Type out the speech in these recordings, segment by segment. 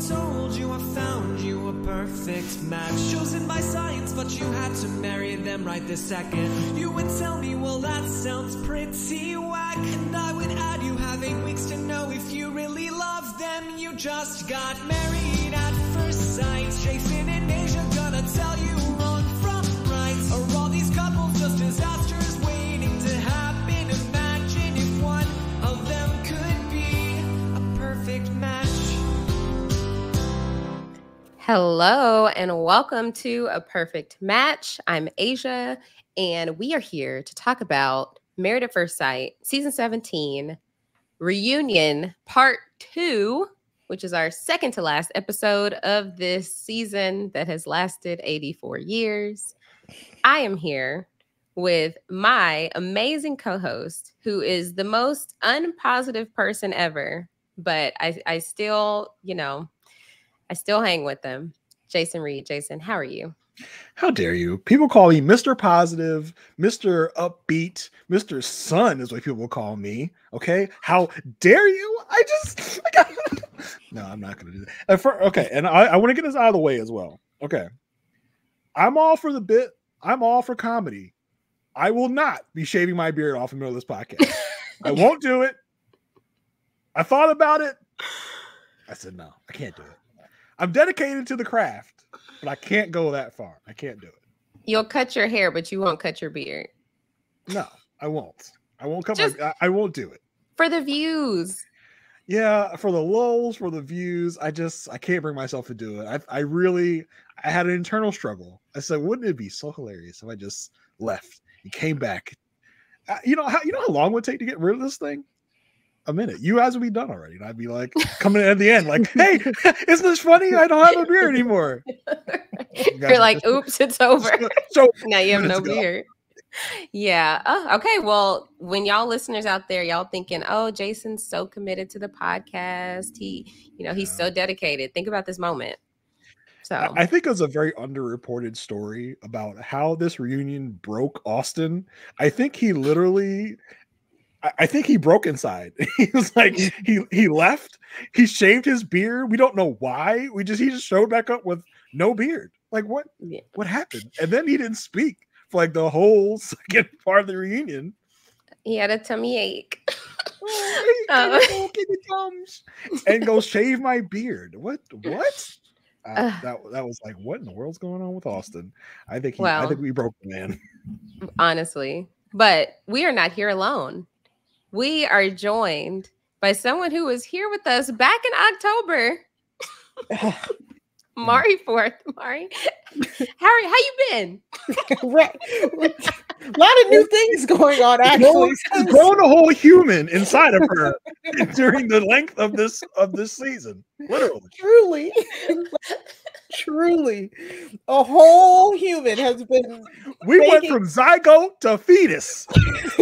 Told you I found you a perfect match. Chosen by science, but you had to marry them right this second. You would tell me, well, that sounds pretty whack. And I would add, you have eight weeks to know if you really love them. You just got married at first sight. Jason Hello and welcome to A Perfect Match. I'm Aysha, and we are here to talk about Married at First Sight, Season 17, Reunion Part 2, which is our second to last episode of this season that has lasted 84 years. I am here with my amazing co host, who is the most unpositive person ever, but I, I still, you know, I still hang with them. Jason Reed. Jason, how are you? How dare you? People call me Mr. Positive, Mr. Upbeat, Mr. Sun is what people call me. Okay. How dare you? I just I got... no, I'm not gonna do that. And for, okay, and I, I want to get this out of the way as well. Okay. I'm all for the bit, I'm all for comedy. I will not be shaving my beard off in the middle of this podcast. I won't do it. I thought about it. I said no, I can't do it. I'm dedicated to the craft, but I can't go that far. I can't do it. You'll cut your hair, but you won't cut your beard. No, I won't. I won't come. Just- I, I won't do it. For the views. Yeah, for the lulls, for the views, I just I can't bring myself to do it. I I really I had an internal struggle. I said, wouldn't it be so hilarious if I just left and came back? Uh, you know how you know how long it would take to get rid of this thing? A minute. You guys would be done already, and I'd be like coming in at the end, like, "Hey, isn't this funny? I don't have a beard anymore." You You're like, just- oops, it's over. So now you have no ago. beard. Yeah. Oh, okay. Well, when y'all listeners out there, y'all thinking, oh, Jason's so committed to the podcast. He, you know, he's so dedicated. Think about this moment. So I think it was a very underreported story about how this reunion broke Austin. I think he literally, I- think he broke inside. he was like he he left. He shaved his beard. We don't know why. We just he just showed back up with no beard. Like what Yeah. what happened? And then he didn't speak for like the whole second part of the reunion. he had a tummy ache. Oh, hey, give me- give me thumbs. and go shave my beard. What what? Uh, that that was like, what in the world's going on with Austin? I think he, I think we broke the man. honestly. But we are not here alone. We are joined by someone who was here with us back in October. Mari Forth. Mari, Harry, how you been? right. A lot of new things going on, actually. Growing, growing a whole human inside of her during the length of this of this season, literally. truly, truly, a whole human has been. We went from zygote to fetus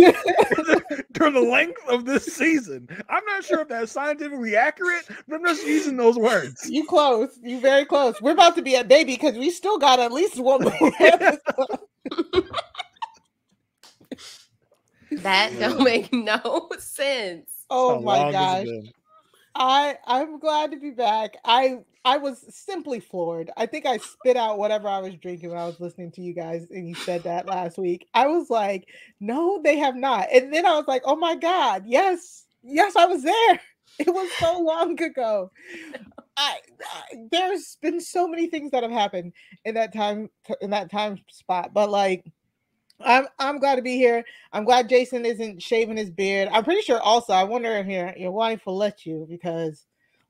during the length of this season. I'm not sure if that's scientifically accurate, but I'm just using those words. You close. You very close. We're about to be a baby because we still got at least one more episode. That don't make no sense. Oh How my long has it gosh. I I'm glad to be back. I I was simply floored. I think I spit out whatever I was drinking when I was listening to you guys and you said that last week. I was like, no, they have not. And then I was like, oh my God, yes, yes, I was there. It was so long ago. I, I there's been so many things that have happened in that time in that time spot, but like I'm I'm glad to be here. I'm glad Jason isn't shaving his beard. I'm pretty sure also I wonder if your your wife will let you because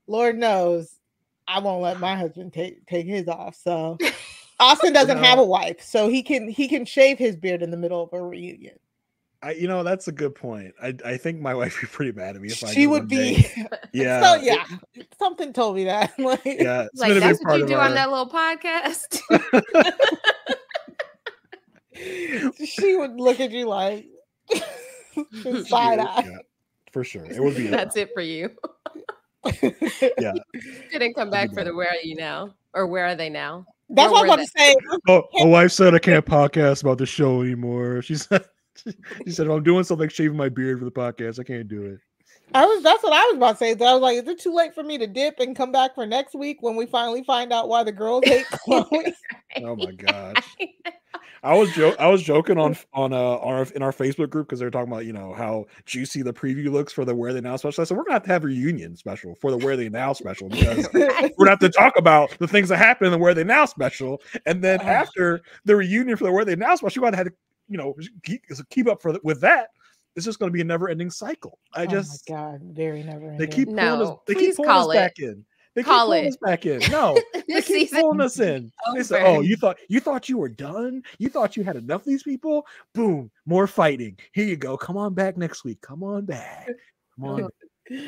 Lord knows I won't let my husband take take his off. So Austin doesn't have a wife, so he can he can shave his beard in the middle of a reunion. I, you know, that's a good point. I, I think my wife would be pretty mad at me if I She would be day. Yeah, so it- yeah. Something told me that. like, yeah. It's Like been a big that's what part you of do on that little podcast. she would look at you like side would, eye. yeah, for sure. It would be. that's it for you. Yeah. Didn't come back for the where are you now? Or where are they now? That's Where what I'm was about to say. Oh, my wife said I can't podcast about the show anymore. She said, she said, if I'm doing something like shaving my beard for the podcast, I can't do it. I was that's what I was about to say. I was like, is it too late for me to dip and come back for next week when we finally find out why the girls hate Chloe? Oh my gosh. I was joke. I was joking on on uh our in our Facebook group because they were talking about you know how juicy the preview looks for the Where They Now special. I said we're gonna have to have a reunion special for the Where They Now special because we're gonna have to talk about the things that happen in the Where They Now special, and then Oh. after the reunion for the Where They Now special, we're gonna have to you know keep, keep up for the, with that. It's just gonna be a never ending cycle. I just oh my god, very never. they ending. keep pulling us, they keep pulling call us it. back in. They keep Call pulling it. us back in. No, they keep season pulling us in. They say, "Oh, you thought you thought you were done? You thought you had enough of these people? Boom, more fighting. Here you go. Come on back next week. Come on back. Come on."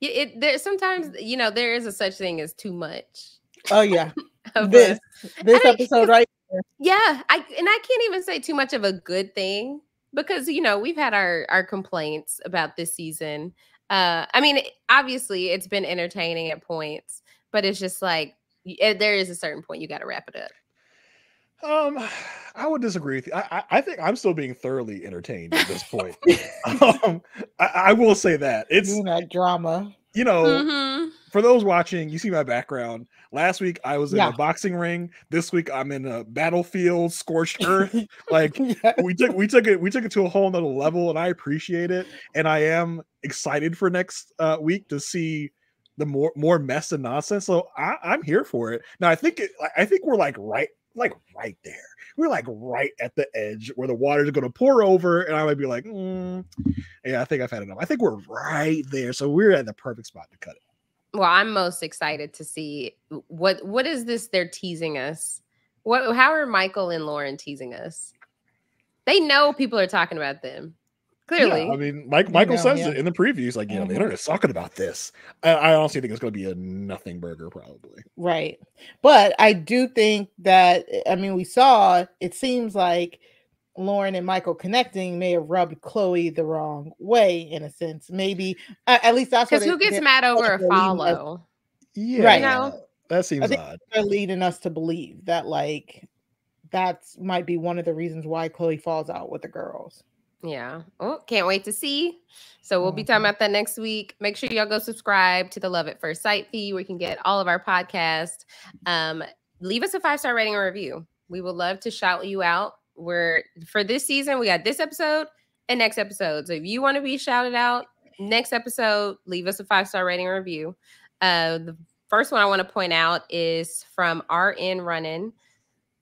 Yeah, it there sometimes you know there is a such thing as too much. Oh yeah, of this a- this I mean, episode right. yeah, I and I can't even say too much of a good thing because you know we've had our our complaints about this season. Uh, I mean, obviously it's been entertaining at points, but it's just like y- eh, there is a certain point you got to wrap it up. Um, I would disagree with you. I, I, I think I'm still being thoroughly entertained at this point. um, I, I will say that it's Doing that drama. you know Mhm. For those watching, you see my background. Last week I was in Yeah. a boxing ring. This week I'm in a battlefield, scorched earth. like we took we took it we took it to a whole nother level and i appreciate it and i am excited for next uh week to see the more more mess and nonsense so I, i'm here for it now i think it i think we're like right like right there we're like right at the edge where the waters going to pour over and i might be like mm, yeah i think i've had enough i think we're right there so we're at the perfect spot to cut it Well, I'm most excited to see what what is this they're teasing us. What how are Michael and Lauren teasing us? They know people are talking about them. Clearly. Yeah, I mean, Mike Michael know, says yeah. it in the preview. He's like, you know, the Mhm. internet's talking about this. I, I honestly think it's going to be a nothing burger, probably. Right. But I do think that I mean we saw it seems like Lauren and Michael connecting may have rubbed Chloe the wrong way in a sense. Maybe a- at least that's Because who gets they're- mad over a they're leading us- follow? Yeah, Right. know? that seems think- odd. they're leading us to believe that like that's might be one of the reasons why Chloe falls out with the girls. Yeah. Oh, can't wait to see. So we'll be talking about that next week. Make sure y'all go subscribe to the Love at First Sight feed where you can get all of our podcasts. Um, leave us a five star rating or review. We would love to shout you out. We're for this season, we got this episode and next episode. So if you want to be shouted out next episode, leave us a five star rating review. Uh, the first one I want to point out is from RN Running.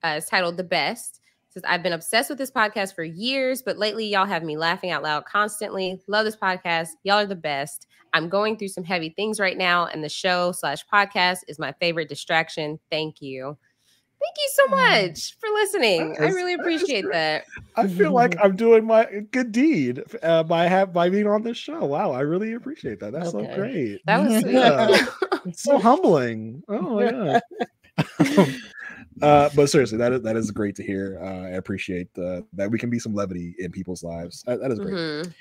Uh, it's titled The Best. Says, I've been obsessed with this podcast for years, but lately y'all have me laughing out loud constantly. Love this podcast. Y'all are the best. I'm going through some heavy things right now, and the show slash podcast is my favorite distraction. Thank you. Thank you so Mm. much for listening. I really appreciate great. that. I feel like I'm doing my good deed uh, by have by being on this show. Wow, I really appreciate that. That's Okay. so great. That was sweet. Yeah. So humbling. Oh yeah. uh, but seriously, that is that is great to hear. Uh, I appreciate uh, that we can be some levity in people's lives. That- that is great. Mhm.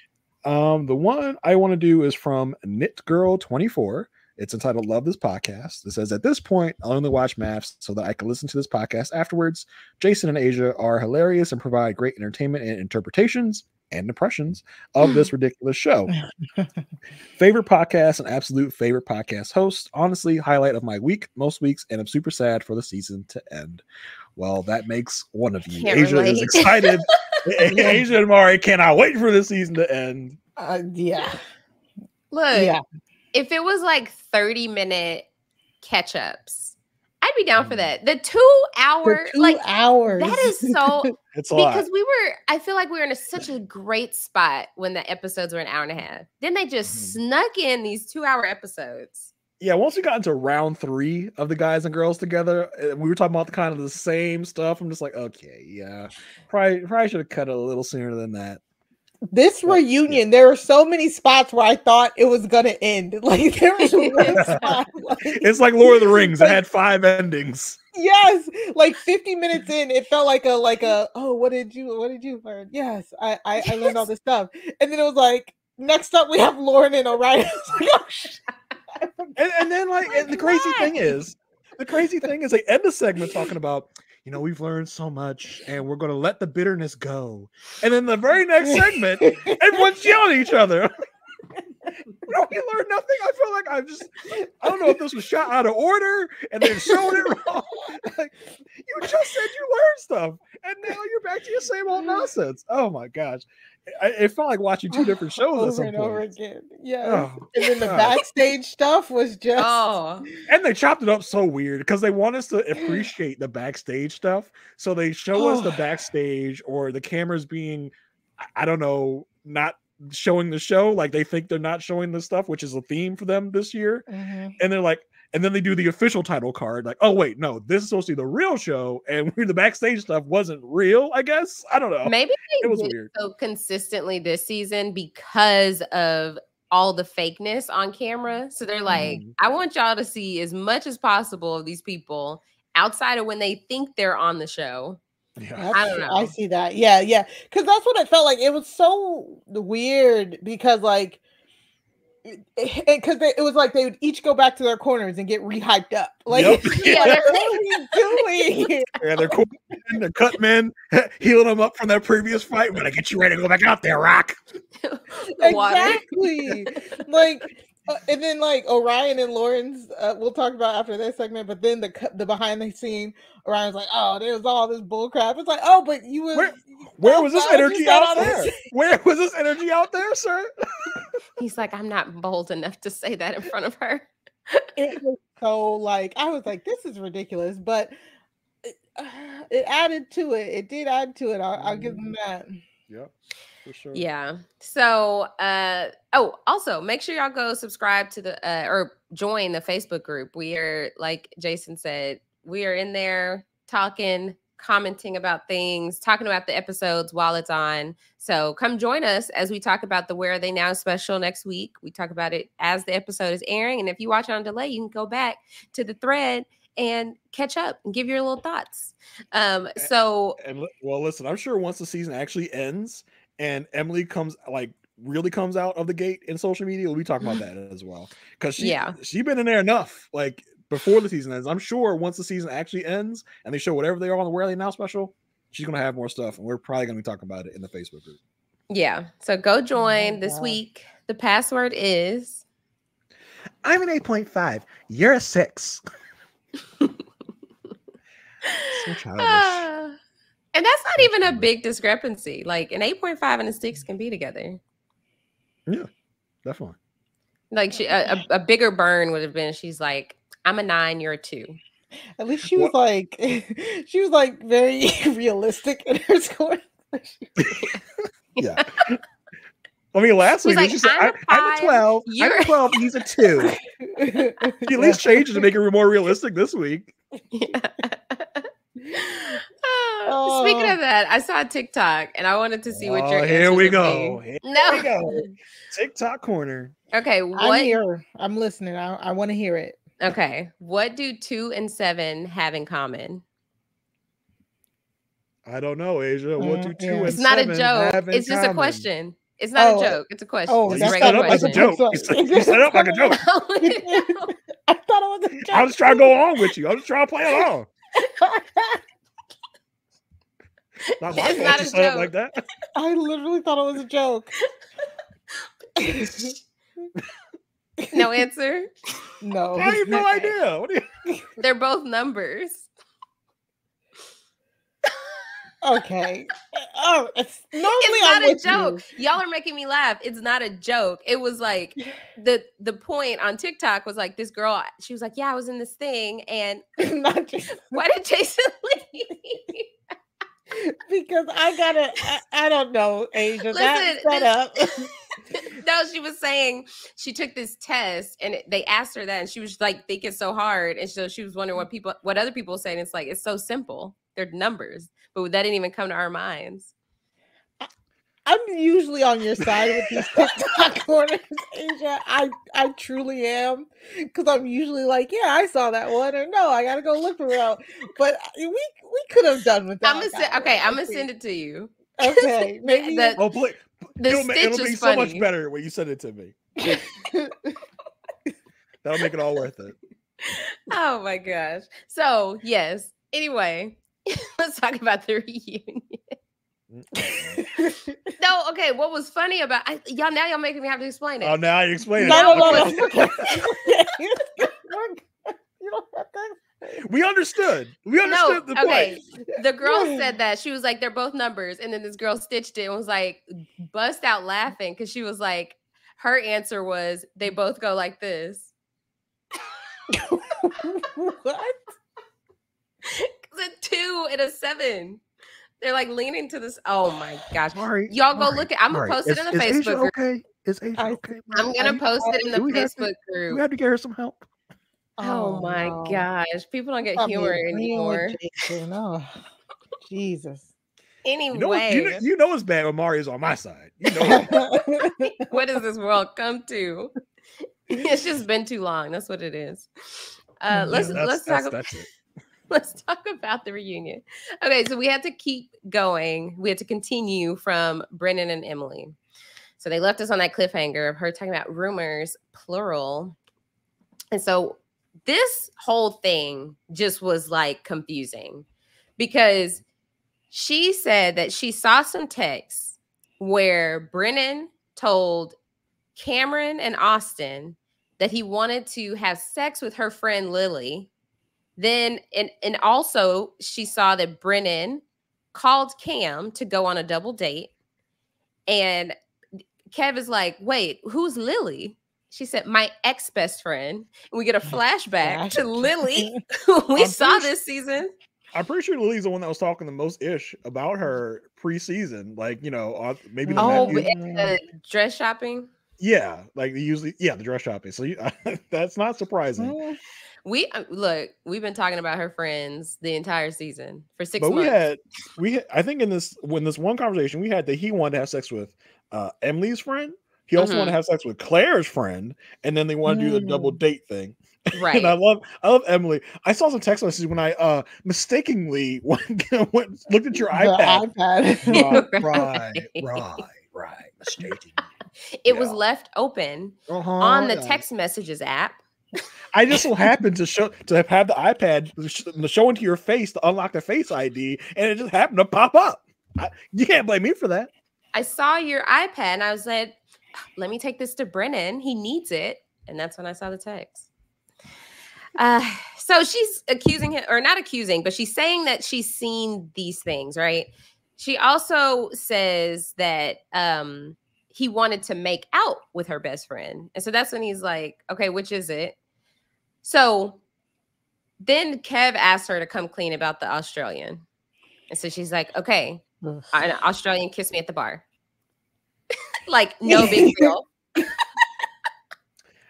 Um, the one I want to do is from Knit Girl 24. It's entitled Love This Podcast. It says, At this point, I'll only watch MAFS so that I can listen to this podcast afterwards. Jason and Aysha are hilarious and provide great entertainment and interpretations and impressions of this ridiculous show. favorite podcast and absolute favorite podcast host. Honestly, highlight of my week, most weeks, and I'm super sad for the season to end. Well, that makes one of you. Can't Aysha is excited. Aysha and Mari cannot wait for the season to end. Uh, yeah. Look, Yeah. If it was like 30 minute catch ups, I'd be down for Mm. that. The two hour, two like, hours. that is so It's a lot. because we were i feel like we were in a, such a great spot when the episodes were an hour and a half then they just Mhm. snuck in these two hour episodes yeah, once we got into round three of the guys and girls together, uh, we were talking about the kind of the same stuff. I'm just like, okay, yeah, probably probably should have cut it a little sooner than that. This reunion, there were so many spots where I thought it was gonna end. Like there was one spot, like, It's like Lord of the Rings. It had five endings. yes, like 50 minutes in, it felt like a like a oh, what did you what did you learn? Yes, I I, I learned all this stuff, and then it was like next up we have Lauren and Orion. Like, oh, shit. And, and then like and the crazy thing is, the crazy thing is they end the segment talking about, you know, we've learned so much and we're gonna let the bitterness go. And then the very next segment, everyone's yelling at each other. know, we learned nothing. I feel like I just, I don't know if this was shot out of order and then showing it wrong. like, you just said you learned stuff, and now you're back to your same old nonsense. Oh my gosh, it felt like watching two different shows over at some and point. over again. Yeah. Oh, and then the God. backstage stuff was just Oh, And they chopped it up so weird because they want us to appreciate the backstage stuff. So they show us the backstage or the cameras being, I- I don't know, not showing the show. Like they think they're not showing the stuff, which is a theme for them this year. Mhm. And they're like, and then they do the official title card, like, oh wait, no, this is supposed to be the real show, and the backstage stuff wasn't real. I guess I don't know. maybe It was did weird. so consistently this season because of all the fakeness on camera. So they're like, Mhm. I want y'all to see as much as possible of these people outside of when they think they're on the show. Yeah. I don't know. I see that. Yeah, yeah. Because that's what it felt like. It was so weird because, like, because it was like they would each go back to their corners and get rehyped up. Like, Yep. Yeah, what they're- are we doing? Yeah, they're cool. men, They're cut men, healing them up from their previous fight. When I get you ready to go back out there, Rock. Exactly. like, and then like Orion and Lauren's, uh, we'll talk about after this segment. But then the the behind the scene, Orion's like, "Oh, there's all this bullcrap." It's like, "Oh, but you was Where- Where was this energy out all there? this." Where was this energy out there, sir? He's like, I'm not bold enough to say that in front of her. it was so like I was like, this is ridiculous, but it, uh, it added to it. It did add to it. I'll, I'll give them that. Yep, for sure. Yeah. So, uh, oh, also make sure y'all go subscribe to the uh, or join the Facebook group. We are, like Jason said, we are in there talking, commenting about things, talking about the episodes while it's on. So come join us as we talk about the Where Are They Now special next week. We talk about it as the episode is airing. And if you watch it on delay, you can go back to the thread and catch up and give your little thoughts. Um, so And li- well, listen, I'm sure once the season actually ends and Emily comes like really comes out of the gate in social media, we'll be talking about that as well. Because she Yeah. she been in there enough, like before the season ends. I'm sure once the season actually ends and they show whatever they are on the Where They Now special, she's gonna have more stuff, and we're probably gonna be talking about it in the Facebook group. yeah. So go join this God. week. The password is I'm an 8.5. You're a six. so childish. Ah, and that's not even a big discrepancy. Like an 8.5 and a 6 can be together. Yeah, definitely. Like she, a, a, a bigger burn would have been she's like, I'm a nine, you're a two. At least she was like, she was like very realistic in her score. Yeah. I mean, last She's week like, she said, "I'm a I, I'm a five, 12. I'm you're-" a 12. He's a two. She at least changed to make it more realistic this week. Yeah. Ah, Speaking Oh. of that, I saw a TikTok and I wanted to see what your Oh, here we go. be. Here No. we go. TikTok corner. Okay, I'm here. I'm listening. I, I want to hear it. Okay, what do two and seven have in common? I don't know, Aysha. What do Mm, two yeah. and It's not a joke. have in It's just a question. It's not Oh, a joke. It's a question. oh, it's You a that's set regular up as a joke. You set, you set up like a joke. I thought it was a joke. I was trying to go along with you. I was trying to play along. Not my It's fault not you a set up joke. like that. I literally thought it was a joke. no answer. no. I have no idea. What do you, They're both numbers. Okay. Oh, it's normally It's I'm not a with you. joke. Y'all are making me laugh. It's not a joke. It was like the the point on TikTok was like this girl. She was like, "Yeah, I was in this thing, and why did Jason leave?" because I gotta. I, I don't know, Aysha. that Listen, set up. no, she was saying she took this test and it, they asked her that, and she was like thinking so hard, and so she was wondering what mm. people, what other people say, and it's like it's so simple. They're numbers, but that didn't even come to our minds. I'm usually on your side with these TikTok corners, Aysha. I I truly am because I'm usually like, yeah, I saw that one, or no, I gotta go look around. But we we could have done without. I'm gonna that send, okay. I'm gonna send it to you. Okay, maybe. The- oh, play, The it'll, ma- stitch it'll be is so much better when you send it to me. That'll make it all worth it. Oh my gosh. So yes. Anyway, let's talk about the reunion. No, okay. What was funny about I, y'all? Now y'all making me have to explain it. Oh, now you explain it. no, no, no, Okay. no. okay. you don't have to. We understood. We no, understood the okay. point. The girl said that she was like, they're both numbers, and then this girl stitched it and was like, bust out laughing because she was like, her answer was they both go like this. what? It's a two and a seven. They're like leaning to this. Oh my gosh. Mari, Y'all go Mari, look at I'm gonna Mari, post it in the is Aysha Facebook group. Okay, is Aysha I- okay? I'm gonna post it in the Facebook we have to- Facebook We have to get her some help. Oh, my no. gosh. People don't get Stop me humor anymore. Jason. Oh, Jesus. Anyway, You know, you know, you know it's bad when Mari's on my side. You know, what does this world come to? it's just been too long. That's what it is. Uh, Yeah, let's That's- let's that's- talk. that's it. let's talk about the reunion. Okay, so we had to keep going. We had to continue from Brennan and Emily. So they left us on that cliffhanger of her talking about rumors, plural. And so this whole thing just was like confusing because she said that she saw some texts where Brennan told Cameron and Austin that he wanted to have sex with her friend Lily. Then and and also she saw that Brennan called Cam to go on a double date. And Kev is like, wait, who's Lily? She said, my ex best friend. And we get a flashback to Lily, who we I'm saw this season. I'm pretty sure Lily's the one that was talking the most ish about her preseason. Like, you know, uh, maybe the Oh, the dress shopping. yeah, like usually, yeah, the dress shopping. So you, that's not surprising. Mm, We uh, look, we've been talking about her friends the entire season for six But we had, we, had, I think in this, when this one conversation, we had that he wanted to have sex with uh, Emily's friend. He also Mhm. wanted to have sex with Claire's friend, and then they want to do the double Mm. date thing. right. And I love, I love Emily. I saw some text messages when I uh mistakenly went, went looked at your the iPad. iPad. right, right, right, right. Mistaken. it was left open Uh-huh, on the yeah. text messages app. I just so happened to show to have the iPad sh- to show into your face to unlock the Face ID, and it just happened to pop up. I, you can't blame me for that. I saw your iPad and I was like, let me take this to Brennan. He needs it. And that's when I saw the text. Uh, so she's accusing him, or not accusing, but she's saying that she's seen these things, right? She also says that um, he wanted to make out with her best friend. And so that's when he's like, okay, which is it? So then Kev asked her to come clean about the Australian. And so she's like, okay, an Australian kissed me at the bar. like, no big deal.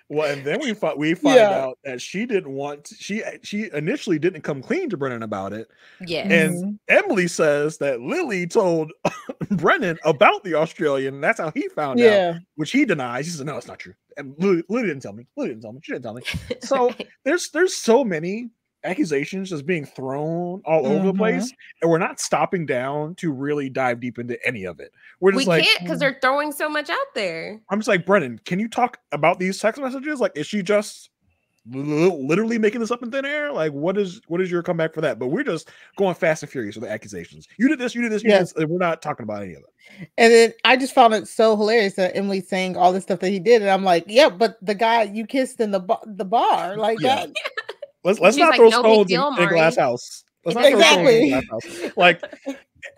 Well, and then we find we find Yeah. out that she didn't want to- she she initially didn't come clean to Brennan about it. Yeah. And Mhm. Emily says that Lily told Brennan about the Australian. And that's how he found out, Yeah. which he denies. He says, "No, it's not true." And Lily, Lily didn't tell me. Lily didn't tell me. She didn't tell me. So there's there's so many accusations just being thrown all over the Mhm. place, and we're not stopping down to really dive deep into any of it. We're we just like, can't because they're throwing so much out there. I'm just like, Brennan, can you talk about these text messages? Like, is she just literally making this up in thin air? Like, what is what is your comeback for that? But we're just going fast and furious with the accusations. You did this, you did this, you Yes. did this, and we're not talking about any of it. And then I just found it so hilarious that Emily's saying all this stuff that he did, and I'm like, yeah, but the guy you kissed in the bar, the bar, like Yeah. that. Let's let's not like, throw "No stones deal, in, in glass house. Let's not throw stones in glass house. Like,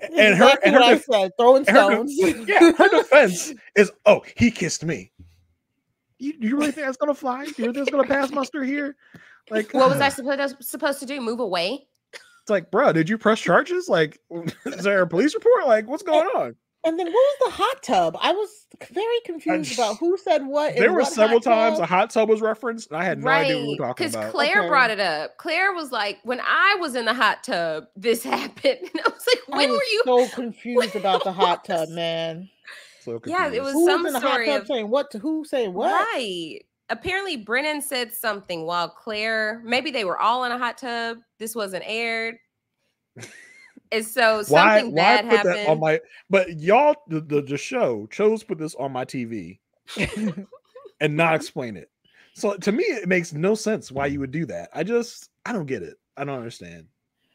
and her Exactly and her what I def- said, throwing and her stones. yeah, her defense is, oh, he kissed me. You, you really think that's gonna fly? You really think it's gonna pass muster here? Like, What was I supposed supposed to do? Move away? It's like, bro, did you press charges? Like, is there a police report? Like, what's eh, going on? And then what was the hot tub? I was very uh, confused about who said what. There were what several hot times a hot tub was referenced, and I had no idea what we were talking about. Because about. Claire Okay. brought it up. Claire was like, when I was in the hot tub, this happened. And I was like, I when was were you? so confused about the hot tub, man? So Yeah, it was Who some was in the story hot tub of- saying what? To who saying what? Right. Apparently, Brennan said something while Claire, maybe they were all in a hot tub. This wasn't aired. And so why something why bad put happened. that on my but y'all the, the, the show chose to put this on my TV and not explain it. So to me, it makes no sense why you would do that. I just I don't get it. I don't understand.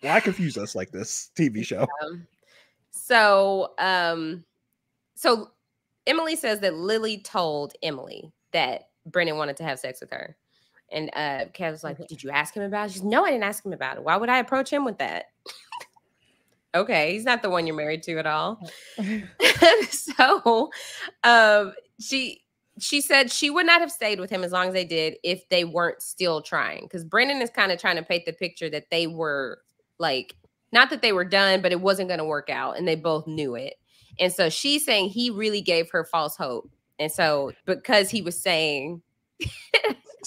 Why confuse us like this TV show? Um, So, um, so Emily says that Lily told Emily that Brennan wanted to have sex with her. And uh Kev was like, Did you ask him about it? She's no, I didn't ask him about it. Why would I approach him with that? okay, he's not the one you're married to at all. so um she she said she would not have stayed with him as long as they did if they weren't still trying. Because Brennan is kind of trying to paint the picture that they were like, not that they were done, but it wasn't going to work out. And they both knew it. And so she's saying he really gave her false hope. And so because he was saying,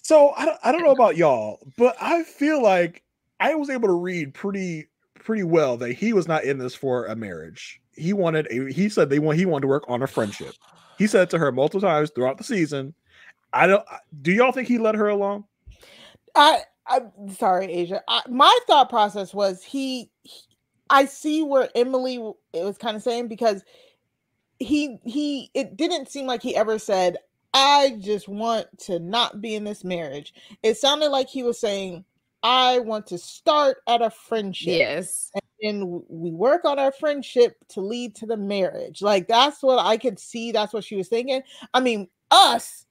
So I don't, I don't know about y'all, but I feel like I was able to read pretty pretty well that he was not in this for a marriage. He wanted a he said they want he wanted to work on a friendship. He said to her multiple times throughout the season. I don't do y'all think he let her along? I I'm sorry, Aysha. I, my thought process was he, he- I see where Emily it was kind of saying because he he it didn't seem like he ever said I just want to not be in this marriage. It sounded like he was saying I want to start at a friendship Yes. and w- we work on our friendship to lead to the marriage. Like that's what I could see. That's what she was thinking. I mean, us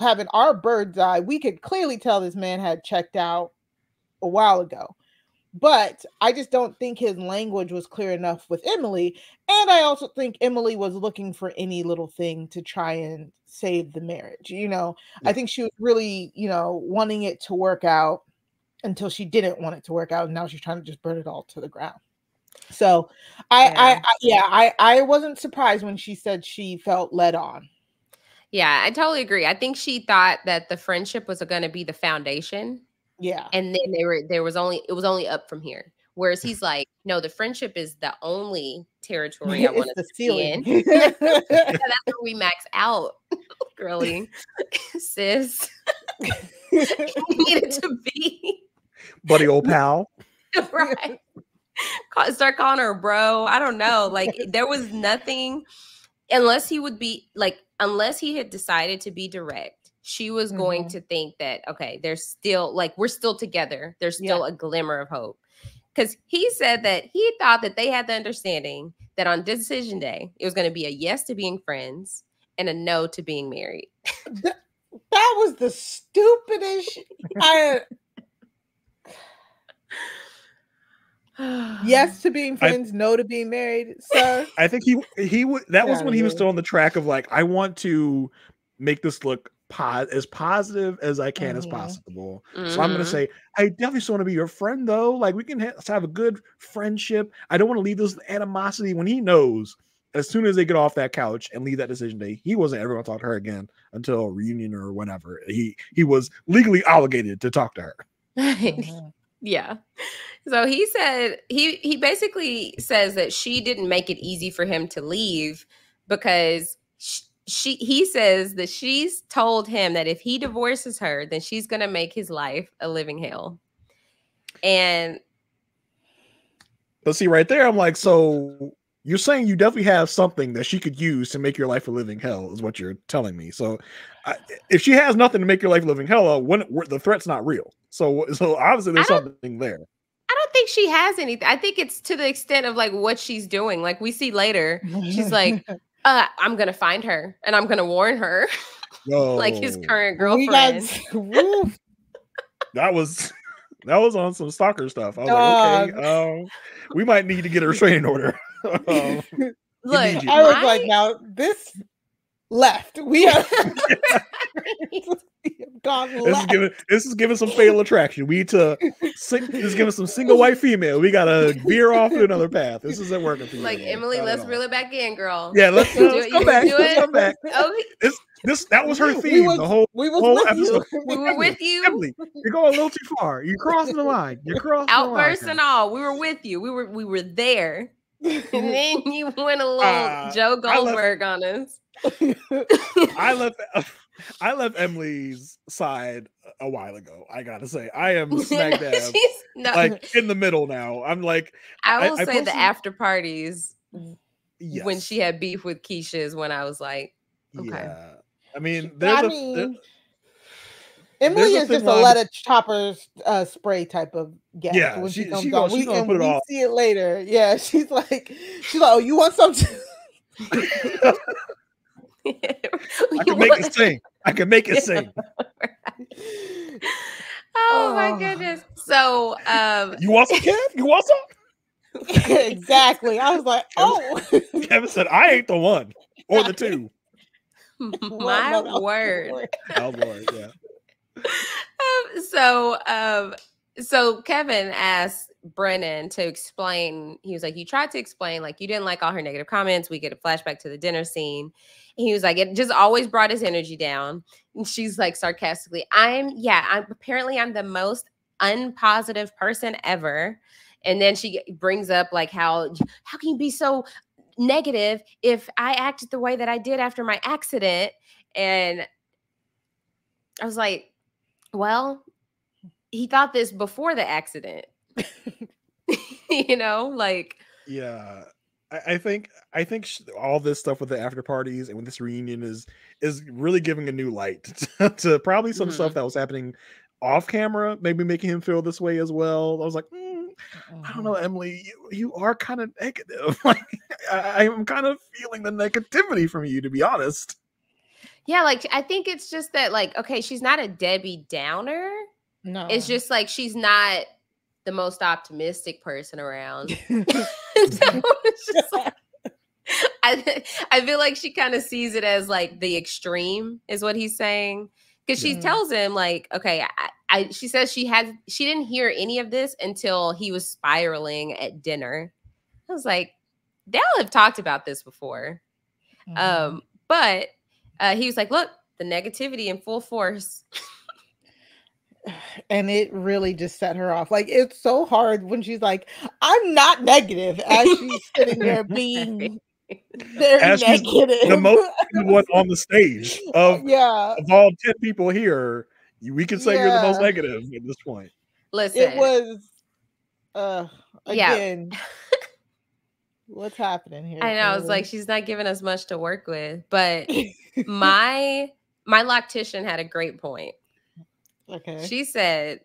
having our bird's eye, we could clearly tell this man had checked out a while ago. But I just don't think his language was clear enough with Emily. And I also think Emily was looking for any little thing to try and save the marriage. You know, I think she was really, you know, wanting it to work out until she didn't want it to work out. And now she's trying to just burn it all to the ground. So I, I, Yeah. I yeah, I, I wasn't surprised when she said she felt led on. Yeah, I totally agree. I think she thought that the friendship was going to be the foundation. Yeah. and then they were there was only it was only up from here whereas he's like no the friendship is the only territory i want to be in. Yeah, that's where we max out girly sis needed to be Buddy old pal. right Call, start calling her bro i don't know like there was nothing unless he would be like unless he had decided to be direct she was going Mhm. to think that okay there's still like we're still together there's still a glimmer of hope because he said that he thought that they had the understanding that on decision day it was going to be a yes to being friends and a no to being married Th- that was the stupidest. I, yes to being friends, no to being married, sir. I think he he would that was outta when he was still on the track of like I want to make this look po- as positive as I can as Mhm. possible. So I'm gonna Mhm. say I definitely still want to be your friend though. Like we can ha- have a good friendship. I don't want to leave this animosity when he knows as soon as they get off that couch and leave that decision day, he wasn't ever gonna talk to her again until reunion or whatever. He he was legally obligated to talk to her. Yeah. So he said he he basically says that she didn't make it easy for him to leave because sh- she he says that she's told him that if he divorces her then she's going to make his life a living hell. And But see, right there, I'm like, so you're saying you definitely have something that she could use to make your life a living hell, is what you're telling me. So, I, if she has nothing to make your life living hell, uh, when the threat's not real. So, so obviously there's something there. I don't think she has anything. I think it's to the extent of like what she's doing. Like we see later, she's like, uh, I'm going to find her and I'm going to warn her like his Yo, current we got girlfriend. that was that was on some stalker stuff. I was like, okay, um, we might need to get a restraining order. um, Look, I was like, now this left. We have, we have gone this is left. giving this is giving some fatal attraction. We need to sing, this is giving some single white female. We gotta veer off to another path. This isn't working for you. like anymore. Emily, Not let's all. reel it back in, girl. Yeah, let's, You let's do it, come you back. do Let's it. come back. Okay, This that was her We theme. was- the whole we was whole with episode. you. we were with you, Emily, you're going a little too far. You're crossing the line. You're crossing outbursts the line. and all. We were with you. We were we were there, and then you went a little Uh, Joe I left- Goldberg on us. I left I left Emily's side a while ago. I gotta say, I am smack dab, She's- no, like in the middle now. I'm like, I I- will I say posted- the after parties yes, when she had beef with Keisha is when I was like, okay. Yeah, I mean, there's I a there- mean, Emily a is thin just a line let a chopper uh, spray type of guest. Yeah, when she, she- comes she on, gonna- she we, gonna and put it we off. see it later. Yeah, she's like, she's like, oh, you want some? too?" I can make it sing. I can make it sing. oh my Oh. goodness. So um You want some, Kev? You want some? exactly. I was like, oh, Kevin said, I ain't the one or the two. Well, my no, that was the word. Oh, Lord. Yeah. Um, so um so Kevin asked Brennan to explain. He was like, You tried to explain, like you didn't like all her negative comments. We get a flashback to the dinner scene. He was like, it just always brought his energy down. And she's like sarcastically, I'm yeah, I'm apparently I'm the most unpositive person ever. And then she brings up like how how can you be so negative if I acted the way that I did after my accident? And I was like, well, he thought this before the accident. you know, like Yeah. I, I think I think all this stuff with the after parties and with this reunion is is really giving a new light to, to probably some Mhm. stuff that was happening off camera, maybe making him feel this way as well. I was like, "Mm, I don't know, Emily, you, you are kind of negative. like I, I'm kind of feeling the negativity from you, to be honest. yeah, like I think it's just that like okay, she's not a Debbie Downer. No, It's just like she's not the most optimistic person around. so like I, I feel like she kind of sees it as like the extreme is what he's saying because she Yeah. tells him like okay I, I she says she had she didn't hear any of this until he was spiraling at dinner i was like they'll have talked about this before Mhm. um but uh he was like look the negativity in full force and it really just set her off. Like it's so hard when she's like, "I'm not negative," as she's sitting there being very As she's negative. The most one on the stage of, yeah, of all 10 people here, we can say you're the most negative at this point. listen it was. Uh, Yeah. again, what's happening here? i know i was like she's not giving us much to work with but my my loctician had a great point okay. She said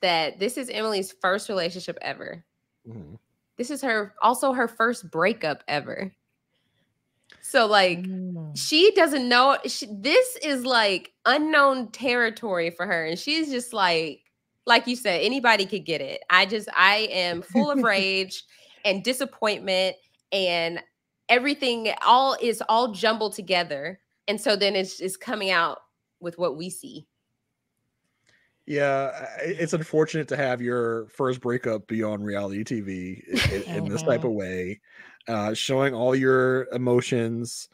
that this is Emily's first relationship ever. Mhm. This is her also her first breakup ever. So like Mm. she doesn't know she, this is like unknown territory for her and she's just like like you said anybody could get it. I just I am full of rage and disappointment and everything all is all jumbled together and so then it's it's coming out with what we see. Yeah, it's unfortunate to have your first breakup be on reality TV i- i- in, this type of way, uh, showing all your emotions.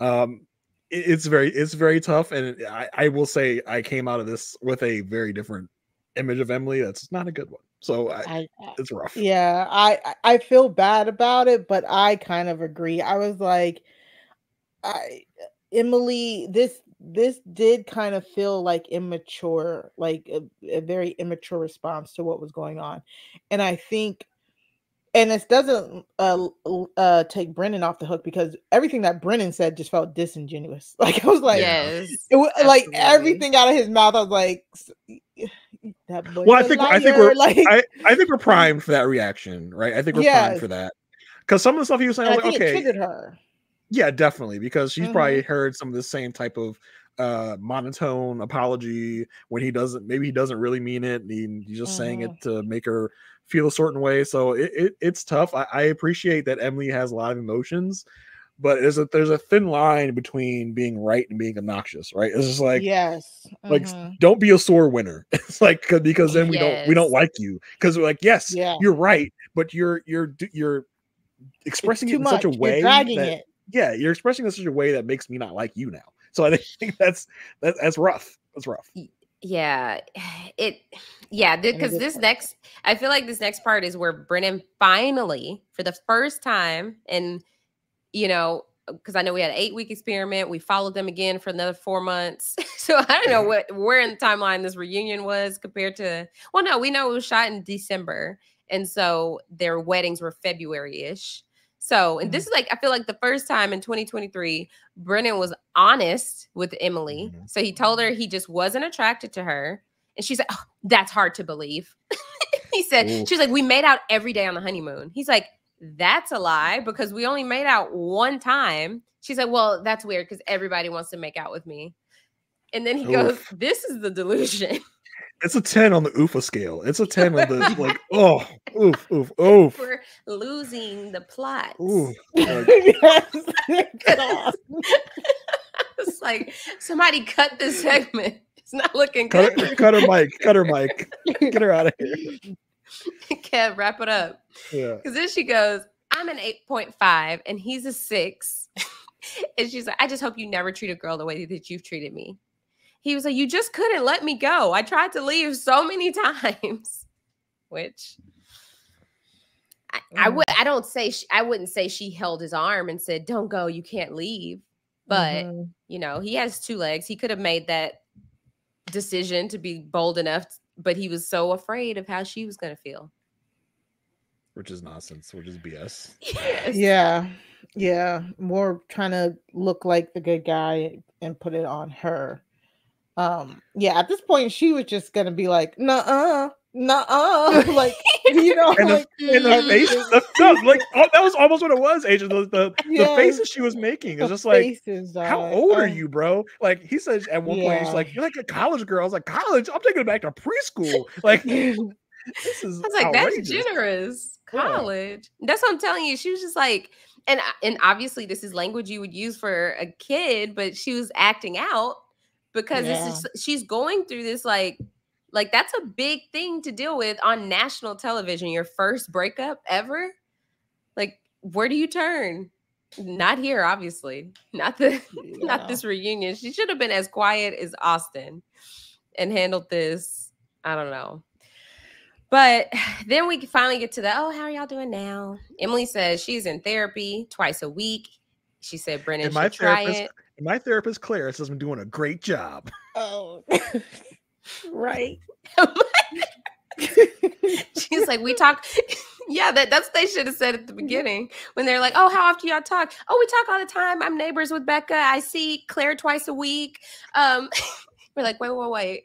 Um, it- it's very, it's very tough, and I, I will say I came out of this with a very different image of Emily. That's not a good one. So I, I, I- it's rough. yeah, I I I feel bad about it, but I kind of agree. I was like, I Emily, this this did kind of feel like immature, like a, a very immature response to what was going on, and I think, and this doesn't uh, uh take Brennan off the hook because everything that Brennan said just felt disingenuous. Like I was like, yes. it was like everything out of his mouth. I was like, that boy's Well, I a think I think we're like. I, I think we're primed for that reaction, right? I think we're primed for that because some of the stuff he was saying, I I was think like, it okay, triggered her. Yeah, definitely, because she's Mhm. probably heard some of the same type of uh monotone apology when he doesn't maybe he doesn't really mean it and he- he's just saying it to make her feel a certain way so it, it it's tough I, I appreciate that emily has a lot of emotions but there's a there's a thin line between being right and being obnoxious right it's just like yes. like, mhm. don't be a sore winner it's like 'cause- because then we don't we don't like you because we're like yes Yeah. you're right but you're you're you're expressing it in much. such a You're way dragging that, it. Yeah, you're expressing this in such a way that makes me not like you now. So I think that's that, that's rough. That's rough. Yeah, it. Yeah, because this hard. next, I feel like this next part is where Brennan finally, for the first time, and you know, because I know we had an eight week experiment, we followed them again for another four months. so I don't know what where in the timeline this reunion was compared to. Well, no, we know it was shot in December, and so their weddings were February ish. So, and this is like, I feel like the first time in 2023, Brennan was honest with Emily. Mhm. So he told her he just wasn't attracted to her. And she's like, oh, that's hard to believe. he said, Oof. she's like, we made out every day on the honeymoon. He's like, that's a lie because we only made out one time. She's like, well, that's weird because everybody wants to make out with me. And then he goes, this is the delusion. It's a 10 on the UFA scale. It's a 10 on the like, oh, oof, oof, oof. We're losing the plot. Ooh. Uh, yes. God. it's like somebody cut this segment. It's not looking cut, good. her, cut her mic. Cut her mic. Get her out of here. Kev, wrap it up. Yeah. Because then she goes, I'm an 8.5 and he's a six. and she's like, I just hope you never treat a girl the way that you've treated me. He was like, You just couldn't let me go. I tried to leave so many times. Which I, I Mm. would I don't say she, I wouldn't say she held his arm and said, Don't go, you can't leave. But Mhm. you know, he has two legs. He could have made that decision to be bold enough, but he was so afraid of how she was going to feel. Which is nonsense, which is BS. Yes. yeah, yeah, more trying to look like the good guy and put it on her. Um, yeah, at this point, she was just gonna be like, nah-uh nuh-uh," like you know, And the, like and the Mm. face, the, no, like oh, that was almost what it was, Agent. The, the, the faces she was making is just like, faces, how old are Oh, you, bro? Like he says at one point, he's like, you're like a college girl. I was like, college? I'm taking it back to preschool. Like this is I was like, that's outrageous. generous. Yeah. College. That's what I'm telling you. She was just like, and and obviously this is language you would use for a kid, but she was acting out because this is she's going through this like like that's a big thing to deal with on national television. Your first breakup ever. Like, where do you turn? Not here, obviously. Not the not this reunion. She should have been as quiet as Austin and handled this. I don't know. But then we finally get to the oh, how are y'all doing now? Emily says she's in therapy twice a week. She said Brennan And my should try therapist, it. and my therapist Claire says I'm doing a great job. Oh, right. She's like, we talk. yeah, that, that's what they should have said at the beginning when they're like, oh, how often y'all talk? Oh, we talk all the time. I'm neighbors with Becca. I see Claire twice a week. Um, we're like, wait, wait, wait.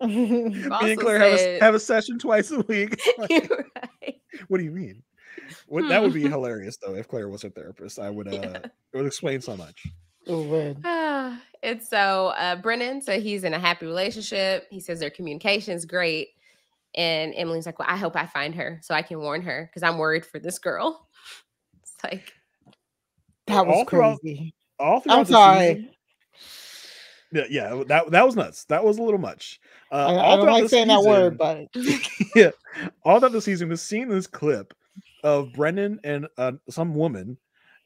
Me and Claire have a, have a session twice a week. Like, right. what do you mean? What, that would be Hmm. hilarious though if Claire was a therapist. I would uh Yeah. it would explain so much. It would. Ah, and so uh, Brennan said he's in a happy relationship. He says their communication is great. And Emily's like, well, I hope I find her so I can warn her because I'm worried for this girl. It's like, That was All throughout- crazy. All throughout the sorry. season- Yeah, yeah, that that was nuts. That was a little much. Uh, I, all I don't like the saying that word, but yeah, all throughout the season, we've seen this clip of Brennan and uh, some woman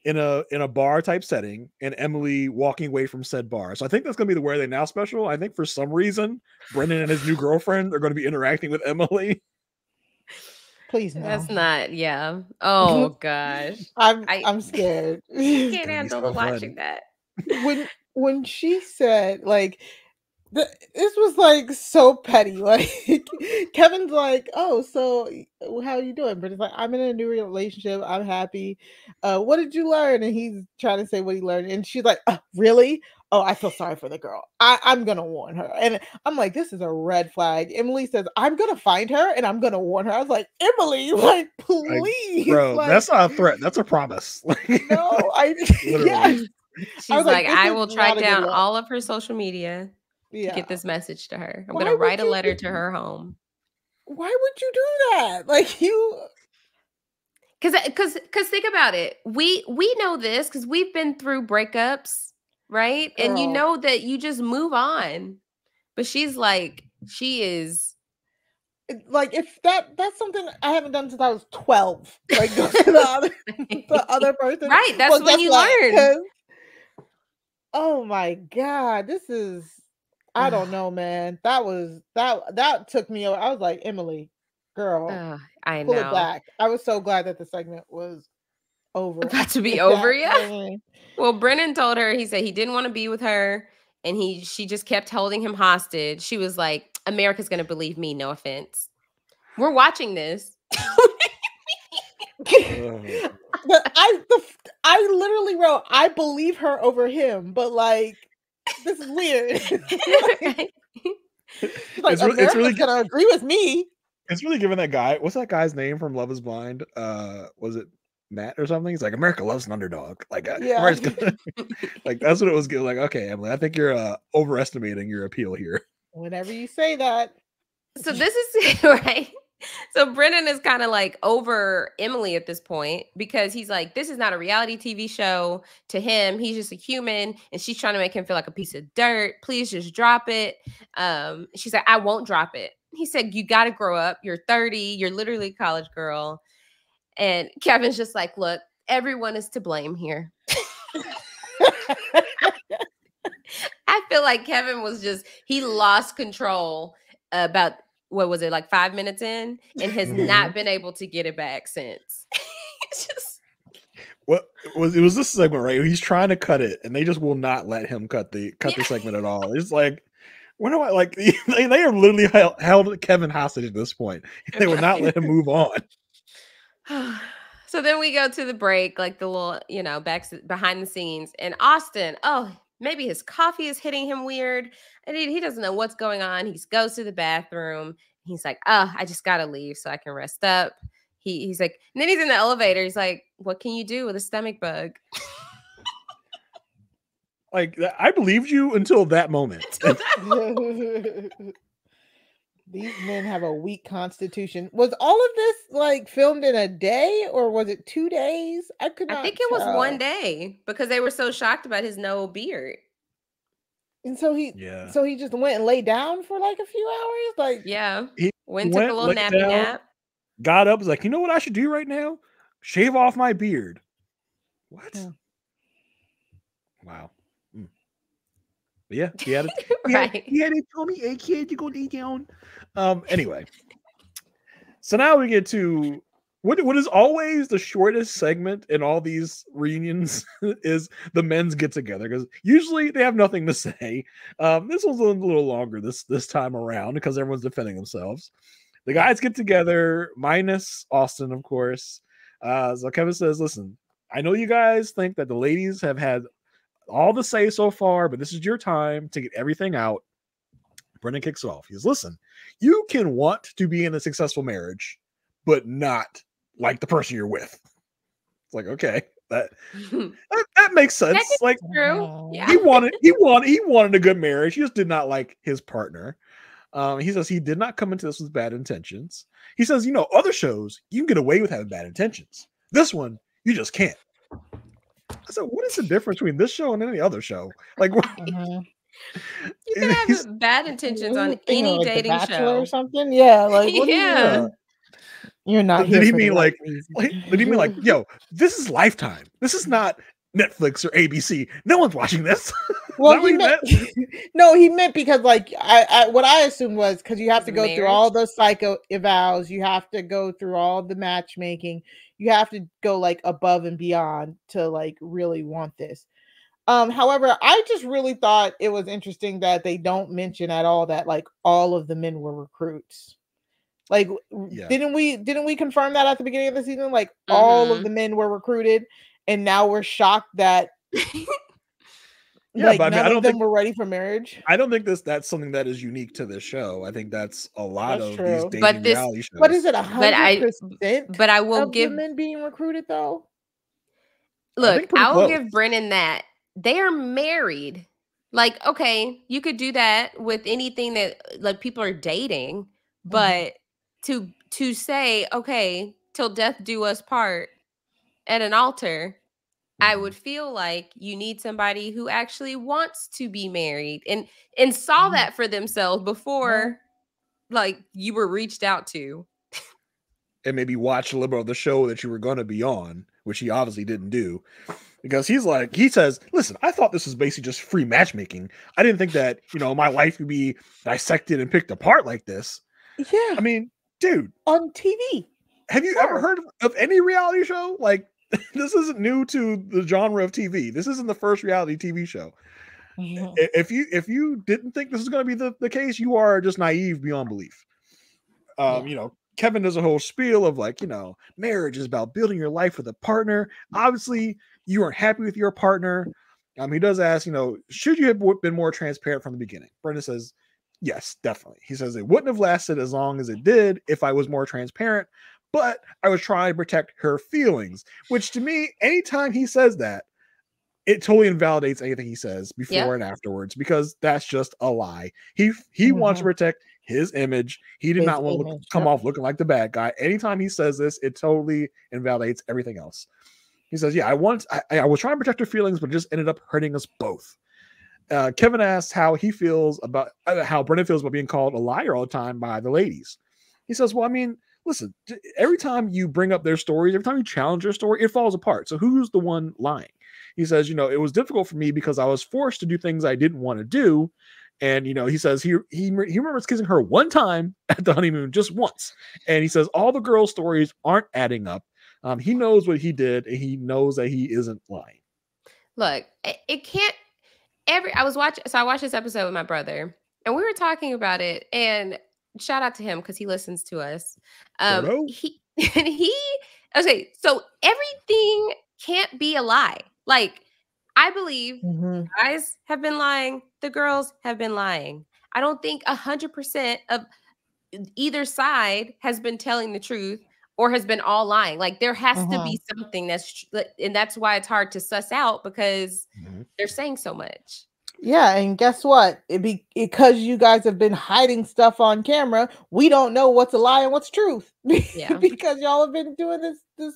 in a in a bar type setting, and Emily walking away from said bar. So I think that's going to be the Where Are They Now special. I think for some reason, Brennan and his new girlfriend are going to be interacting with Emily. please no. that's not, yeah. Oh, gosh. I'm I- I'm scared. I Can't gonna handle so the fun. watching that. when when she said like the, this was like so petty like kevin's like oh so y- how you doing? But it's like i'm in a new relationship. I'm happy. Uh what did you learn? And he's trying to say what he learned and she's like "Uh, really? Oh i feel sorry for the girl. I, i'm gonna warn her. And i'm like this is a red flag. Emily says i'm gonna find her and i'm gonna warn her. I was like emily like please Bro, like, that's not a threat. That's a promise. Like, no i Literally. yes. She's was like, like, I will track down all of her social media yeah to get this message to her. I'm going to write a letter to her home. why would you do that like you Cause, uh, cause, cause think about it. We we know this because we've been through breakups, right? And you know that you just move on. But she's like, she is. like if that that's something I haven't done since I was 12. Like go to the other, the other person. Right, that's when you what? learn. Oh my god, this is I don't know, man. That was that that took me over. I was like, Emily, girl, Ugh, I pull know. it back. I was so glad that the segment was over. About to be over, yeah. Well, Brennan told her he said he didn't want to be with her, and he she just kept holding him hostage. She was like, "America's gonna believe me." No offense. We're watching this. The, I the, I literally wrote I believe her over him, but like this is weird. like, It's re- it's really- gonna agree with me. It's really giving that guy. What's that guy's name from Love Is Blind? Uh, was it Matt or something? He's like America loves an underdog. Like, uh, Yeah. Gonna- like that's what it was. Good. Like, okay, Emily, I think you're uh, overestimating your appeal here. Whenever you say that, So this is right. So Brennan is kind of like over Emily at this point because he's like, this is not a reality TV show. To him, he's just a human, and she's trying to make him feel like a piece of dirt. Please just drop it. Um, she's like, I won't drop it. He said, You got to grow up. You're 30. You're literally a college girl. And Kevin's just like, Look, everyone is to blame here. I feel like Kevin was just he lost control about what was it like five minutes in and has mm-hmm. not been able to get it back since. it's just What was it? Was this segment right? He's trying to cut it, and they just will not let him cut the cut the segment at all. It's like. When do I like they, they are literally held, held Kevin hostage at this point. They will not let him move on. so then we go to the break, like the little, you know, back behind the scenes, and Austin. Oh, maybe his coffee is hitting him weird, and he, he doesn't know what's going on. He goes to the bathroom. He's like, "Oh, I just gotta leave so I can rest up." He, he's like, and then he's in the elevator. He's like, "What can you do with a stomach bug?" Like I believed you until that moment. these men have a weak constitution. Was all of this like filmed in a day or was it two days? I could not. I think it was one day because they were so shocked about his no beard. And so he, Yeah. so he just went and lay down for like a few hours. Like, Yeah, He went took went, a little laid nappy down, nap. got up, was like, you know what I should do right now? Shave off my beard. What? Yeah. Wow. Mm. But yeah, he had, a, he, had, right. he had a tummy ache. He had to go lay down. Um. Anyway, so now we get to what what is always the shortest segment in all these reunions is the men's get together because usually they have nothing to say. Um, this one's a little longer this this time around because everyone's defending themselves. The guys get together, minus Austin, of course. Uh, so Kevin says, "Listen, I know you guys think that the ladies have had all the say so far, but this is your time to get everything out." Brennan kicks it off. He says, "Listen, you can want to be in a successful marriage, but not like the person you're with." It's like, okay, that that, that makes sense. is like True. Yeah. he wanted he wanted he wanted a good marriage. He just did not like his partner. Um, he says he did not come into this with bad intentions. He says, you know, other shows you can get away with having bad intentions. This one you just can't. I said, what is the difference between this show and any other show? Like, what? Mhm. You can have bad intentions on you thinking, any like, dating show. or something. Yeah, like what do you Yeah. You're not. Did he mean, like- reason. Like, did he mean like, yo, this is Lifetime. This is not Netflix or ABC. No one's watching this. Well, he he meant, no, he meant because like I, I what I assumed was because you have to go through all the psycho evals, you have to go through all the matchmaking, you have to go like above and beyond to like really want this. Um, however, I just really thought it was interesting that they don't mention at all that like all of the men were recruits. Like, Yeah. didn't we didn't we confirm that at the beginning of the season? Like all of Mhm. the men were recruited, and now we're shocked that Yeah, like but I mean, none I don't them think- were ready for marriage. I don't think this that's something that is unique to this show. I think that's a lot That's of true. these dating But this- reality shows. What is it? But I- hundred percent But I will give the men being recruited though. look, think I will close. give Brennan that. They are married. Like, okay, you could do that with anything that like people are dating, but to to say, okay, till death do us part at an altar, I Mhm. would feel like you need somebody who actually wants to be married and and saw Mhm. that for themselves before like you were reached out to. and maybe watch a little bit of the show that you were going to be on, which he obviously didn't do. Because he's like, he says, listen, I thought this was basically just free matchmaking. I didn't think that, you know, my life would be dissected and picked apart like this. Yeah, I mean, dude, on TV. have you ever heard of, any reality show? Like, this isn't new to the genre of TV. This isn't the first reality TV show. I- If you if you didn't think this is going to be the, the case, you are just naive beyond belief. Um, Yeah. you know, Kevin does a whole spiel of like, you know, marriage is about building your life with a partner. Obviously, you aren't happy with your partner. Um, he does ask, you know, should you have been more transparent from the beginning? Brennan says, yes, definitely. He says it wouldn't have lasted as long as it did if I was more transparent, but I was trying to protect her feelings, which to me, anytime he says that, it totally invalidates anything he says before Yeah. and afterwards because that's just a lie. He he wants to Mhm. protect his image. He did His not want to look, come yep. off looking like the bad guy. Anytime he says this, it totally invalidates everything else. He says, "Yeah, I want. I, I was trying to protect her feelings, but it just ended up hurting us both." Uh, Kevin asks how he feels about uh, how Brennan feels about being called a liar all the time by the ladies. He says, "Well, I mean, listen. Every time you bring up their stories, every time you challenge their story, it falls apart. So who's the one lying?" He says, "You know, it was difficult for me because I was forced to do things I didn't want to do." And you know, he says he he he remembers kissing her one time at the honeymoon, just once. And he says all the girl stories aren't adding up. Um, he knows what he did, and he knows that he isn't lying. Look, it, can't every I was watching so I watched this episode with my brother and we were talking about it and shout out to him because he listens to us. Um he and he okay, so everything can't be a lie. Like I believe Mhm. guys have been lying, the girls have been lying. I don't think a hundred percent of either side has been telling the truth or has been all lying. Like there has to Uh-huh. be something that's, and that's why it's hard to suss out because they're saying so much. Yeah, and guess what? It be because you guys have been hiding stuff on camera, we don't know what's a lie and what's truth. Yeah. because y'all have been doing this this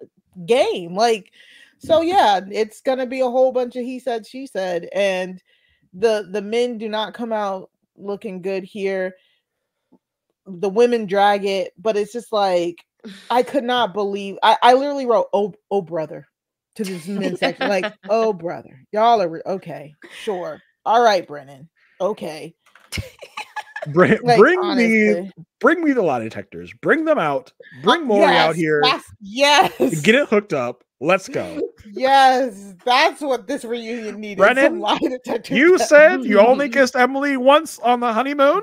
uh, game. Like, so yeah, it's gonna be a whole bunch of he said, she said, and the the men do not come out looking good here. The women drag it, but it's just like I could not believe I, I literally wrote oh oh brother to this men's section like oh brother y'all are re- okay sure all right Brennan okay Bring, like bring me, bring me the lie detectors. Bring them out. Bring Uh, Maury out here. yes Get it hooked up. Let's go. yes that's what this reunion needed some Brennan, lie detector You tests. said you only kissed Emily once on the honeymoon.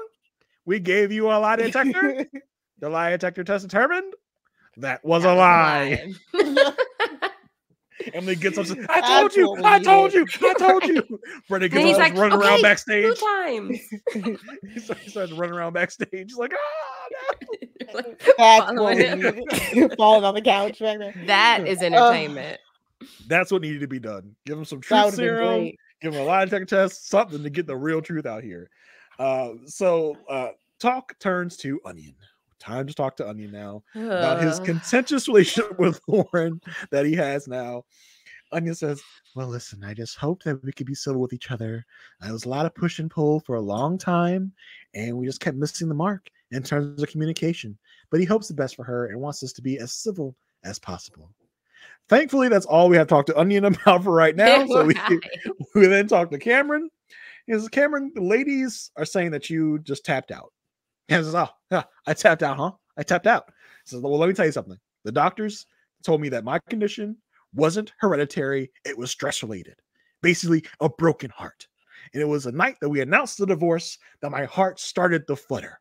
We gave you a lie detector. the lie detector test determined that was a That was lie. lie. Emily gets up. I That's told you. what I told you. needed. I told you. Brennan gets he's up, like, running around "Okay, Two backstage. times. he starts he starts running around backstage. He's like, ah, no. Like, that's what following we him. needed falling on the couch back there that is entertainment. That's what needed to be done. Give him some that truth would have been serum. give him a lie detector test, something to get the real truth out here. Uh, so uh, talk turns to Onion. Time to talk to Onion now about his contentious relationship with Lauren that he has now. Onion says, Well, listen, I just hope that we could be civil with each other. There was a lot of push and pull for a long time, and we just kept missing the mark in terms of communication. But he hopes the best for her and wants us to be as civil as possible. Thankfully, that's all we have talked to Onion about for right now. So we, we then talk to Cameron. He says, Cameron, the ladies are saying that you just tapped out. And says, Oh, yeah, I tapped out, huh? I tapped out. He says, Well, let me tell you something. The doctors told me that my condition wasn't hereditary, it was stress related. Basically, a broken heart. And it was a night that we announced the divorce that my heart started to flutter.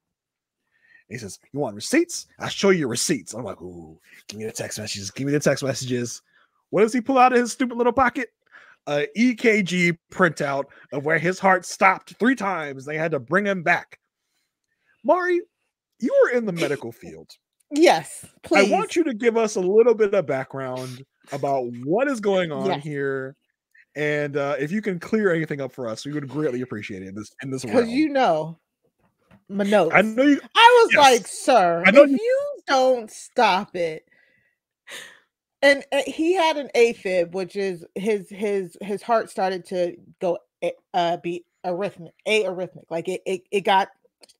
And he says, You want receipts? I'll show you receipts. I'm like, Ooh, give me the text messages. Give me the text messages. What does he pull out of his stupid little pocket? A EKG printout of where his heart stopped three times. They had to bring him back. Mari, you were in the medical field. yes please I want you to give us a little bit of background about what is going on Yes. here. And uh, if you can clear anything up for us, we would greatly appreciate it in this in this because you know my notes I know you I was Yes. like, sir, I know if you- you don't stop it. And uh, he had an AFib, which is his his his heart started to go uh be arrhythmic, arrhythmic. Like it it, it got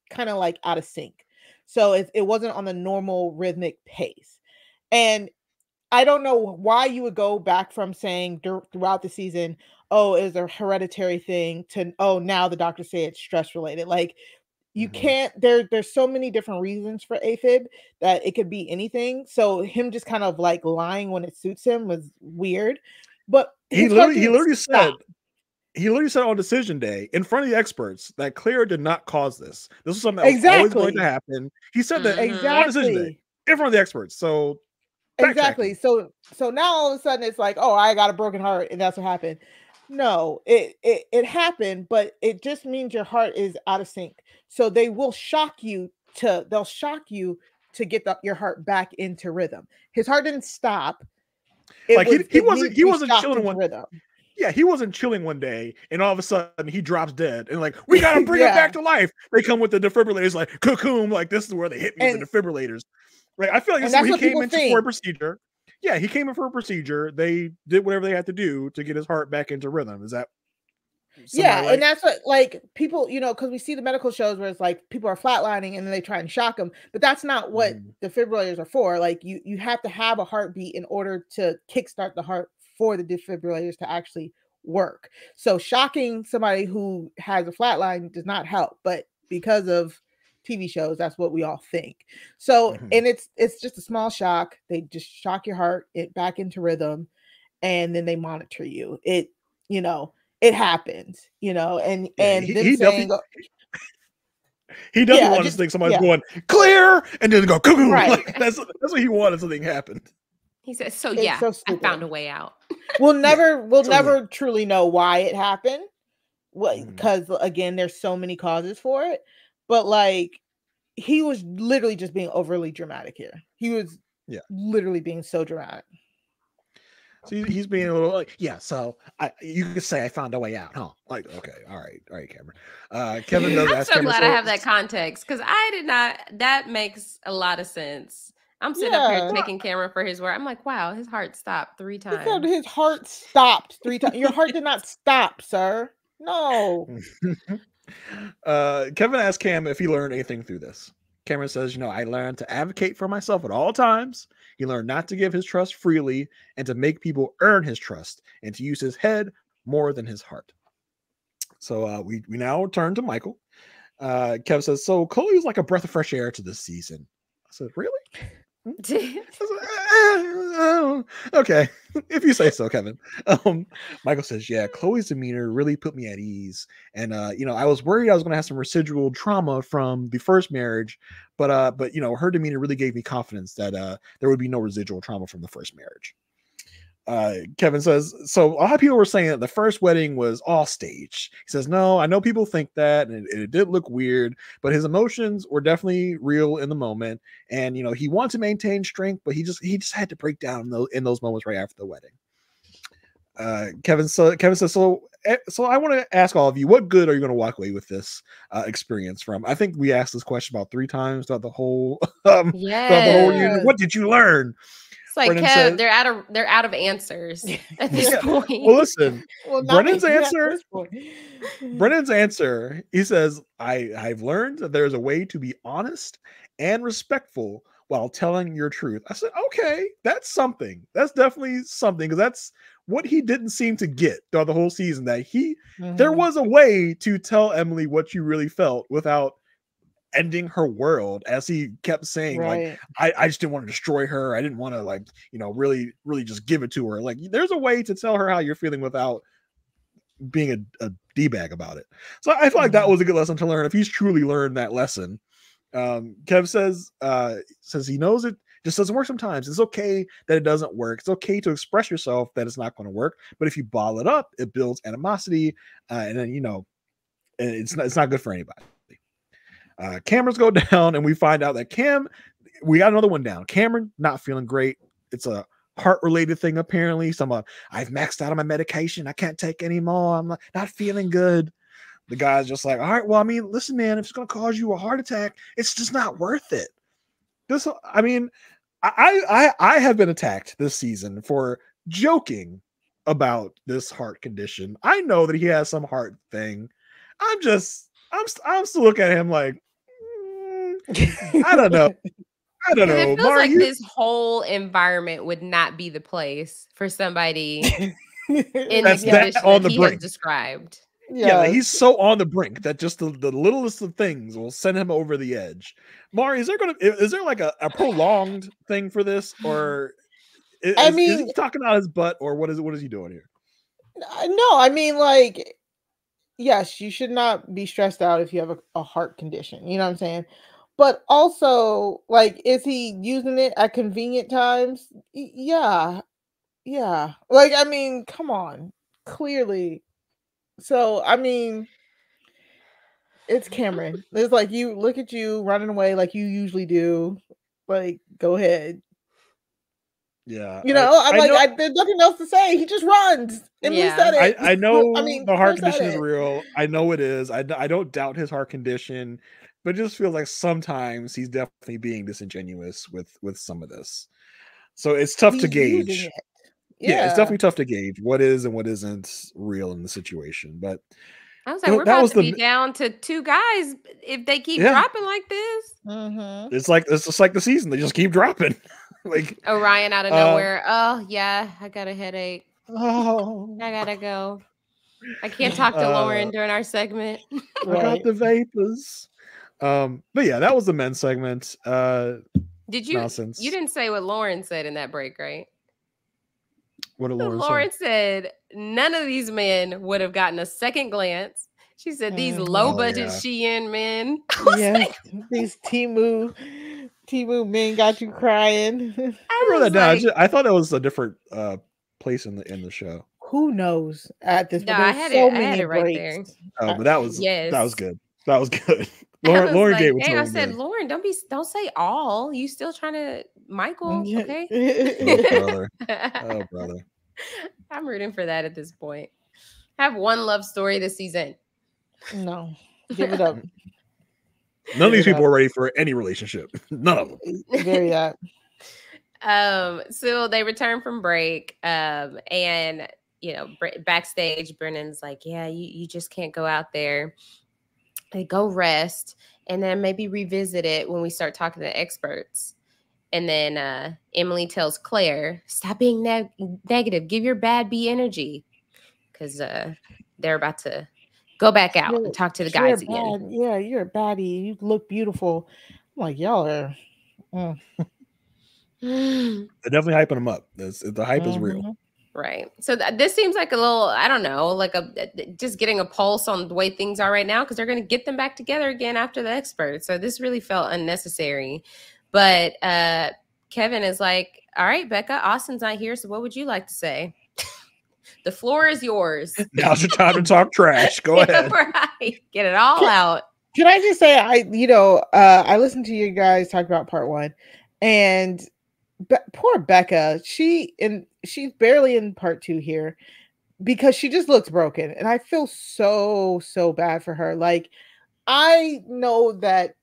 kind of like out of sync. So it, it wasn't on the normal rhythmic pace. And I don't know why you would go back from saying throughout the season, oh, it's a hereditary thing to oh, now the doctors say it's stress related. Like you Mhm. can't there there's so many different reasons for AFib that it could be anything. So him just kind of like lying when it suits him was weird. But he literally he literally said he literally said on decision day in front of the experts that Clara did not cause this. This was something that was always going to happen. He said that on decision day Exactly. in front of the experts. So Exactly. So so now all of a sudden it's like, oh, I got a broken heart, and that's what happened. No, it it it happened, but it just means your heart is out of sync. So they will shock you to they'll shock you to get the, your heart back into rhythm. His heart didn't stop. It Like, he- he wasn't- he wasn't chilling one- rhythm. yeah, he wasn't chilling one day, and all of a sudden he drops dead, and like we gotta bring him back to life. They come with the defibrillators, like cocoon, like this is where they hit me And- with the defibrillators. Right, I feel like this is where he came into for a think. procedure. Yeah, he came in for a procedure. They did whatever they had to do to get his heart back into rhythm. Is that? yeah somewhat and that's what like people you know because we see the medical shows where it's like people are flatlining and then they try and shock them but that's not what Mhm. defibrillators are for like you you have to have a heartbeat in order to kickstart the heart for the defibrillators to actually work so shocking somebody who has a flatline does not help but because of tv shows that's what we all think so Mhm. and it's it's just a small shock they just shock your heart it back into rhythm and then they monitor you it you know it happens you know and Yeah, and he- them he saying definitely- He doesn't Yeah, want just- to think somebody's yeah. going clear and then go cuckoo. Right. Like, that's that's what he wanted. Something happened. He said, "So It's yeah, so I found a way out." we'll never we'll so yeah. never truly know why it happened because again there's so many causes for it but like he was literally just being overly dramatic here he was Yeah. literally being so dramatic So he's being a little like, yeah. So I, you could say I found a way out, huh? Like, okay, all right, all right, Cameron. Uh, Kevin does I'm so Cameron, glad I have that context because I did not. That makes a lot of sense. I'm sitting up here taking Cameron for his word. I'm like, wow, his heart stopped three he times. said his heart stopped three times your heart did not stop sir no uh, Kevin asked Cam if he learned anything through this. Cameron says, you know, I learned to advocate for myself at all times. He learned not to give his trust freely and to make people earn his trust and to use his head more than his heart. So uh, we we now turn to Michael. Uh, Kevin says, so Chloe was like a breath of fresh air to this season. I said, really? Said, "Eh, okay, if you say so, Kevin. Um, Michael says, "Yeah, Chloe's demeanor really put me at ease, and uh, you know, I was worried I was going to have some residual trauma from the first marriage, but uh, but you know, her demeanor really gave me confidence that uh, there would be no residual trauma from the first marriage." Uh, Kevin says, "So a lot of people were saying that the first wedding was all stage. He says, "No, I know people think that, and it, it did look weird, but his emotions were definitely real in the moment." and you know he wanted to maintain strength but he just he just had to break down in those, in those moments right after the wedding uh kevin so kevin says so eh, so i want to ask all of you what good are you going to walk away with this uh experience from i think we asked this question about three times throughout the whole um throughout the whole yeah, what did you learn it's like Kev, says- they're out of they're out of answers at this Yeah. point. well listen well Brennan's answer- Brennan's answer, he says, I, I've learned that there's a way to be honest and respectful while telling your truth. I said, okay, that's something. That's definitely something because that's what he didn't seem to get throughout the whole season. That he there Mhm. was a way to tell Emily what you really felt without ending her world, as he kept saying, like, I, I just didn't want to destroy her. I didn't want to like, you know, really, really just give it to her. Like there's a way to tell her how you're feeling without being a, a D-bag about it. So I feel like that Mhm. was a good lesson to learn. If he's truly learned that lesson. Um, Kev says, uh, says he knows it just doesn't work sometimes. It's okay that it doesn't work. It's okay to express yourself that it's not going to work. But if you bottle it up, it builds animosity, uh, and then you know, it's not it's not good for anybody. Uh, cameras go down, and we find out that Cam, we got another one down. Cameron not feeling great. It's a heart related thing apparently. Some uh, I've maxed out on my medication. I can't take any more. I'm not, feeling good. The guy's just like, all right, well, I mean, listen, man, if it's gonna cause you a heart attack, it's just not worth it. This, I mean, I I I have been attacked this season for joking about this heart condition. I know that he has some heart thing. I'm just I'm I'm still looking at him like I don't know. I don't know. It feels Mari, like you- this whole environment would not be the place for somebody in That's the that condition on that the he has brink. described. yeah, Yes. he's so on the brink that just the, the littlest of things will send him over the edge. Mari, is there gonna is there like a, a prolonged thing for this, or i- is, I is mean- he talking out his butt, or what is what is he doing here? Uh, no, I mean, like yes, you should not be stressed out if you have a, a heart condition. You know what I'm saying? But also, like, is he using it at convenient times? Y- yeah. Yeah. Like, I mean, come on. Clearly. So, I mean, it's Cameron. It's like you look at you running away like you usually do. Like, go ahead. Yeah, You know, I, am like, know- I, there's nothing else to say. He just runs. And we Yeah. said I, it. I know I mean, the heart condition is real. I know it is I, I don't doubt his heart condition, but it just feels like sometimes he's definitely being disingenuous with with some of this. So it's tough to He's using gauge. it. Yeah. it's definitely tough to gauge what is and what isn't real in the situation. But I was like, No, we're that about was to be the- down to two guys if they keep Yeah. dropping like this. Mhm. it's like it's just like the season; they just keep dropping. like Orion out of Uh, nowhere. Oh yeah, I got a headache. oh, I gotta go. I can't talk to Uh, Lauren during our segment. I got the vapors. Um, but yeah, that was the men's segment. Uh, Did you? nonsense. You didn't say what Lauren said in that break, right? what did Lauren, Lauren, say? said none of these men would have gotten a second glance. She said these Mhm. low Oh, budget yeah. Shein men. Yes, these Temu, Temu men got you crying. I wrote that down. I, like, ju- I thought that was a different uh place in the in the show. Who knows at this No, point? I There's had so it- I had many it right breaks. Oh, Uh, but that was that was good. That was good. I Lauren, was Lauren like, gave it to "Dang," I said, good. Lauren, don't be, don't say all. You still trying to, Michael? Yeah. Okay. Oh, brother. Oh, brother. I'm rooting for that at this point. I have one love story this season. no, give it up. None of these Yeah. people are ready for any relationship. None of them. Very that. Um, so they return from break, um, and you know, Bre- backstage, Brennan's like, "Yeah, you you just can't go out there. They go rest, and then maybe revisit it when we start talking to experts." And then uh, Emily tells Claire, "Stop being neg- negative. Give your bad B energy, because uh, they're about to go back out You're- and talk to the guys a again." bad- yeah, you're a baddie. You look beautiful. I'm like, y'all are. mm. They're definitely hyping them up. This, the hype is real. Right. So th- this seems like a little, I don't know, like a just getting a pulse on the way things are right now because they're going to get them back together again after the expert. So this really felt unnecessary. But uh Kevin is like, "All right, Becca, Austin's not here, so what would you like to say?" the floor is yours. Now's your time to talk trash. Go ahead. right. Get it all out. Can I just say, I you know, uh, I listened to you guys talk about part one, and Be- poor Becca, she and she's barely in part two here because she just looks broken, and I feel so so bad for her. Like, I know that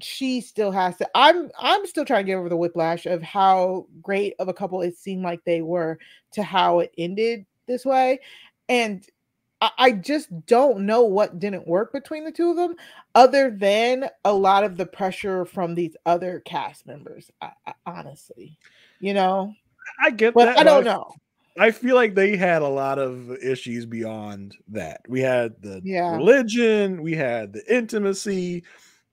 she still has to. I'm I'm still trying to get over the whiplash of how great of a couple it seemed like they were to how it ended this way, and. I- just don't know what didn't work between the two of them other than a lot of the pressure from these other cast members I, I, honestly you know I get but that. i don't but know I feel like they had a lot of issues beyond that. We had the Yeah. religion, we had the intimacy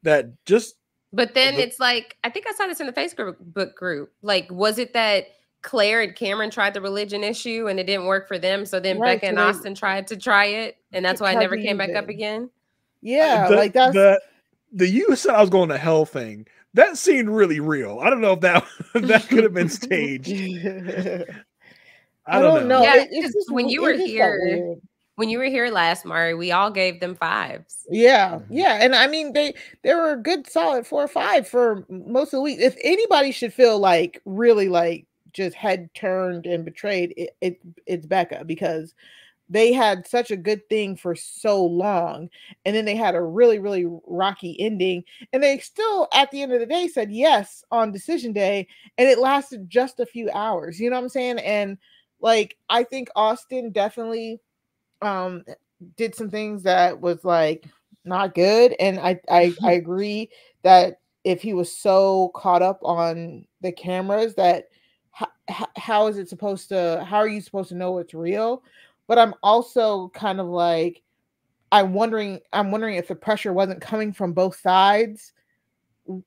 that just But then the- it's like, I think I saw this in the Facebook book group. Like, was it that Claire and Cameron tried the religion issue and it didn't work for them? So then Right, Becca and they- Austin tried to try it, and that's why it never came use back up again. yeah the, like that's the the you said I was going to hell thing. That seemed really real. I don't know if that that could have been staged. I don't, know. Yeah, It- it's because just when you were here- When you were here last, Mari, we all gave them fives. Yeah, Mhm. yeah, and I mean they they were a good solid four or five for most of the week. If anybody should feel like really like just head turned and betrayed, it, it it's Becca because they had such a good thing for so long, and then they had a really really rocky ending, and they still at the end of the day said yes on decision day, and it lasted just a few hours. You know what I'm saying? And like I think Austin definitely um did some things that was like not good and i i, I agree that if he was so caught up on the cameras that h- how is it supposed to how are you supposed to know it's real but i'm also kind of like i'm wondering i'm wondering if the pressure wasn't coming from both sides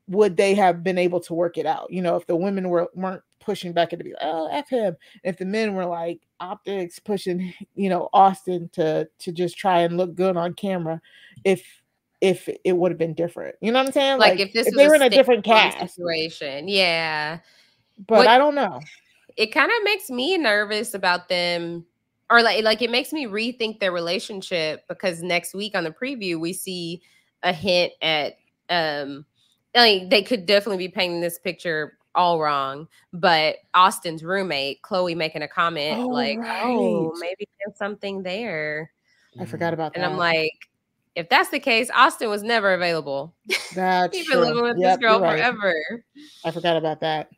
would they have been able to work it out? You know, if the women were weren't pushing back and to be like, oh, F him. If the men were like optics pushing, you know, Austin to to just try and look good on camera, if if it would have been different. You know what I'm saying? Like, if this if was they were in a different cast. situation, yeah. But What- I don't know. it kind of makes me nervous about them or like like it makes me rethink their relationship because next week on the preview we see a hint at um like they could definitely be painting this picture all wrong but austin's roommate chloe making a comment Oh, like oh maybe there's something there I forgot about that. and i'm like if that's the case austin was never available that's he's been true. living with Yep, this girl right. forever I forgot about that.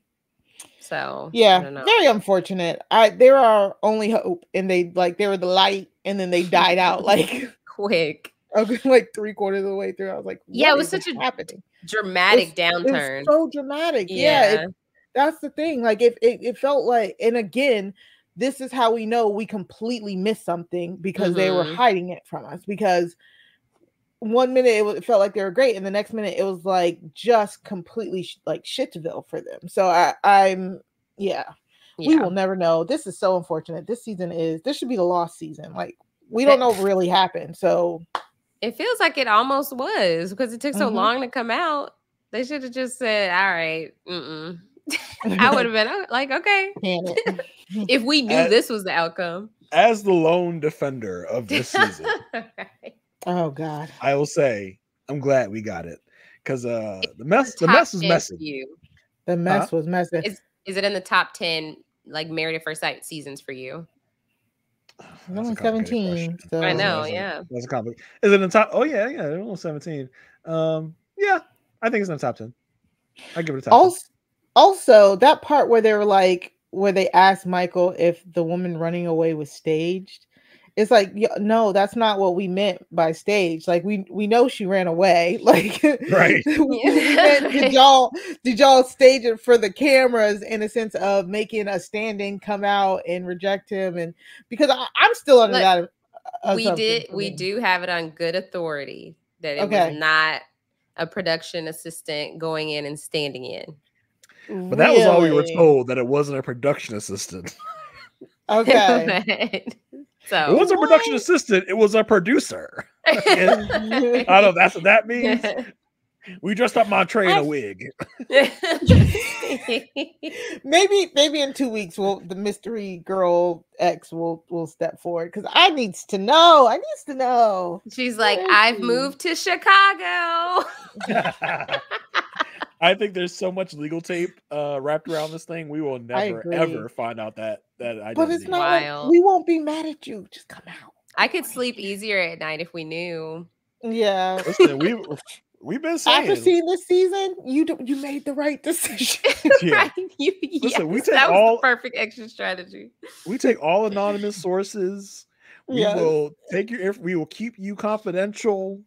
So Yeah, very unfortunate. I there are only hope, and they like they were the light, and then they died out like quick okay, like three quarters of the way through. I was like, Yeah, it was such a happening. dramatic It downturn was so dramatic. Yeah, yeah it, that's the thing. Like if it, it felt like, and again, this is how we know we completely missed something because they were Mhm. hiding it from us. Because one minute it, wa- it felt like they were great, and the next minute it was like just completely sh- like shitville for them. So I, I'm, yeah, we will never know. This is so unfortunate. This season is this should be the lost season. Like we don't know what really happened. So It feels like it almost was because it took so Mhm. long to come out. They should have just said, "All right." Mm-mm. I would have been uh, like, "Okay." If we knew Uh, this was the outcome. As the lone defender of this season, Right. Oh God. I will say I'm glad we got it because uh the mess the Top mess was messy. You The mess was messy. Is- is it in the top ten like Married at First Sight seasons for you? That's I'm only 17. So I know, that's a- yeah. That's a complicated. Is it in the top? Oh yeah, yeah, they're almost 17. Um, yeah, I think it's in the top 10. I give it a top. 10. Also, also that part where they were like where they asked Michael if the woman running away was staged. It's like y- no, that's not what we meant by stage. Like we we know she ran away. Like Right. we- we meant, did y'all did y'all stage it for the cameras in a sense of making a standing come out and reject him and because I, I'm still under Look, that. uh, we did we me. do have it on good authority that it Okay. was not a production assistant going in and standing in. but that was all we were told that it wasn't a production assistant. Okay. So It wasn't a production assistant. It was a producer. I don't know. That's what that means. We dressed up Montre in a wig. maybe maybe in two weeks we'll the mystery girl X will will step forward because I needs to know. I needs to know. She's like, Where is I've she? moved to Chicago. I think there's so much legal tape uh, wrapped around this thing. We will never ever find out that that identity. But it's not. like- we won't be mad at you. Just come out. I could sleep easier at night if we knew. Yeah. Listen, we we've been saying. After seeing this season, you do, you made the right decision. Yeah. right? You, Listen, we take that was all- the perfect extra strategy. we take all anonymous sources. We Yes. will take your. inf- We will keep you confidential.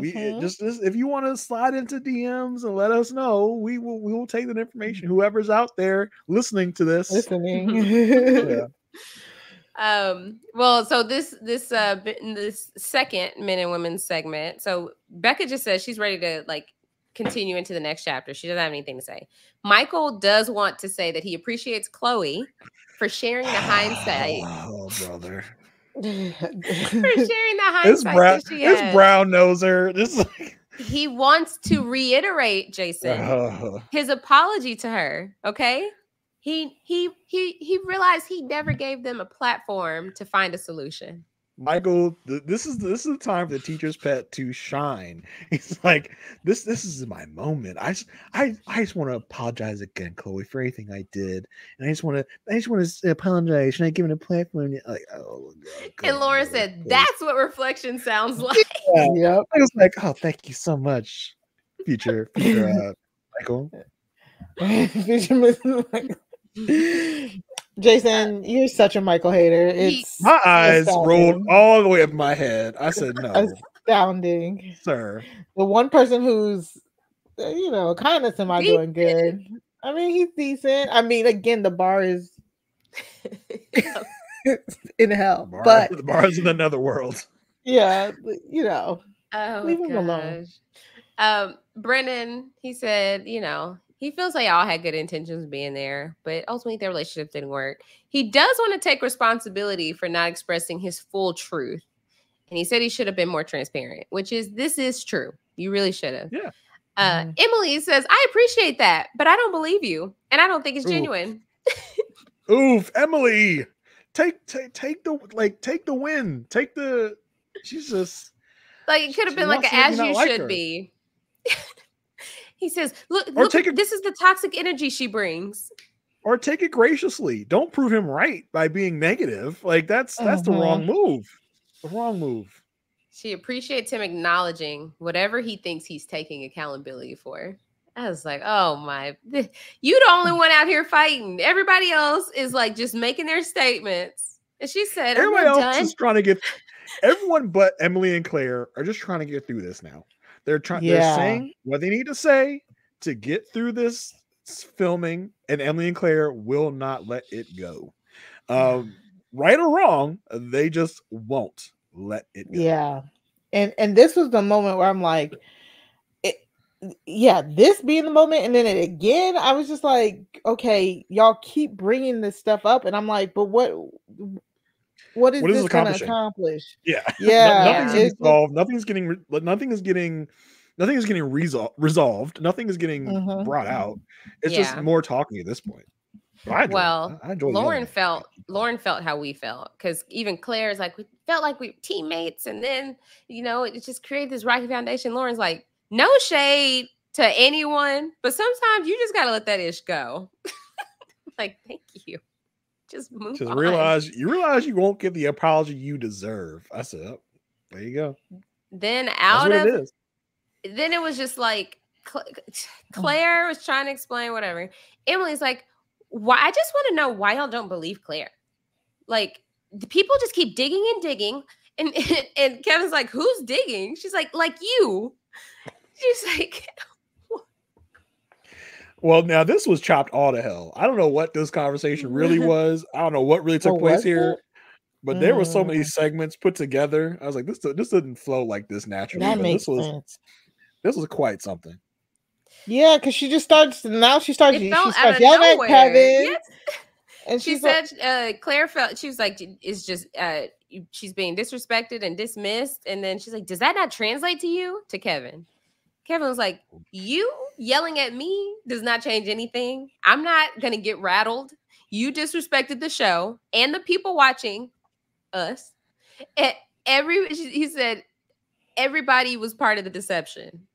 We it Mhm. just just- if you want to slide into DMs and let us know, we will we will take that information. Whoever's out there listening to this, listening. yeah. Um, well, so this this uh this second men and women segment. So Becca just says she's ready to like continue into the next chapter. She doesn't have anything to say. Michael does want to say that he appreciates Chloe for sharing the hindsight. Oh, brother. For sharing the hindsight brown, that she this has. brown noser. This is like, he wants to reiterate, Jason, uh, his apology to her. Okay. He he he he realized he never gave them a platform to find a solution. Michael. th- This is this is the time for the teacher's pet to shine. He's like, this this is my moment. I just I I just want to apologize again, Chloe, for anything I did, and I just want to I just want to apologize. Should I give it a platform? Like, oh, God, And Laura God, said, Chloe." "That's what reflection sounds like." Yeah. yep. I was like, oh, thank you so much, future, future uh, Michael. Jason, you're such a Michael hater. He- It's My eyes rolled all the way up my head. I said, no, astounding. sir. The one person who's, uh, you know, kind of semi doing good. I mean, he's decent. I mean, again, the bar is in hell, Bar, but the bar's in another world. yeah, you know, oh, Leave him alone. Um, Brennan, he said, you know, he feels like all had good intentions being there, but ultimately their relationship didn't work. He does want to take responsibility for not expressing his full truth. And he said he should have been more transparent, which is this is true. You really should have. Yeah. Uh, Mhm. Emily says, I appreciate that, but I don't believe you. And I don't think it's Ooh. genuine. Oof, Emily, take take take the like take the win. Take the. She's just Like it could have been like wants a to make as you you like should her. be. he says, look, Or look take this is the toxic energy she brings. or take it graciously. Don't prove him right by being negative. Like that's that's the mm-hmm. wrong move. The wrong move. She appreciates him acknowledging whatever he thinks he's taking accountability for. I was like, oh my, you the only one out here fighting. Everybody else is like just making their statements. And she said, Everybody else done. is trying to get. Everyone but Emily and Claire are just trying to get through this now. They're trying. They're saying what they need to say to get through this filming, and Emily and Claire will not let it go. Um, right or wrong, they just won't let it go. Yeah. And and this was the moment where I'm like, it, yeah, this being the moment, and then it again, I was just like, okay, y'all keep bringing this stuff up, and I'm like, but what, what is What is this it going to accomplishing? accomplish? Yeah. No- Yeah, nothing's getting solved. Nothing's getting. re- Nothing is getting. Nothing is getting resol- resolved. Nothing is getting Mhm. brought out. It's Yeah. just more talking at this point. But I enjoy. Well, I I enjoy Lauren felt Lauren felt how we felt because even Claire's like we felt like we were teammates, and then you know it just created this rocky foundation. Lauren's like, no shade to anyone, but sometimes you just gotta let that ish go. like, thank you. Just move Just on. realize you realize you won't get the apology you deserve. I said, oh, there you go. Then out of it is. then it was just like mm. Claire was trying to explain whatever. Emily's like, why? I just want to know why y'all don't believe Claire. Like the people just keep digging and digging, and and Kevin's like, who's digging? She's like, like you. She's like, Well, now this was chopped all to hell. I don't know what this conversation really was. I don't know what really took Oh, place here. it? But there were so Mm. many segments put together. I was like, this this didn't flow like this naturally. That makes this was sense. this was quite something. Yeah, because she just starts now. She starts. She out starts of yelling at nowhere. Kevin, Yes. and She she's like, said, uh, Claire felt she was like, is just uh, she's being disrespected and dismissed, and then she's like, does that not translate to you? To Kevin. Kevin was like, you yelling at me does not change anything. I'm not gonna get rattled. You disrespected the show and the people watching us. And every he said everybody was part of the deception.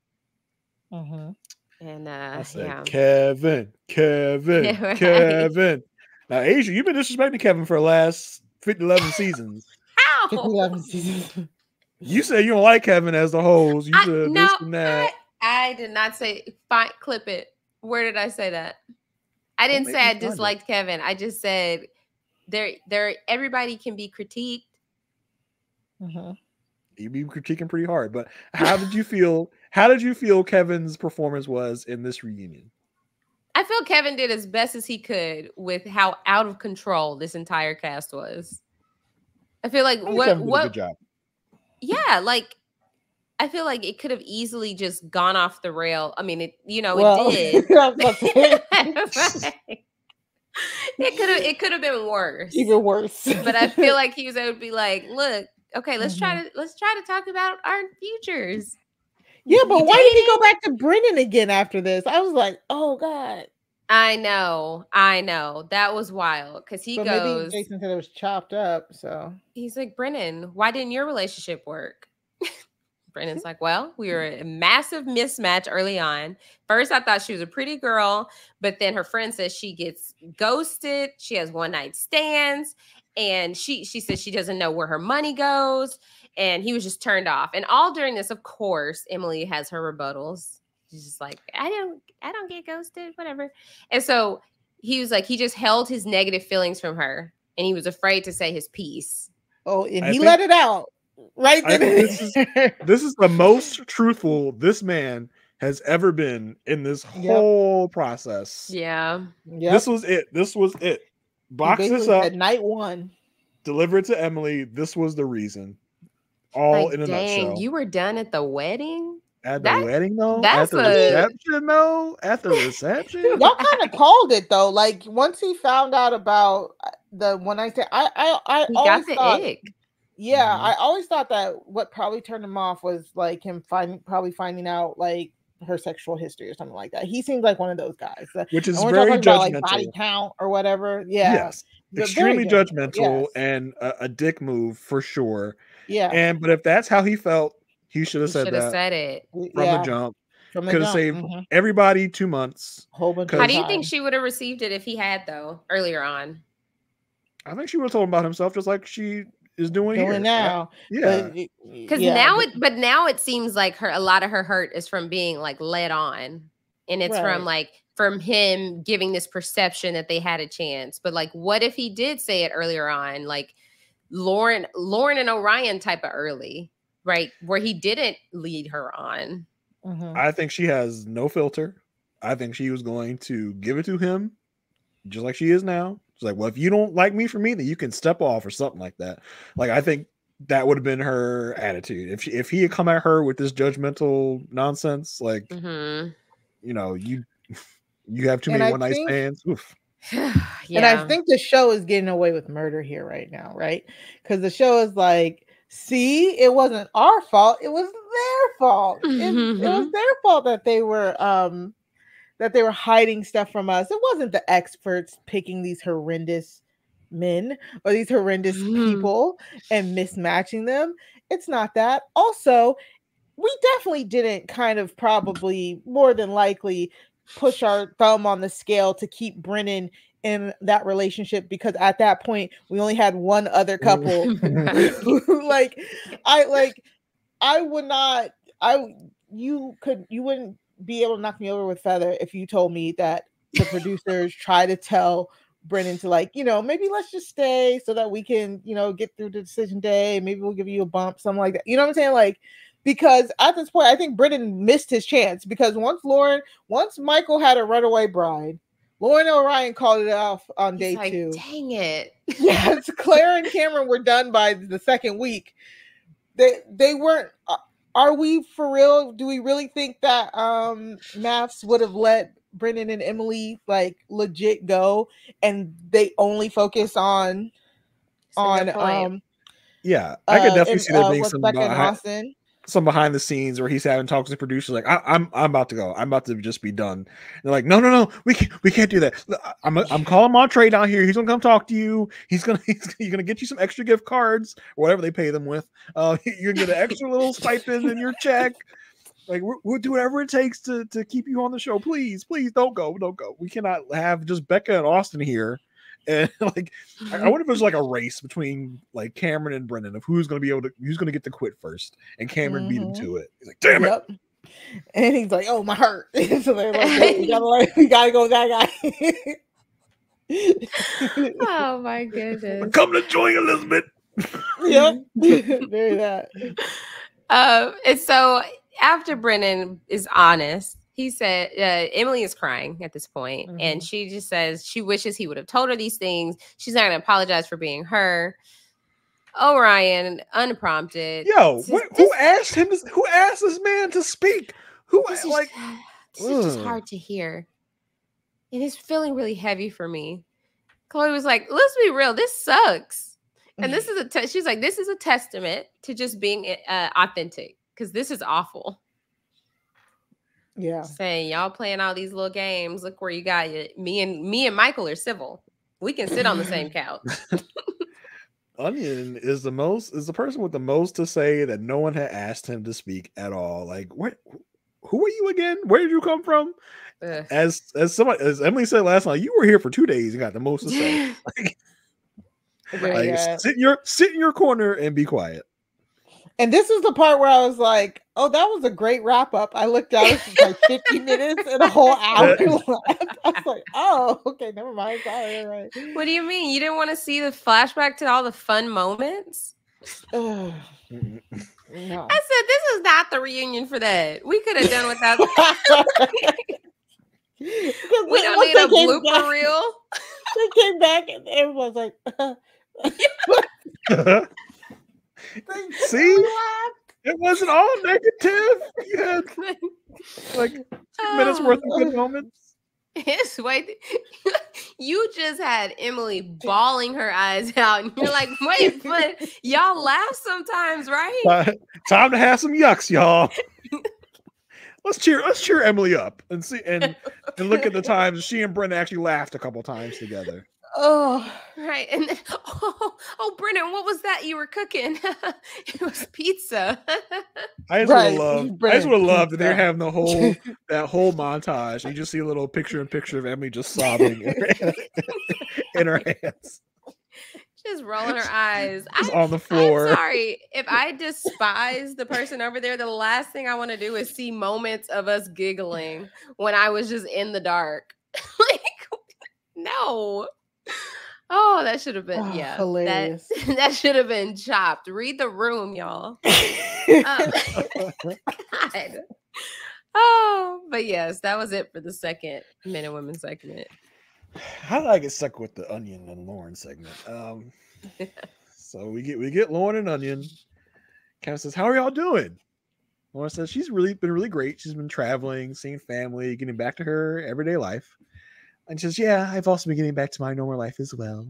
Mhm. And uh I said, yeah. Kevin, Kevin, right. Kevin. Now, Aysha, you've been disrespecting Kevin for the last 50, 11 seasons. 50, Ow! 11 seasons. You say you don't like Kevin as the host. You I- said no, this and that. I, I did not say fine clip it. Where did I say that? I didn't make say I find it. disliked Kevin. I just said there there everybody can be critiqued. Mhm. you be critiquing pretty hard. But how did you feel? How did you feel Kevin's performance was in this reunion? I feel Kevin did as best as he could with how out of control this entire cast was. I feel like I what Kevin did a what good job. yeah, like I feel like it could have easily just gone off the rail. I mean, it you know Well, it I was about to say, did. It could have it could have been worse. even worse. but I feel like he was able to be like, look, okay, let's try Mm-hmm. to let's try to talk about our futures. yeah, but You why did he go back to Brennan again after this? I was like, oh god. I know, I know. That was wild because he but goes, maybe Jason said it was chopped up. So he's like, Brennan, why didn't your relationship work? Brennan's like, well, we were a massive mismatch early on. First, I thought she was a pretty girl, but then her friend says she gets ghosted. She has one night stands, and she she says she doesn't know where her money goes. And he was just turned off. And all during this, of course, Emily has her rebuttals. She's just like, I don't, I don't get ghosted, whatever. And so he was like, he just held his negative feelings from her, and he was afraid to say his piece. oh, and I he think- let it out right I then. think this This is the most truthful this man has ever been in this Yep. whole process. Yeah. yep. This was it. This was it. He Box this up, said night one. deliver it to Emily. This was the reason. All like, in a dang, nutshell. you were done at the wedding. At the That- wedding though? that's At the a- reception though? At the reception? Y'all kind of called it though. Like once he found out about uh, the one I said, I I I He always got the thought, ick. Yeah, Mhm. I always thought that what probably turned him off was like him finding probably finding out like her sexual history or something like that. He seems like one of those guys. Which is very talking about like judgmental. body count or whatever. Yeah, Yes. but Extremely very judgmental yes. and a, a dick move for sure. Yeah, And but if that's how he felt, he should have said that said it. from yeah, the jump. from the Could have jump, saved mhm, everybody two months. whole bunch. How do you think she would have received it if he had though earlier on? I think she would have told him about himself just like she is doing, here. doing now? Yeah. Because yeah, now it, but now it seems like her a lot of her hurt is from being like led on, and it's Right. from like from him giving this perception that they had a chance. But like, what if he did say it earlier on, like Lauren, Lauren and Orion type of early, right, where he didn't lead her on. mhm. I think she has no filter. I think she was going to give it to him just like she is now. She's like, well, if you don't like me for me, then you can step off or something like that. Like, I think that would have been her attitude. If she, if he had come at her with this judgmental nonsense, like, hmm you know, you you have too And many I one night think- stands. Yeah. And I think the show is getting away with murder here right now, right? Because the show is like, see, it wasn't our fault; it was their fault. It, it was Mhm. their fault that they were um that they were hiding stuff from us. It wasn't the experts picking these horrendous men or these horrendous Mhm. people and mismatching them. It's not that. Also, we definitely didn't kind of probably more than likely push our thumb on the scale to keep Brennan in that relationship because at that point we only had one other couple. like I like I would not I you could you wouldn't be able to knock me over with feather if you told me that the producers try to tell Brennan to like, you know, maybe let's just stay so that we can, you know, get through the decision day. Maybe we'll give you a bump, something like that. You know what I'm saying? Like, because at this point, I think Brennan missed his chance because once Lauren, once Michael had a runaway bride, Lauren Orion called it off on day like, two. dang it. yes, Claire and Cameron were done by the second week. They they weren't. Uh, uh, Are we for real? Do we really think that um MAFS would have let Brennan and Emily like legit go, and they only focus on It's on um Yeah, I could uh, definitely and, see there uh, being what's some Becca and behind, Austin. Some behind the scenes where he's having talks with producers like I, I'm I'm about to go. I'm about to just be done. they're like, no, no, no, we can't we can't do that. I'm I'm calling Montre down here. He's gonna come talk to you. He's gonna he's, he's gonna get you some extra gift cards or whatever they pay them with. Uh, you're gonna get an extra little stipend in your check. Like we'll, we'll do whatever it takes to to keep you on the show. Please, please don't go, don't go. We cannot have just Becca and Austin here. And like, I, I wonder if there's like a race between like Cameron and Brennan of who's gonna be able to who's gonna get to quit first. And Cameron beat him Mhm. to it. He's like, damn it. And he's like, "Oh, my heart." so they're like, "Yo, "We gotta, like, we gotta go with that guy." oh my goodness. Come to join Elizabeth. yep, very that. Um, and so after Brennan is honest, he said uh, Emily is crying at this point, and Mhm. she just says she wishes he would have told her these things. She's not going to apologize for being her. Orion, unprompted. Yo, This- what, this- who asked him? To, who asked this man to speak? Who this is, like? this is just hard to hear. It's feeling really heavy for me. Chloe was like, let's be real, this sucks. And this is a te- she's like, this is a testament to just being uh, authentic because this is awful. Yeah. saying y'all playing all these little games. Look where you got it. Me and me and Michael are civil. We can sit on the same couch. Onion is the most is the person with the most to say that no one had asked him to speak at all. Like, what? Who are you again? Where did you come from? Ugh. As as somebody as Emily said last night, you were here for two days and got the most to say. Like, like, sit in your sit in your corner and be quiet. And this is the part where I was like, "Oh, that was a great wrap up." I looked out; it was like fifty minutes and a whole hour left. I was like, "Oh, okay, never mind." Sorry, all right. what do you mean? You didn't want to see the flashback to all the fun moments? No. I said this is not the reunion for that. We could have done without. Because we don't need a they came blooper back- reel. They came back and everyone was like, See? It wasn't all negative. You had like two minutes worth of good moments. It's wait. You just had Emily bawling her eyes out, and you're like, "Wait, but y'all laugh sometimes, right?" Uh, time to have some yucks, y'all. let's cheer. Let's cheer Emily up and see and and look at the times she and Brennan actually laughed a couple times together. Oh, Right, and then, oh, oh, Brennan, what was that you were cooking? it was pizza. I just Right, would love. I just Brenda would love that they're having the whole that whole montage. You just see a little picture in picture of Emily just sobbing in her, in her hands, just rolling her eyes. just I, on the floor. I'm sorry if I despise the person over there. The last thing I want to do is see moments of us giggling when I was just in the dark. like, no. Oh, that should have been Oh, yeah. hilarious. That, that should have been chopped. Read the room, y'all. Um, Oh, but yes, that was it for the second men and women segment. How did I get stuck with the onion and Lauren segment? Um, so we get we get Lauren and Onion. Kevin says, "How are y'all doing?" Lauren says, "She's really been really great. She's been traveling, seeing family, getting back to her everyday life." And she says, "Yeah, I've also been getting back to my normal life as well."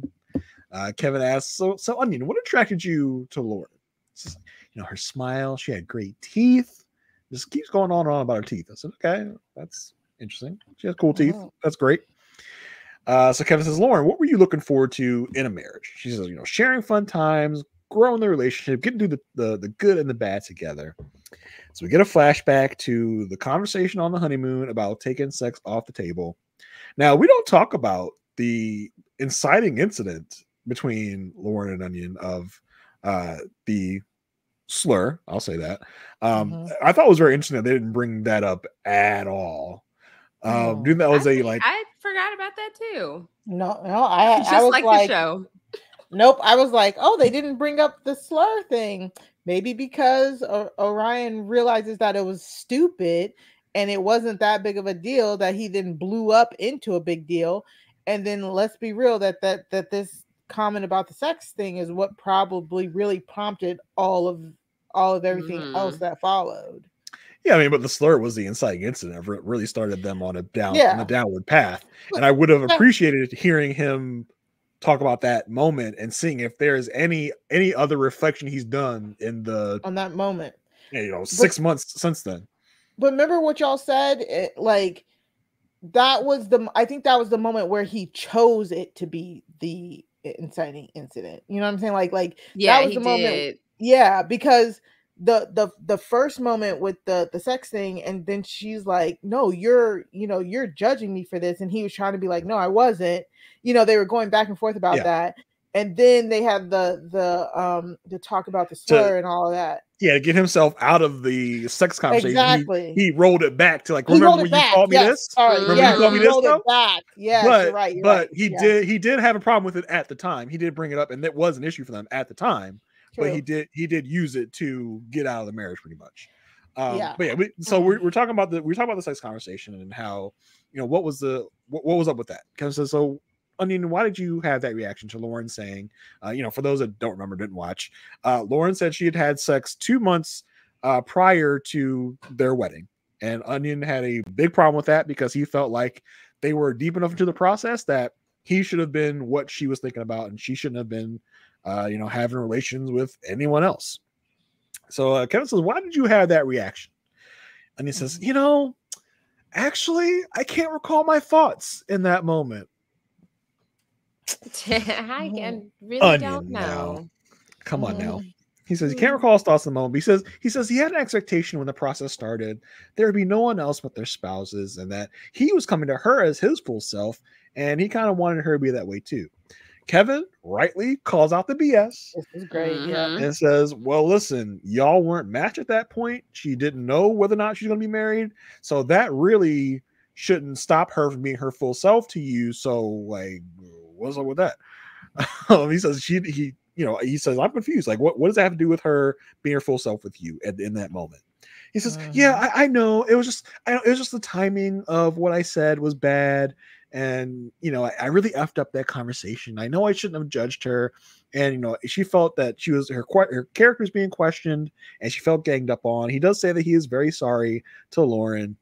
Uh, Kevin asks, "So, so Onion, what attracted you to Lauren?" Says, you know, her smile. She had great teeth. Just keeps going on and on about her teeth. I said, "Okay, that's interesting. She has cool teeth. Oh. That's great." Uh, so Kevin says, Lauren, what were you looking forward to in a marriage? She says, you know, sharing fun times, growing the relationship, getting through the, the, the good and the bad together. So we get a flashback to the conversation on the honeymoon about taking sex off the table. Now, we don't talk about the inciting incident between Lauren and Onion of uh, the slur. I'll say that. Um, Mhm. I thought it was very interesting that they didn't bring that up at all. Um, No. do that was I, a think- like I forgot about that too. no, no, I, Just I was like, like, the show. nope. I was like, oh, they didn't bring up the slur thing. Maybe because o- Orion realizes that it was stupid and it wasn't that big of a deal that he then blew up into a big deal. And then let's be real that that that this comment about the sex thing is what probably really prompted all of all of everything else Mhm. that followed. Yeah, I mean, but the slur was the inciting incident. It really started them on a down on a downward path, and I would have appreciated hearing him talk about that moment and seeing if there's any any other reflection he's done in the on that moment. you know six months since then. But remember what y'all said? It, like that was the i think that was the moment where he chose it to be the inciting incident. You know what i'm saying? Like like Yeah, was he the moment- did. yeah because the the the first moment with the the sex thing and then she's like no you're you know you're judging me for this and he was trying to be like no i wasn't. You know they were going back and forth about Yeah. that and then they had the the um the talk about the slur and all of that Yeah, to get himself out of the sex conversation, exactly he, rolled it back to like, He remember when you called me yes. this? Sorry, Remember yes, you called he me this, rolled it back. Yes, but you're right. You're but right. he Yeah, did he did have a problem with it at the time. He did bring it up, and it was an issue for them at the time. but he did he did use it to get out of the marriage pretty much um Yeah. but yeah we, so we're, we're talking about the we're talking about the sex conversation and how you know what was the what, what was up with that because so, so onion why did you have that reaction to lauren saying uh you know for those that don't remember didn't watch uh lauren said she had had sex two months uh prior to their wedding and onion had a big problem with that because he felt like they were deep enough into the process that he should have been what she was thinking about and she shouldn't have been uh, you know, having relations with anyone else. So uh, Kevin says, Why did you have that reaction? And he says, Mhm. You know, actually, I can't recall my thoughts in that moment. I can really Onion don't now. Come on now. Mhm. He says he can't Mm. recall his thoughts in the moment. But he says he says he had an expectation when the process started there would be no one else but their spouses, and that he was coming to her as his full self, and he kind of wanted her to be that way too. Kevin rightly calls out the BS This is great. Yeah. Mhm. and says, Well, listen, y'all weren't matched at that point. She didn't know whether or not she's going to be married. So that really shouldn't stop her from being her full self to you. So, like, what's up with that? Um, he says, She, he, you know, he says, I'm confused. Like, what, what does that have to do with her being her full self with you at, in that moment? He says, Yeah, I, I know. It was just, I, it was just the timing of what I said was bad. and you know I, I really effed up that conversation. I know I shouldn't have judged her, and you know she felt that she was her her character was being questioned, and she felt ganged up on. He does say that he is very sorry to Lauren.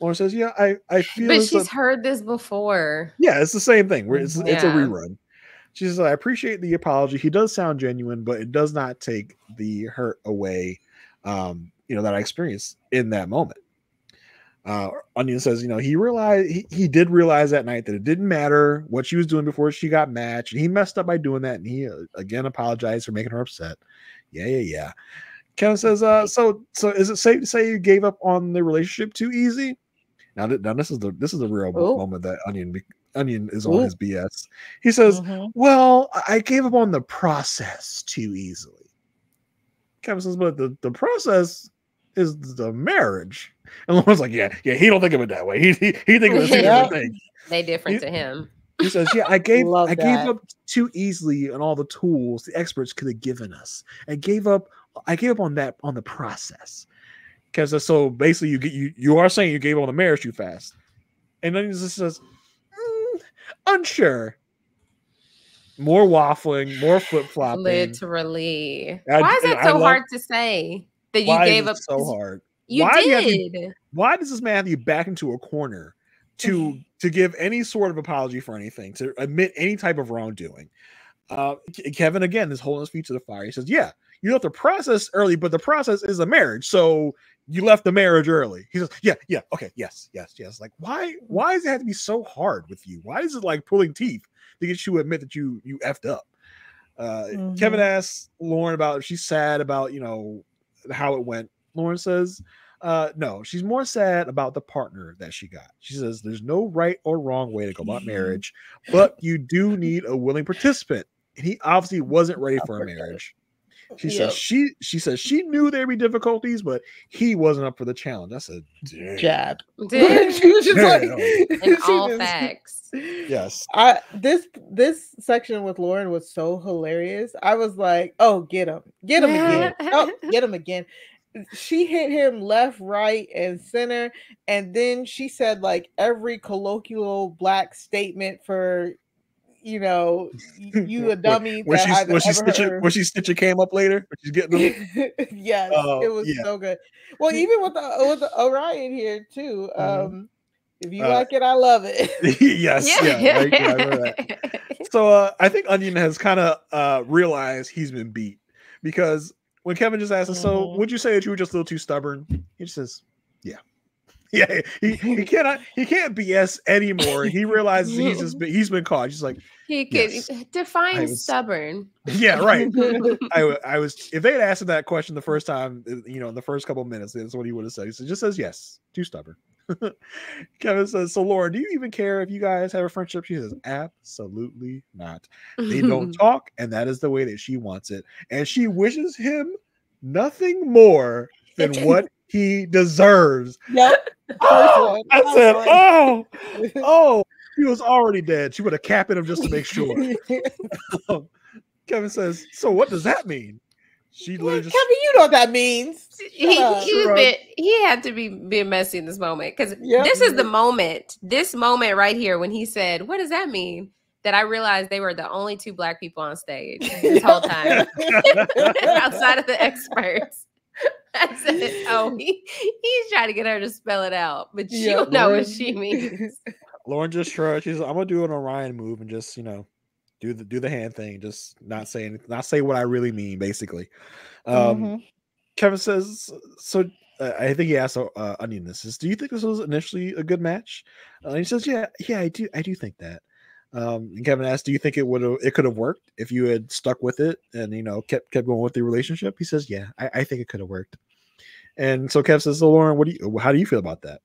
Lauren says, "Yeah, I I feel." But she's heard this before. yeah, it's the same thing. Where it's it's a rerun. She says, "I appreciate the apology. He does sound genuine, but it does not take the hurt away, um, you know, that I experienced in that moment." Uh, Onion says, "You know, he realized he, he did realize that night that it didn't matter what she was doing before she got matched, and he messed up by doing that, and he uh, again apologized for making her upset. Yeah, yeah, yeah." Kevin says, "Uh, so so is it safe to say you gave up on the relationship too easy?" Now, th- now this is the this is the real Ooh. moment that Onion be- Onion is on Ooh. his BS. He says, Mhm. "Well, I I gave up on the process too easily." Kevin says, "But the, the process is the marriage." And Lauren's like, "Yeah, yeah, he don't think of it that way. He he, he thinks it's a Yeah. different thing." They different You- to him. He says, "Yeah, I gave Love I gave up too easily on all the tools the experts could have given us. I gave up. I gave up on that on the process." Because so basically, you get you you are saying you gave up on the marriage too fast, and then he just says, "Mm, "Unsure." More waffling, more flip flopping. Literally. I- Why is it so love- hard to say? That you gave up so hard? You Why do you to- did. Why does this man have you back into a corner to to give any sort of apology for anything, to admit any type of wrongdoing? Uh, Kevin again is holding his feet to the fire. He says, "Yeah, you left the process early, but the process is a marriage, so you left the marriage early." He says, "Yeah, yeah, okay, yes, yes, yes." Like, why? Why does it have to be so hard with you? Why is it like pulling teeth to get you to admit that you you effed up? Uh, Kevin asks Lauren about if she's sad about you know how it went. Lauren says, uh, no, she's more sad about the partner that she got. She says there's no right or wrong way to go about marriage, but you do need a willing participant. And he obviously wasn't ready for a marriage. She Yep. says she she says she knew there'd be difficulties, but he wasn't up for the challenge. That's a damn. Jab. Did. she was just like, In she all just- facts. Yes. I this this section with Lauren was so hilarious. I was like, "Oh, get him, get him again, oh, get him again." She hit him left, right, and center, and then she said like every colloquial black statement for, you know, you a dummy. Where that she's I've where she ever stitching heard. where she stitching came up later, where she's getting them. yes, Oh, it was yeah. so good. Well, even with the with the Orion here too. Mhm. Um, if you Uh, like it, I love it. yes, yeah, right, yeah, I remember that. so uh, I think Onion has kind of uh, realized he's been beat because when Kevin just asked, him, "So would you say that you were just a little too stubborn?" He just says, "Yeah." Yeah, he, he cannot he can't BS anymore. He realizes he's just been, he's been caught. He's like, he could Yes. define was- stubborn. yeah, right. I, I was if they had asked him that question the first time, uh, you know, in the first couple minutes, that's what he would have said. He said, just says yes, too stubborn. Kevin says, so Laura, do you even care if you guys have a friendship? She says, absolutely not. They don't talk, and that is the way that she wants it. And she wishes him nothing more than what he deserves. Yep. Oh, one. I I said, oh, oh, he was already dead. She would have capped him just to make sure. Um, Kevin says, so what does that mean? She Well, literally Kevin, you know what that means. he, up. he, was been, he had to be being messy in this moment because Yep. this is the moment, this moment right here when he said, "What does that mean?" That I realized they were the only two black people on stage this whole time, outside of the experts. I said, "Oh, he, he's trying to get her to spell it out, but you Yep. know what she means." Lauren just shrugged. She's like, I'm gonna do an Orion move and just, you know, do the do the hand thing, just not say anything, not say what I really mean, basically. Um Mhm. Kevin says, so uh, I think he asked uh, Onion this is, do you think this was initially a good match? Uh, he says, yeah, yeah, I do, I do think that. Um, and Kevin asked, do you think it would have, it could have worked if you had stuck with it and you know kept kept going with the relationship? He says, yeah, I, I think it could have worked. And so Kev says, so Lauren, what do you, how do you feel about that?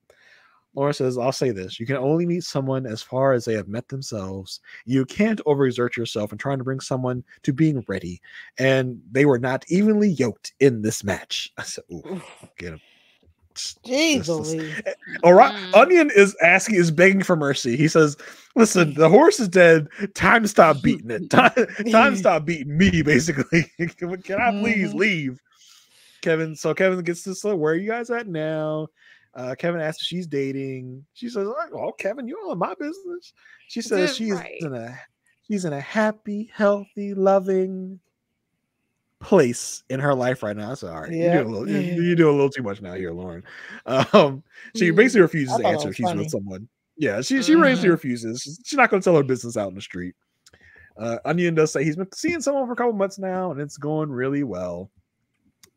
Lauren says, I'll say this. You can only meet someone as far as they have met themselves. You can't overexert yourself in trying to bring someone to being ready. And they were not evenly yoked in this match. I said, Ooh, get him. Jeez This is- Louise. All right. Mm. Onion is asking, is begging for mercy. He says, Listen, the horse is dead. Time to stop beating it. Time, time to stop beating me, basically. Can I please Mhm. leave? Kevin. So Kevin gets this. So where are you guys at now? Uh, Kevin asks if she's dating. She says, "Oh, Kevin, you're all in my business." She says she's right. in a she's in a happy, healthy, loving place in her life right now. Sorry, Yeah. you do a little, you, you do a little too much now here, Lauren. Um, she Mm, basically refuses to answer if she's funny. with someone. Yeah, she she basically Mhm. refuses. She's not going to tell her business out in the street. Uh, Onion does say he's been seeing someone for a couple months now, and it's going really well.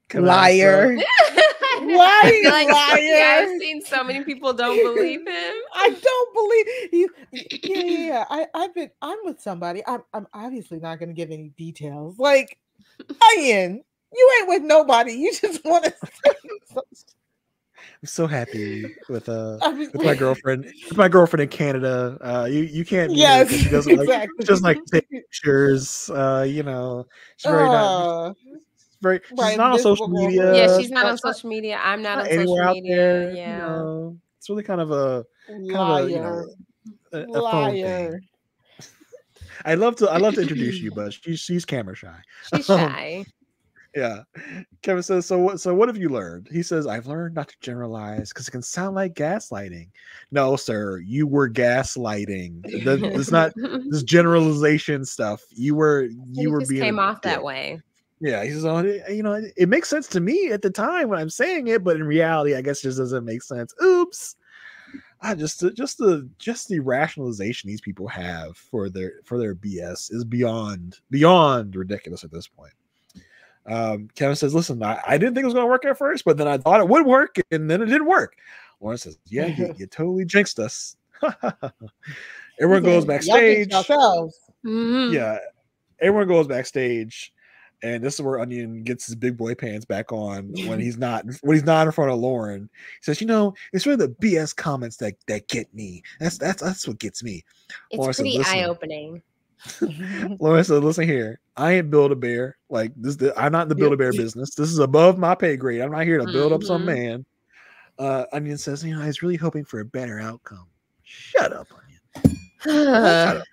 Kevin asks, uh, Liar. Why? Why, like, yeah, I've seen so many people don't believe him. I don't believe you. Yeah, yeah, yeah. I, I've been. I'm with somebody. I'm. I'm obviously not going to give any details. Like, Ian, you ain't with nobody. You just want to. I'm so happy with uh with my girlfriend. With my girlfriend in Canada. Uh, you you can't. meet her Yes, 'cause she doesn't like exactly. just like take pictures. Uh, you know, she's very not Uh, very. She's right, not on social media. yeah, she's not on social media. I'm not not on anywhere social out media. there. yeah. You know, it's really kind of a kind liar. of a you know a, a phone thing. liar. I love to I love to introduce you, but she's she's camera shy. She's Um, shy. Yeah. Kevin says, so what so what have you learned? He says, I've learned not to generalize because it can sound like gaslighting. No, sir, you were gaslighting. That- It's not this generalization stuff. You were you were just being came off that way. Yeah, he says, oh, you know, it, it makes sense to me at the time when I'm saying it, but in reality, I guess it just doesn't make sense. Oops. I just the- just the just the rationalization these people have for their for their BS is beyond beyond ridiculous at this point. Um, Kevin says, "Listen, I, I didn't think it was going to work at first, but then I thought it would work, and then it didn't work." Lauren says, "Yeah, you, you totally jinxed us." Everyone goes backstage. Mhm. yeah, everyone goes backstage, and this is where Onion gets his big boy pants back on when he's not when he's not in front of Lauren. He says, "You know, it's really the BS comments that that get me. That's that's that's what gets me." It's Laura said, pretty "Listen." eye opening. Lauren said, "Listen here, I ain't build a bear. Like this, I'm not in the build a bear business. This is above my pay grade. I'm not here to build up some Mhm. man." Uh, Onion says, "You know, I was really hoping for a better outcome." Shut up, Onion. Shut up.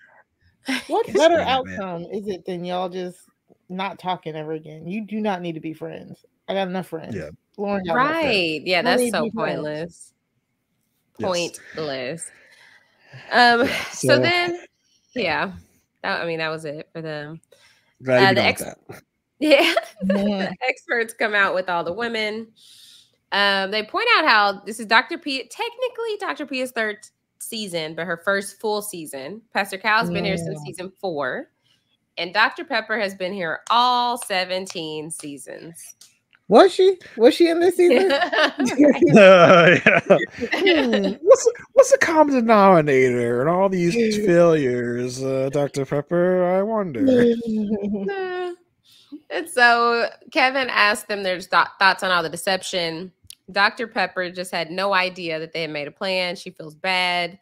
What better stand it, man. outcome is it than y'all just not talking ever again? You do not need to be friends. I got enough friends. Yeah. Lauren got friends. right. Yeah, that's so be friends. pointless. Yes. Pointless. Um. Yeah, so, so- then, yeah. That, I mean, that was it for them. Glad Uh, you're the done ex- that. Yeah. Mhm. experts come out with all the women. Um, they point out how this is Dr. P. Technically, Dr. Pia's third season, but her first full season. Pastor Cal's been here since season four, and Dr. Pepper has been here all 17 seasons. Was she? Was she in this season? Uh, yeah. Hmm. what's the, what's the common denominator in all these failures, uh, Dr. Pepper? I wonder. And so Kevin asked them their th- thoughts on all the deception. Dr. Pepper just had no idea that they had made a plan. She feels bad.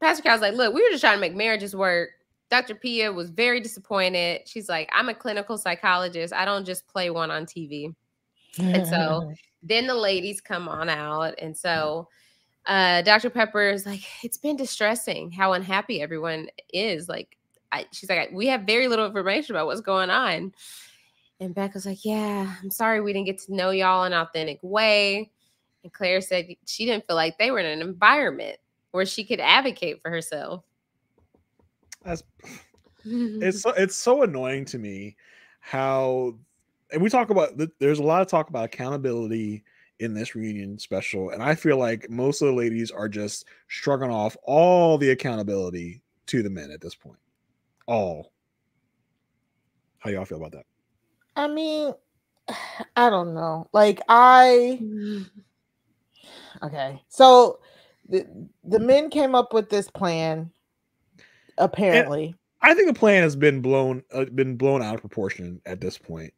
Pastor Cal's like, look, we were just trying to make marriages work. Dr. Pia was very disappointed. She's like, I'm a clinical psychologist. I don't just play one on TV. And so then the ladies come on out. And so uh, Dr. Pepper is like, it's been distressing how unhappy everyone is. Like, I, she's like, we have very little information about what's going on. And Becca's like, yeah, I'm sorry we didn't get to know y'all in an authentic way. And Claire said she didn't feel like they were in an environment where she could advocate for herself. That's, it's so, it's so annoying to me how, and we talk about there's a lot of talk about accountability in this reunion special, and I feel like most of the ladies are just shrugging off all the accountability to the men at this point. All. How y'all feel about that? I mean, I don't know. Like I mm. okay. So the the men came up with this plan apparently. I think the plan has been blown uh, been blown out of proportion at this point.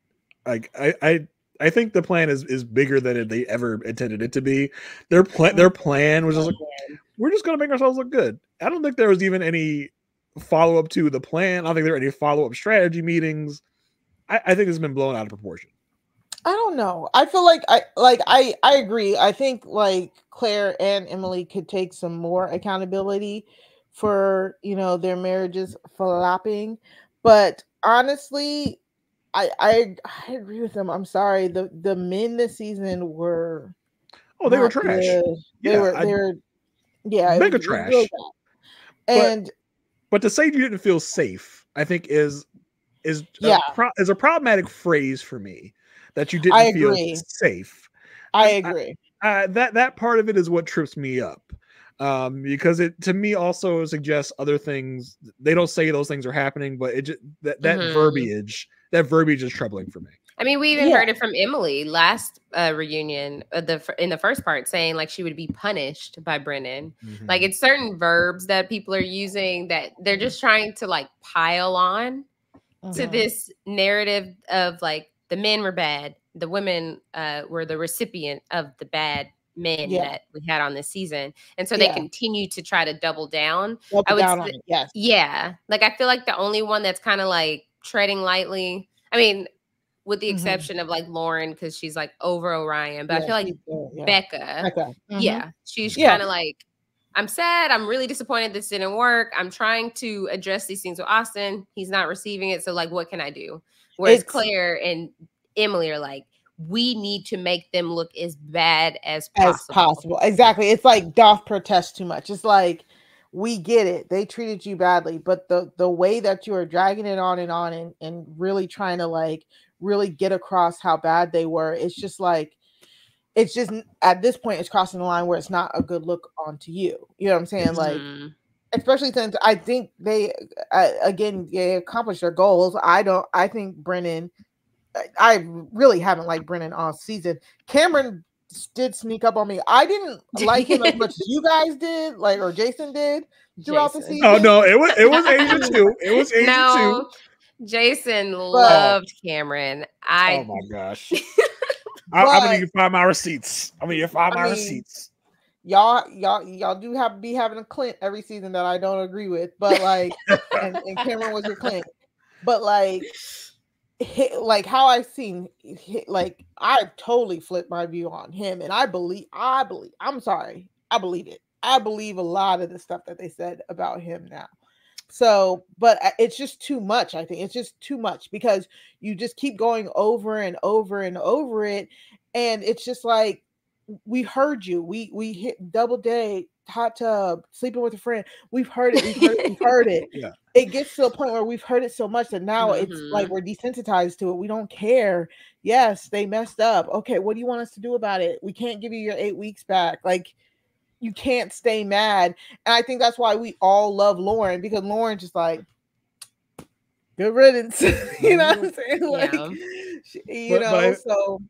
Like I I I think the plan is is bigger than it, they ever intended it to be. Their plan their plan was just like we're just gonna make ourselves look good. I don't think there was even any follow up to the plan. I don't think there were any follow up strategy meetings. I, I think it's been blown out of proportion. I don't know. I feel like I like I I agree. I think like Claire and Emily could take some more accountability for, you know, their marriages flopping. But honestly, I I I agree with them. I'm sorry. The the men this season were Oh, they were trash. good. They Yeah, were I- they were yeah, Mega was- trash. really. And But to say you didn't feel safe, I think is is Yeah. a pro- is a problematic phrase for me. That you didn't I feel safe. I I- agree. uh, that that part of it is what trips me up um because it to me also suggests other things they don't say those things are happening but it just that, that Mhm. verbiage that verbiage is troubling for me I mean, we even Yeah. heard it from Emily last uh, reunion, uh, the in the first part, saying like she would be punished by Brennan. Like it's certain verbs that people are using that they're just trying to like pile on to Mhm. this narrative of like the men were bad, the women uh, were the recipient of the bad men Yeah. that we had on this season, and so they Yeah. continue to try to double down. Double I would down say-. Yes. Yeah, like I feel like the only one that's kind of like treading lightly. I mean, with the Mhm. exception of like Lauren because she's like over Orion, but I feel like yeah. Becca, Becca. Mhm. yeah, she's Yeah. kind of like, I'm sad. I'm really disappointed this didn't work. I'm trying to address these things with Austin. He's not receiving it. So, like, what can I do? Whereas It's- Claire and Emily are like, we need to make them look as bad as possible. as possible. Exactly. It's like doth protest too much. It's like we get it. They treated you badly, but the the way that you are dragging it on and on and, and really trying to like really get across how bad they were, it's just like it's just at this point it's crossing the line where it's not a good look onto you. You know what I'm saying? Like Mhm. especially since I think they uh, again they accomplished their goals. I don't. I think Brennan. I- I really haven't liked Brennan all season. Cameron did sneak up on me. I didn't like him as much as you guys did, like or Jason did throughout the Jason. Oh, season. oh no it was it was Aysha too it was Aysha no, Jason loved Cameron. I oh my gosh I, i'm But- gonna need to find my receipts i'm gonna need to find I my mean, receipts Y'all, y'all, y'all do have to be having a Clint every season that I don't agree with, but like, and, and Cameron was your Clint, but like, hi- like how I seen, hi- like I totally flipped my view on him, and I believe, I believe, I'm sorry, I believe it. I believe a lot of the stuff that they said about him now. So, but uh, it's just too much. I think it's just too much because you just keep going over and over and over it, and it's just like we heard you. We we hit double date, hot tub, sleeping with a friend. We've heard it. We've heard it. We've heard it. Yeah. It gets to a point where we've heard it so much that now it's like Mhm. we're desensitized to it. We don't care. Yes, they messed up. Okay, what do you want us to do about it? We can't give you your eight weeks back. Like you can't stay mad. And I think that's why we all love Lauren because Lauren just like good riddance. you know what I'm saying? Like Yeah. she- you But- know, but I- so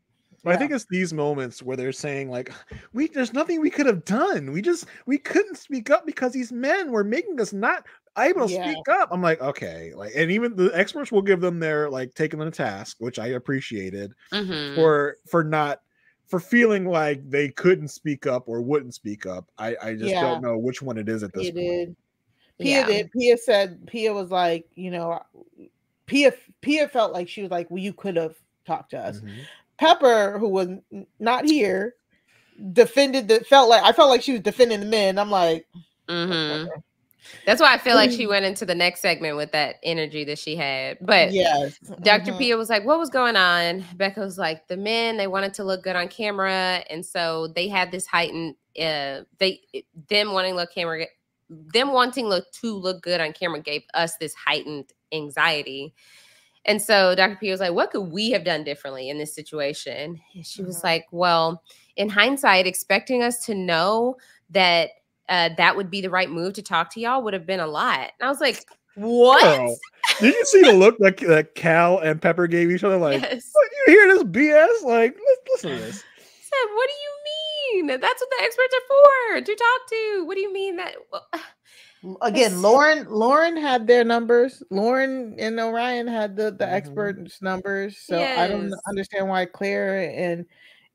But I think it's these moments where they're saying like, "We there's nothing we could have done. We just we couldn't speak up because these men were making us not able to Yeah. speak up." I'm like, okay, like, and even the experts will give them their like taking them to task, which I appreciated Mhm. for for not for feeling like they couldn't speak up or wouldn't speak up. I I just Yeah. don't know which one it is at this Pia point. did. Pia Yeah. did. Pia said Pia was like, you know, Pia Pia felt like she was like, well, you could have talked to us. Mhm. Pepper, who was not here, defended the felt like I felt like she was defending the men. I'm like, Mhm. Pepper. That's why I feel like she went into the next segment with that energy that she had. But yes, Dr. mhm. Pia was like, What was going on? Becca was like, The men, they wanted to look good on camera. And so they had this heightened, uh, they, them wanting look camera, them wanting look to look good on camera gave us this heightened anxiety. And so Dr. Pia was like, What could we have done differently in this situation? And she was Mhm. like, Well, in hindsight, expecting us to know that uh, that would be the right move to talk to y'all would have been a lot. And I was like, What? Girl, Did you see the look that, that Cal and Pepper gave each other? Like, yes. "What, you hear this BS? Like, listen to this. said, "What do you mean? That's what the experts are for to talk to. What do you mean that?" Well, again, Lauren Lauren had their numbers. Lauren and Orion had the the Mhm. experts numbers. So I don't understand why Claire and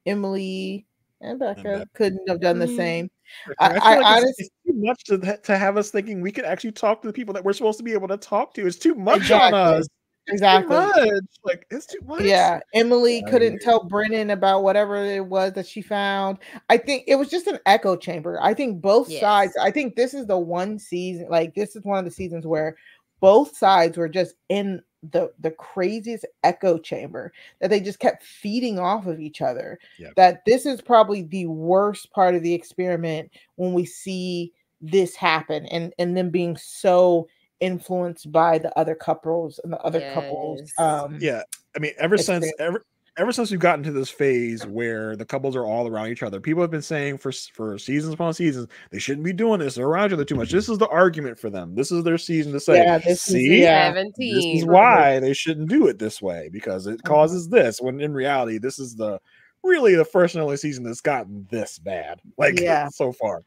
Emily and Becca Becca. couldn't have done the Mhm. same. I, I- feel I like it's, it's too much to to have us thinking we could actually talk to the people that we're supposed to be able to talk to. It's too much Exactly. on us. Exactly. Too much. Like it's too much. Yeah, Emily Yeah, couldn't yeah. tell Brennan about whatever it was that she found. I think it was just an echo chamber. I think both Yes. sides. I think this is the one season, like this is one of the seasons where both sides were just in the the craziest echo chamber that they just kept feeding off of each other. Yep. That this is probably the worst part of the experiment when we see this happen and and them being so influenced by the other couples and the other couples. Um, Yeah, I mean, ever since ever ever since we've gotten to this phase where the couples are all around each other, people have been saying for for seasons upon seasons they shouldn't be doing this. They're around each other too much. This is the argument for them. This is their season to say, Yeah, this is- see, yeah. this is why they shouldn't do it this way because Mm-hmm. it causes this. When in reality, this is the really the first and only season that's gotten this bad, like Yeah. so far.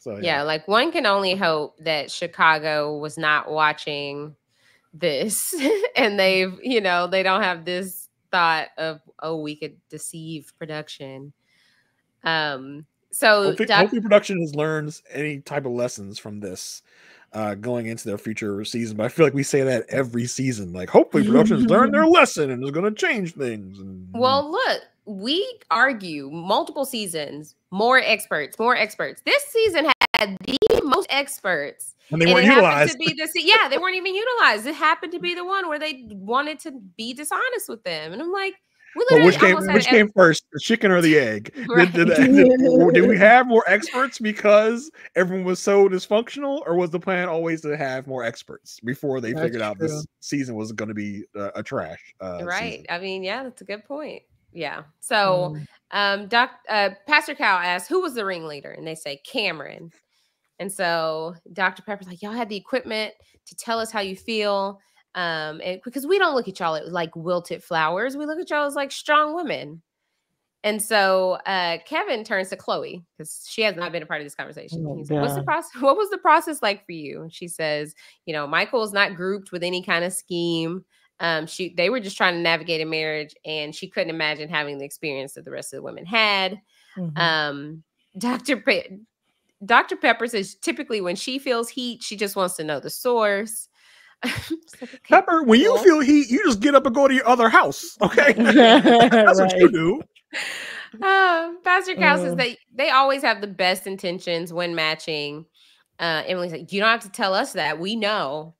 So yeah, like one can only hope that Chicago was not watching this and they've, you know, they don't have this thought of, oh, we could deceive production. Um, so hopefully, Doc- hopefully production has learned any type of lessons from this uh going into their future season but i feel like we say that every season like hopefully production's learned their lesson and is going to change things and Well, look, we argue multiple seasons, more experts, more experts. This season had the most experts. and they and weren't it utilized to be the se- yeah, they weren't even utilized. It happened to be the one where they wanted to be dishonest with them. And I'm like, we but literally which came had which ev- came first the chicken or the egg Right. did, did, did- did we have more experts because everyone was so dysfunctional or was the plan always to have more experts before they That's figured out this season was going to be uh, a trash uh right. season? I mean, yeah, that's a good point. Yeah. So Mm. um doc uh Pastor Cal asked who was the ringleader, and they say Cameron. And so Dr. Pepper's like, y'all had the equipment to tell us how you feel. Um, and because we don't look at y'all like wilted flowers, we look at y'all as like strong women. And so uh Kevin turns to Chloe because she has not been a part of this conversation. Oh, He's like, What's the process? What was the process like for you? And she says, you know, Michael is not grouped with any kind of scheme. Um, she they were just trying to navigate a marriage, and she couldn't imagine having the experience that the rest of the women had. Mhm. Um, Dr. Pe- Dr. Pepper says typically when she feels heat, she just wants to know the source. Like, Pepper, when you cool. feel heat, you just get up and go to your other house. Okay. That's what you do. Uh, Pastor Cal says Uh. that they always have the best intentions when matching. Uh, Emily's like, you don't have to tell us that. We know.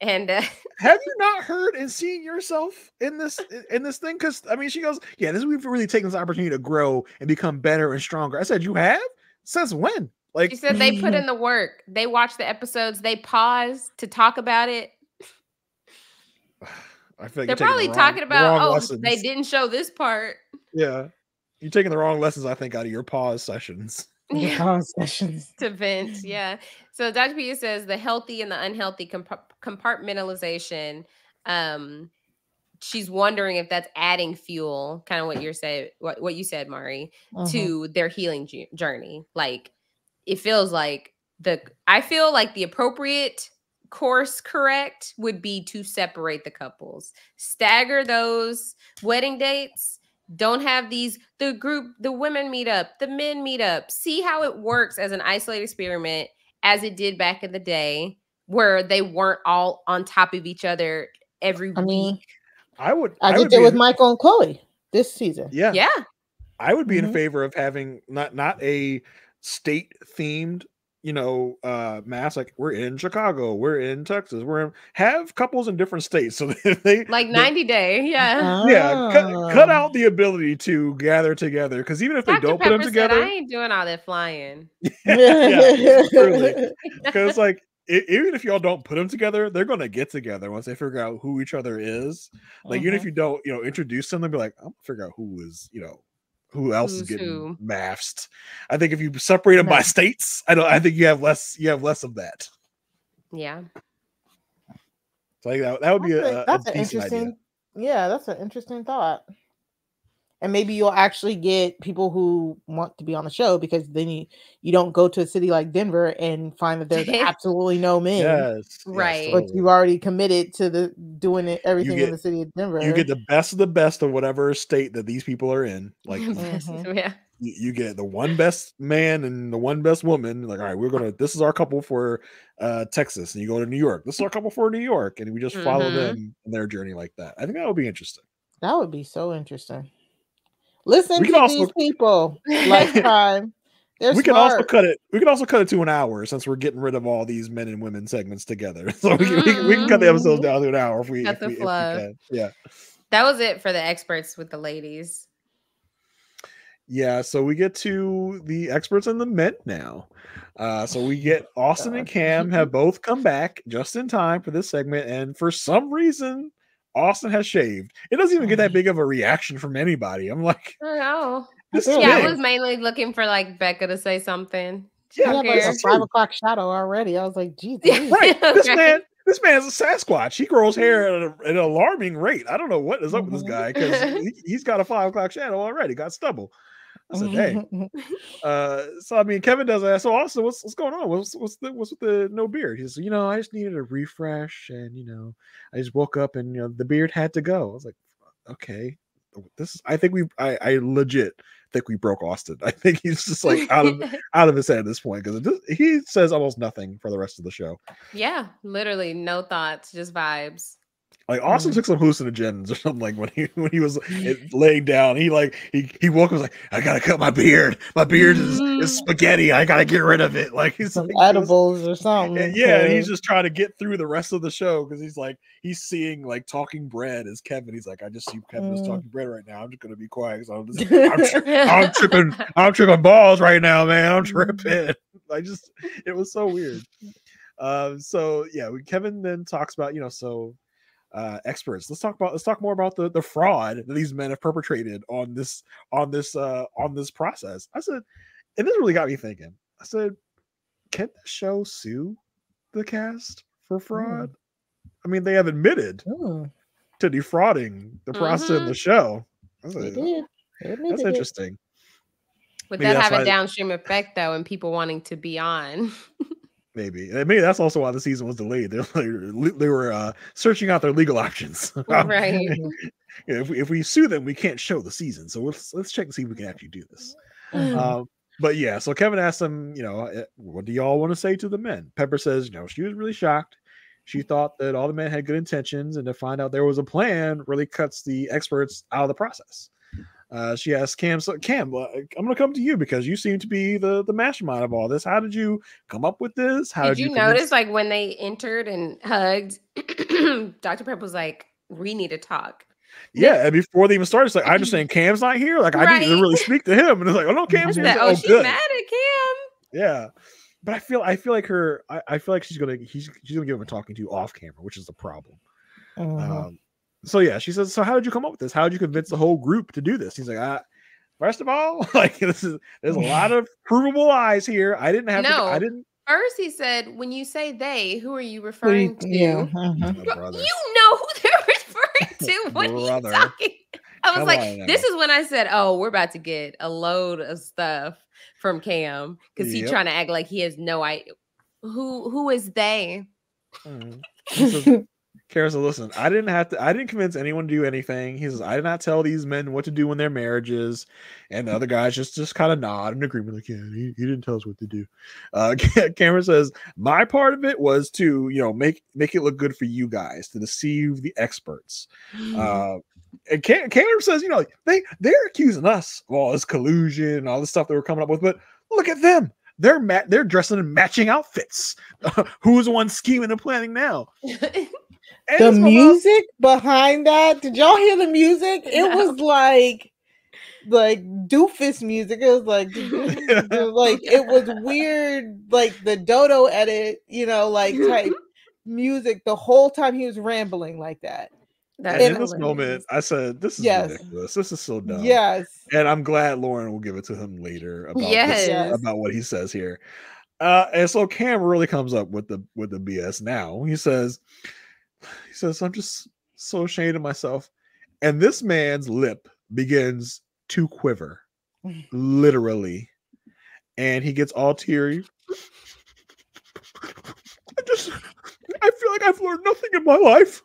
And uh, Have you not heard and seen yourself in this in this thing? Because I mean, she goes, "Yeah, this we've really taken this opportunity to grow and become better and stronger." I said, "You have? Since when?" Like, she said they put in the work. They watch the episodes. They pause to talk about it. I feel like They're probably the wrong- talking about, oh, lessons. they didn't show this part. Yeah, you're taking the wrong lessons. I think out of your pause sessions. The Yeah. sessions. to vent. Yeah. So Dr. Pia says the healthy and the unhealthy compa- compartmentalization. Um, she's wondering if that's adding fuel, kind of what you're saying, what, what you said, Mari, Mhm. to their healing ju- journey. Like it feels like the I feel like the appropriate course correct would be to separate the couples, stagger those wedding dates. Don't have these the group, the women meet up, the men meet up. See how it works as an isolated experiment, as it did back in the day, where they weren't all on top of each other every I mean, week. I would. I, would did it be with in- Michael and Chloe this season. Yeah, Yeah, I would be in Mhm. favor of having not not a state themed, you know, uh mass like we're in Chicago, we're in Texas, we're in have couples in different states. So that they like the- 90 day. Yeah. yeah, cut, cut Ah. out the ability to gather together because even if they don't Pepper put them said, together, I ain't doing all that flying. yeah, truly. because like even if y'all don't put them together, they're gonna get together once they figure out who each other is. Like even if Mm-hmm. you don't, you know, introduce them, they'll be like, I'm gonna figure out who is, you know, who else is Who's getting who. masked. I think if you separate them by states, I don't. I think you have less. You have less of that. Yeah. So like that, that would be That's, a, a- a that's an interesting. idea. Yeah, that's an interesting thought. And maybe you'll actually get people who want to be on the show because then you you don't go to a city like Denver and find that there's absolutely no men. Yes, yes, Right. But you've already committed to the doing it everything get- in the city of Denver. you get the best of the best of whatever state that these people are in. Like you, Mhm. yeah. you get the one best man and the one best woman. Like, all right, we're gonna. This is our couple for uh Texas, and you go to New York. This is our couple for New York, and we just follow Mhm. them in their journey like that. I think that would be interesting. that would be so interesting. Listen We to can also- these people. Lifetime They're we can also cut it. We can also cut it to an hour since we're getting rid of all these men and women segments together. So we can, we can, we can cut the episodes down to an hour if we, Cut if the we, if we flow. can. Yeah. That was it for the experts with the ladies. Yeah, so we get to the experts and the men now. Uh, so we get Austin and Cam have both come back just in time for this segment, and for some reason, Austin has shaved. It doesn't even get that big of a reaction from anybody. I'm like, I know. Yeah, Yeah, I was mainly looking for like Becca to say something. She Yeah, Yeah, but it's a five o'clock shadow already. I was like, Jesus. right. This Okay. man, this man is a Sasquatch. He grows hair at, a- at an alarming rate. I don't know what is up with this Mhm. guy because he, he's got a five o'clock shadow already. Got stubble. I said, dang. Uh, so I mean, Kevin does that. So Austin, what's what's going on? What's what's the what's with the no beard? He says, you know, I just needed a refresh, and you know, I just woke up and you know the beard had to go. I was like, okay, this is. I think we, I, I legit think we broke Austin. I think he's just like out of out of his head at this point because he says almost nothing for the rest of the show. yeah, literally no thoughts, just vibes. Like Austin Mhm. took some hallucinogens or something. Like when he when he was laying down, he like he he woke up was like, I gotta cut my beard. My beard is, is spaghetti. I gotta get rid of it. Like he's Some like, it was- edibles or something. and yeah, and he's just trying to get through the rest of the show because he's like he's seeing like talking bread as Kevin. He's like, I just see Kevin as Mm. talking bread right now. I'm just gonna be quiet. I'm, just, I'm, tri- I'm tripping. I'm tripping balls right now, man. I'm tripping. I just it was so weird. Um, so yeah, we, Kevin then talks about you know so uh experts. Let's talk about let's talk more about the the fraud that these men have perpetrated on this on this uh on this process. I said, and this really got me thinking. I said, can the show sue the cast for fraud? I mean, they have admitted Mm, to defrauding the process in Mhm. the show. I they did. They That's admitted it. interesting. Would Maybe that have a why- downstream effect though, and people wanting to be on? Maybe, and maybe that's also why the season was delayed. They were, they were uh, searching out their legal options. right. Mhm, if we, if we sue them, we can't show the season. So let's let's check and see if we can actually do this. mhm. Um, but yeah, so Kevin asked them, you know, "Eh, what do y'all want to say to the men? Pepper says, you know, she was really shocked. She thought that all the men had good intentions, and to find out there was a plan really cuts the experts out of the process. Uh, she asked Cam, so Cam, uh, I'm going to come to you because you seem to be the the mastermind of all this. How did you come up with this? How Did you convince- notice like when they entered and hugged, Dr. Pepper was like, "We need to talk." Yeah, and before they even started, it's like I understand Cam's not here. Like I need to really speak to him, and it's like, oh no, I Cam's here. said, It's "Oh, she's good. mad at Cam." Yeah, but I feel I feel like her. I, I feel like she's gonna he's, she's gonna give him a talking to you off camera, which is the problem. Mhm. Um, so yeah, she says. So how did you come up with this? How did you convince the whole group to do this? He's like, I, first of all, like this is there's a lot of provable lies here. I didn't have. To, No. I didn't. First, he said, "When you say they, who are you What do you- referring to?" yeah. Uh-huh. My Bro, brother. You know who they're referring to when Brother. you talking. I was Come like, on this is when I said, "Oh, we're about to get a load of stuff from Cam because he's trying to act like he has no idea." Who who is they? Mm-hmm. He says, Kara said, listen, I didn't have to, I didn't convince anyone to do anything. He says, I did not tell these men what to do in their marriages. And the other guys just just kind of nod in agreement, like, yeah, he, he didn't tell us what to do. Uh Cameron says, My part of it was to, you know, make make it look good for you guys, to deceive the experts. Uh and Cam- Cameron says, you know, they they're accusing us of all this collusion and all this stuff that we're coming up with, but look at them. They're ma- they're dressing in matching outfits. Who's the one scheming and planning now? And the it's about- music behind that did y'all hear the music it No. was like like doofus music it was like it was like it was weird like the dodo edit you know like type music the whole time he was rambling like that That's and in this moment, I said, "This is Yes. ridiculous. This is so dumb." yes and I'm glad Lauren will give it to him later about this- Yes. about what he says here. Uh, and so Cam really comes up with the with the BS now. He says, he says, "I'm just so ashamed of myself," and this man's lip begins to quiver, literally, and he gets all teary. I just, I feel like I've learned nothing in my life.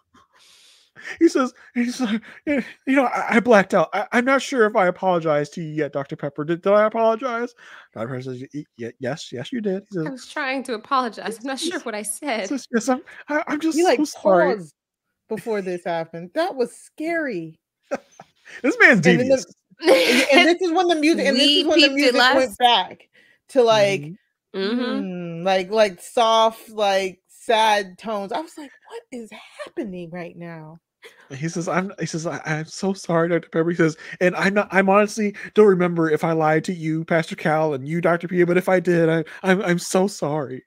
He says, he's like, "Eh, you know, I, I blacked out. I, I'm not sure if I apologized to you yet, Dr. Pepper. Did, did I apologize? Dr. Pepper says, "Y- y- yes, yes, you did. He I was trying to apologize. I'm not sure what I said. says, yes, I'm, I, I'm just he like so sorry. before this happened that was scary This man's then the- devious. and, and this is when the music and this is when the music went back to like Mhm. Mhm. mm, like like soft like sad tones. I was like, what is happening right now? And He says, "I'm." He says, I, "I'm so sorry, Doctor Pepper." He says, "And I'm not. I'm honestly don't remember if I lied to you, Pastor Cal, and you, Doctor Pia. But if I did, I, I'm. I'm so sorry."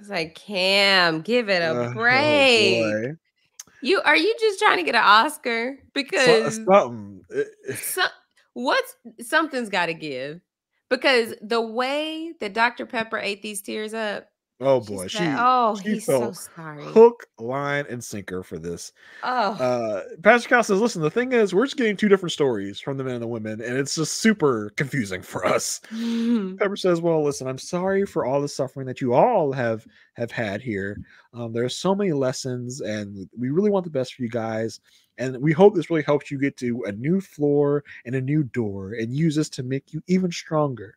It's like Cam, give it a Uh, oh, break. boy. you are you just trying to get an Oscar? So- Because something. It- it- so, what's something's got to give because the way that Dr. Pepper ate these tears up. Oh boy, she. said, oh, she he's so sorry. Hook, line, and sinker for this. Oh, uh pastor cal says listen the thing is we're just getting two different stories from the men and the women and it's just super confusing for us pepper says well listen i'm sorry for all the suffering that you all have have had here um there are so many lessons and we really want the best for you guys and we hope this really helps you get to a new floor and a new door and use this to make you even stronger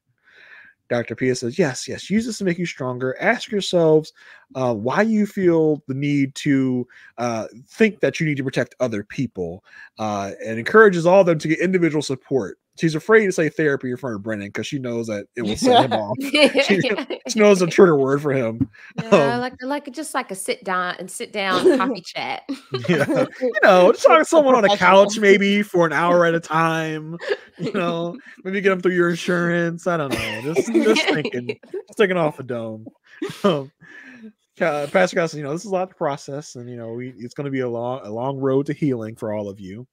Dr. Pia says, Yes, yes, use this to make you stronger. Ask yourselves uh, why you feel the need to uh, think that you need to protect other people uh, and encourages all of them to get individual support. She's afraid to say therapy in front of Brennan because she knows that it will set him off. She, she knows a trigger word for him. Yeah, um, like like just like a sit down and sit down coffee chat. Yeah. You know, just talk to someone on a couch maybe for an hour at a time. You know, maybe get them through your insurance. I don't know. Just, just thinking, just taking off a dome. Um, uh, Pastor Cal you know, this is a lot to process, and you know, we it's going to be a long, a long road to healing for all of you.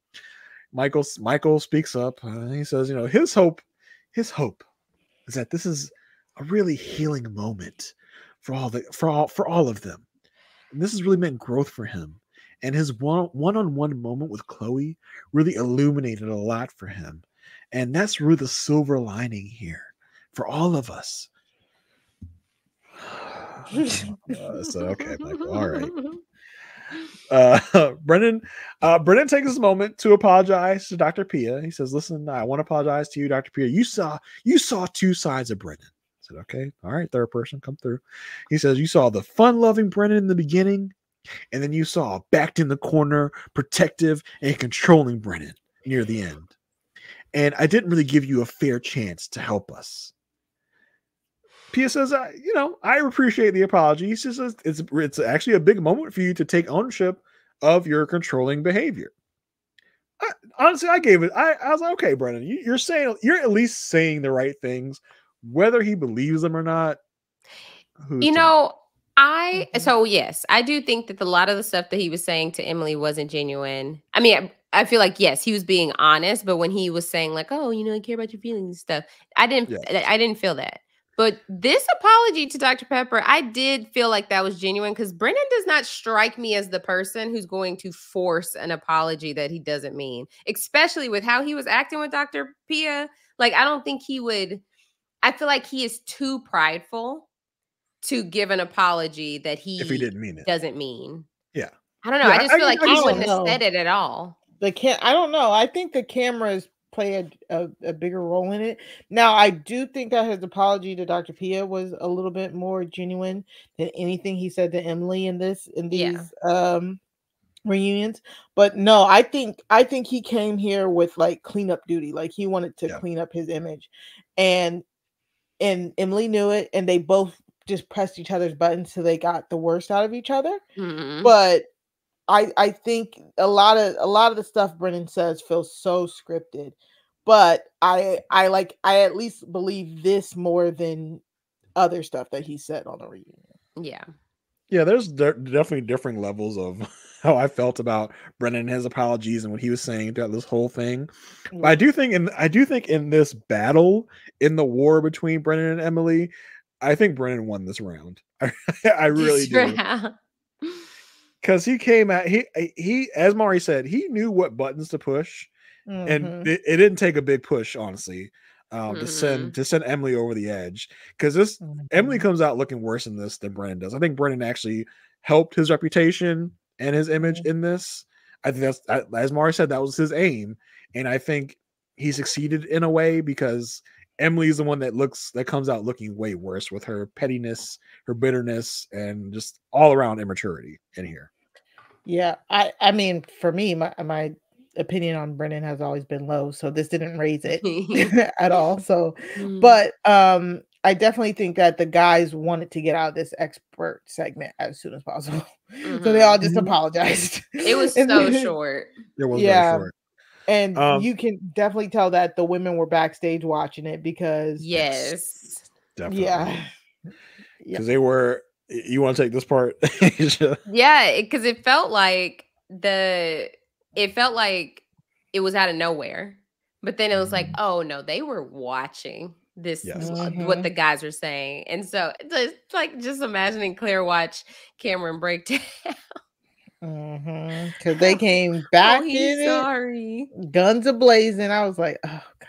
Michael, Michael speaks up. Uh, he says, you know, his hope, his hope, is that this is a really healing moment for all the for all for all of them. And this has really meant growth for him. And his one one-on-one moment with Chloe really illuminated a lot for him. And that's really the silver lining here for all of us. Uh, so okay, Michael. All right. Uh, Brendan, uh, Brendan takes this moment to apologize to Dr. Pia. He says, "Listen, I want to apologize to you, Dr. Pia. You saw you saw two sides of Brendan." I said, "Okay, all right, third person, come through." He says, "You saw the fun-loving Brendan in the beginning, and then you saw backed in the corner, protective and controlling Brennan near the end. And I didn't really give you a fair chance to help us." Pia says, I, you know, I appreciate the apology. He says it's it's actually a big moment for you to take ownership of your controlling behavior. I, honestly, I gave it. I, I was like, okay, Brennan, you, you're saying you're at least saying the right things, whether he believes them or not. you know, I Mhm. so yes, I do think that a lot of the stuff that he was saying to Emily wasn't genuine. I mean, I, I feel like yes, he was being honest, but when he was saying like, "Oh, you know, I care about your feelings and stuff," I didn't. Yeah. I didn't feel that. But this apology to Dr. Pepper, I did feel like that was genuine because Brennan does not strike me as the person who's going to force an apology that he doesn't mean, especially with how he was acting with Dr. Pia. Like, I don't think he would. I feel like he is too prideful to give an apology that he, if he didn't mean it. doesn't mean. Yeah. I don't know. Yeah, I just I- feel I- like I he just wouldn't don't have said it at all. the can I don't know. I think the cameras play a, a, a bigger role in it. Now, I do think that his apology to Dr. Pia was a little bit more genuine than anything he said to Emily in this in Yeah. these um reunions. But no, I think I think he came here with like cleanup duty. Like he wanted to Yeah. clean up his image. And and Emily knew it and they both just pressed each other's buttons so they got the worst out of each other Mhm. but I I think a lot of a lot of the stuff Brennan says feels so scripted. But I I like I at least believe this more than other stuff that he said on the reunion. Yeah. Yeah, there's de- definitely differing levels of how I felt about Brennan and his apologies and what he was saying throughout this whole thing. But I mm-hmm. do think in I do think in this battle in the war between Brennan and Emily, I think Brennan won this round. I, I really do. Yeah. Because he came at he he as Mari said, he knew what buttons to push. Mhm. and it, it didn't take a big push honestly um to send to send emily over the edge because this emily Mhm. comes out looking worse in this than brennan does i think brennan actually helped his reputation and his image Mhm. in this i think that's as mari said that was his aim and i think he succeeded in a way because emily is the one that looks that comes out looking way worse with her pettiness her bitterness and just all around immaturity in here Yeah, I I mean for me my my opinion on Brennan has always been low, so this didn't raise it at all. So Mm. but um I definitely think that the guys wanted to get out of this expert segment as soon as possible. So they all just Mhm. apologized. It was And so short. It was Yeah. very short. And Um, you can definitely tell that the women were backstage watching it because Yes. Definitely. yeah. Yeah. Because they were. You want to take this part? Yeah, because it felt like the it felt like it was out of nowhere. But then it was like, Mhm. oh no, they were watching this Yes. Mhm. what the guys were saying. And so it's it's like just imagining Claire watch Cameron break down. Mm-hmm, because they came oh, back oh, in he's it, sorry. guns ablazing. I was like, oh god.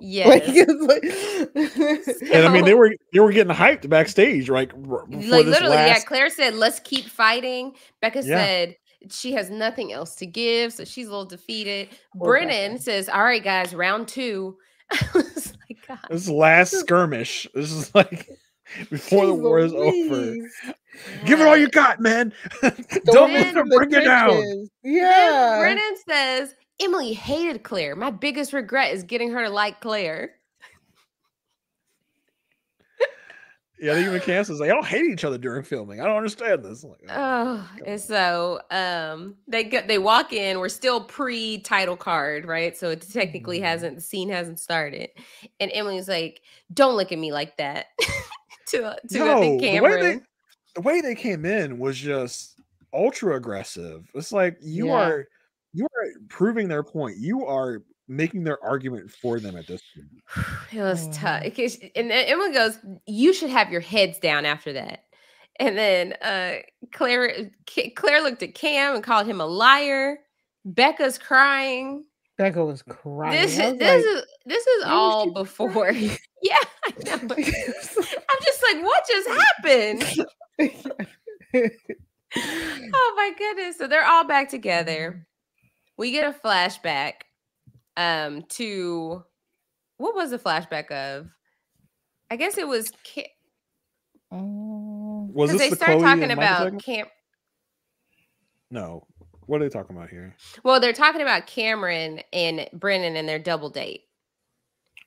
Yes. Like, like- and I mean, they were they were getting hyped backstage, like like this literally, yeah. Claire said, "Let's keep fighting." Becca Yeah. said she has nothing else to give, so she's a little defeated. Poor Brennan Becca. says, "All right, guys, round two. I was like, God. This is last skirmish. This is like before the Jeez war is over. Louise. Give it all you got, man. Don't women let them bring you down. trenches. Then Yeah. Brennan says, Emily hated Claire. My biggest regret is getting her to like Claire. Yeah, they even cancels. They all hate each other during filming. I don't understand this. Like, oh, Oh, and so um they go, they walk in. We're still pre title card, right? So it technically Mhm. hasn't the scene hasn't started. And Emily's like, "Don't look at me like that." to to no, think the way they the way they came in was just ultra aggressive. It's like you Yeah. are you are proving their point. You are making their argument for them at this point. It was tough. 'cause- And then Emily goes, "You should have your heads down after that." And then uh Claire Claire looked at Cam and called him a liar. Becca's crying. Becca was crying. This is was this like, is this is all before. yeah, I know. I'm just like, what just happened? Oh my goodness! So they're all back together. We get a flashback um to what was the flashback of? I guess it was because Mm, Was this they the start Chloe talking about camp? No. What are they talking about here? Well, they're talking about Cameron and Brennan and their double date.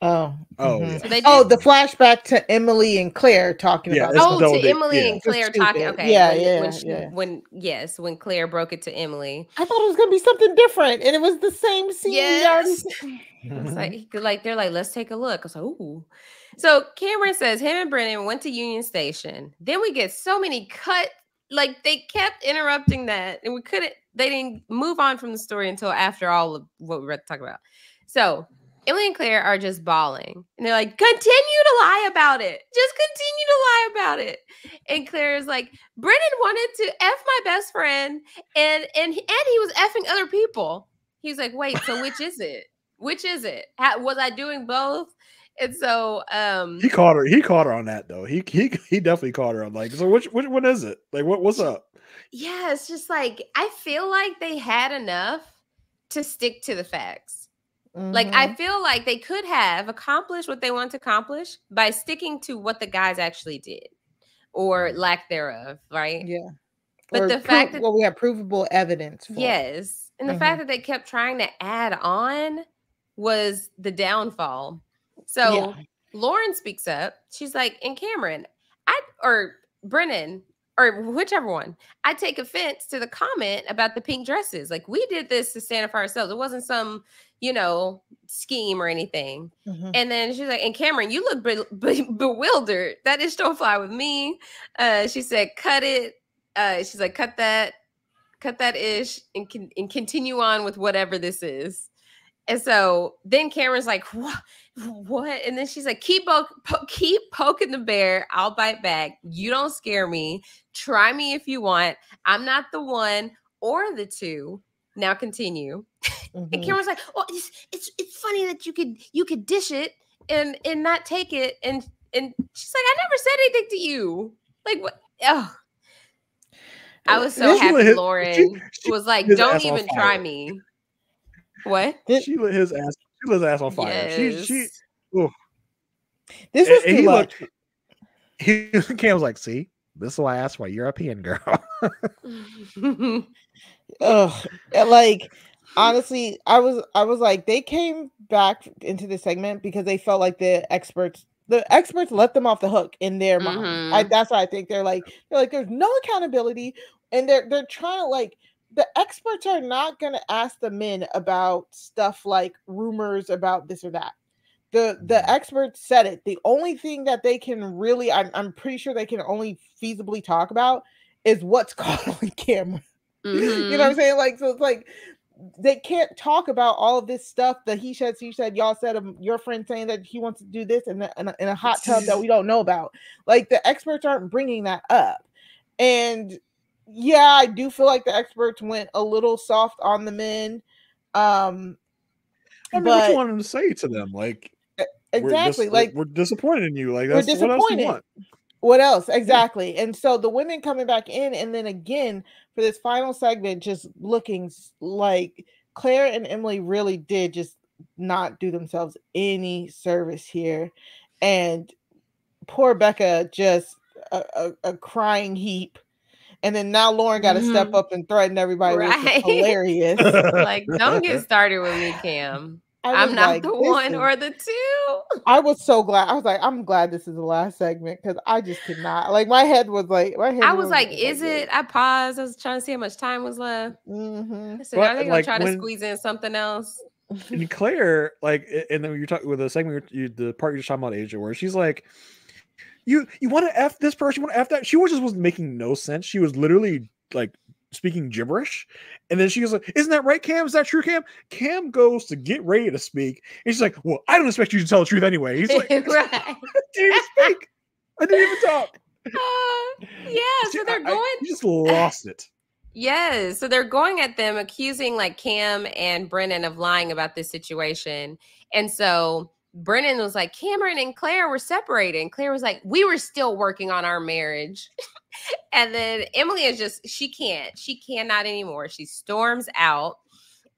Oh. Oh, mhm. yeah. So Oh, the flashback to Emily and Claire talking Yeah, about oh, to date, Emily yeah. and Claire talking. stupid. Okay, Yeah, when, yeah, when, she- yeah. when yes, when Claire broke it to Emily. I thought it was gonna be something different, and it was the same scene. we already Yes. like, like they're like, let's take a look. I was like, ooh. So Cameron says him and Brennan went to Union Station. Then we get so many cut, like they kept interrupting that, and we couldn't. They didn't move on from the story until after all of what we were to talk about. So Emily and Claire are just bawling, and they're like, continue to lie about it. Just continue to lie about it. And Claire is like, Brennan wanted to f my best friend, and and and he was effing other people. He's like, wait, so which is it? Which is it? How, was I doing both? And so, um, He caught her. He caught her on that though. He he he definitely caught her on like. So which which what is it? Like what what's up? yeah, it's just like I feel like they had enough to stick to the facts. Like Mm-hmm. I feel like they could have accomplished what they want to accomplish by sticking to what the guys actually did or lack thereof, right? Yeah. But Or the pro- fact that well, we have provable evidence. For. Yes. And the Mhm. fact that they kept trying to add on was the downfall. So Yeah. Lauren speaks up. She's like, and Cameron, I or Brennan, or whichever one, I take offense to the comment about the pink dresses. Like we did this to stand up for ourselves. It wasn't some, you know, scheme or anything. Mhm. And then she's like, and Cameron, you look be- be- bewildered. That is don't fly with me. Uh, she said, cut it. Uh, she's like, cut that, cut that ish, and con- and continue on with whatever this is. And so then Cameron's like, what? What? And then she's like, keep po- po- keep poking the bear. I'll bite back. You don't scare me. Try me if you want. I'm not the one or the two. Now continue. And Mhm. Cameron's like, "Well, it's it's it's funny that you could you could dish it and and not take it." And and she's like, "I never said anything to you." Like what? Oh, I was so This- She let happy. Lauren was like, don't even try me." What? This, She lit his ass. She lit his ass on fire. She she. Yes. this was and too he much. looked. He Cam was like, "See, this is why I asked for a European girl." Ugh, like honestly, I was I was like they came back into the segment because they felt like the experts the experts let them off the hook in their mind. I, Mhm. that's why I think. They're like they're like there's no accountability, and they're they're trying to like the experts are not going to ask the men about stuff like rumors about this or that. The the Mhm. experts said it. The only thing that they can really, I'm, I'm pretty sure they can only feasibly talk about is what's caught on camera. You know what I'm saying? Like, so it's like they can't talk about all of this stuff that he said, she said, y'all said, um, your friend saying that he wants to do this in, a, in, a, in a hot tub that we don't know about. Like, the experts aren't bringing that up. And yeah, I do feel like the experts went a little soft on the men. Um, I mean, what you want him to say to them? Like, we're dis- exactly, like we're disappointed in you. Like, we're that's what else you disappointed. want? What else? Exactly. And so the women coming back in, and then again for this final segment, just looking like Claire and Emily really did just not do themselves any service here. And poor Becca just a, a, a crying heap. And then now Lauren got to step Mhm. up and threaten everybody, which Right. is hilarious. like, don't get started with me, Cam. I I'm not like, the one is- or the two. I was so glad. I was like, I'm glad this is the last segment because I just could not. Like my head was like, my head. I was like, is it? I paused. I was trying to see how much time was left. Mm-hmm. I said, But, are they gonna like, try to squeeze in something else? and Claire, like, and then you're talking with the segment, you, the part you're talking about Aysha, where she's like, "You, you want to f this person, you want to f that." She was just was making no sense. She was literally like speaking gibberish, and then she was like, "Isn't that right, Cam? Is that true, Cam?" Cam goes to get ready to speak, and she's like, "Well, I don't expect you to tell the truth anyway." He's like, "I right. didn't even speak. I didn't even talk." Uh, yeah, so they're I- I- going. you just lost it. Yes. So they're going at them, accusing like Cam and Brennan of lying about this situation. And so Brennan was like, Cameron and Claire were separated. And Claire was like, we were still working on our marriage. and then Emily is just, she can't, she cannot anymore. She storms out.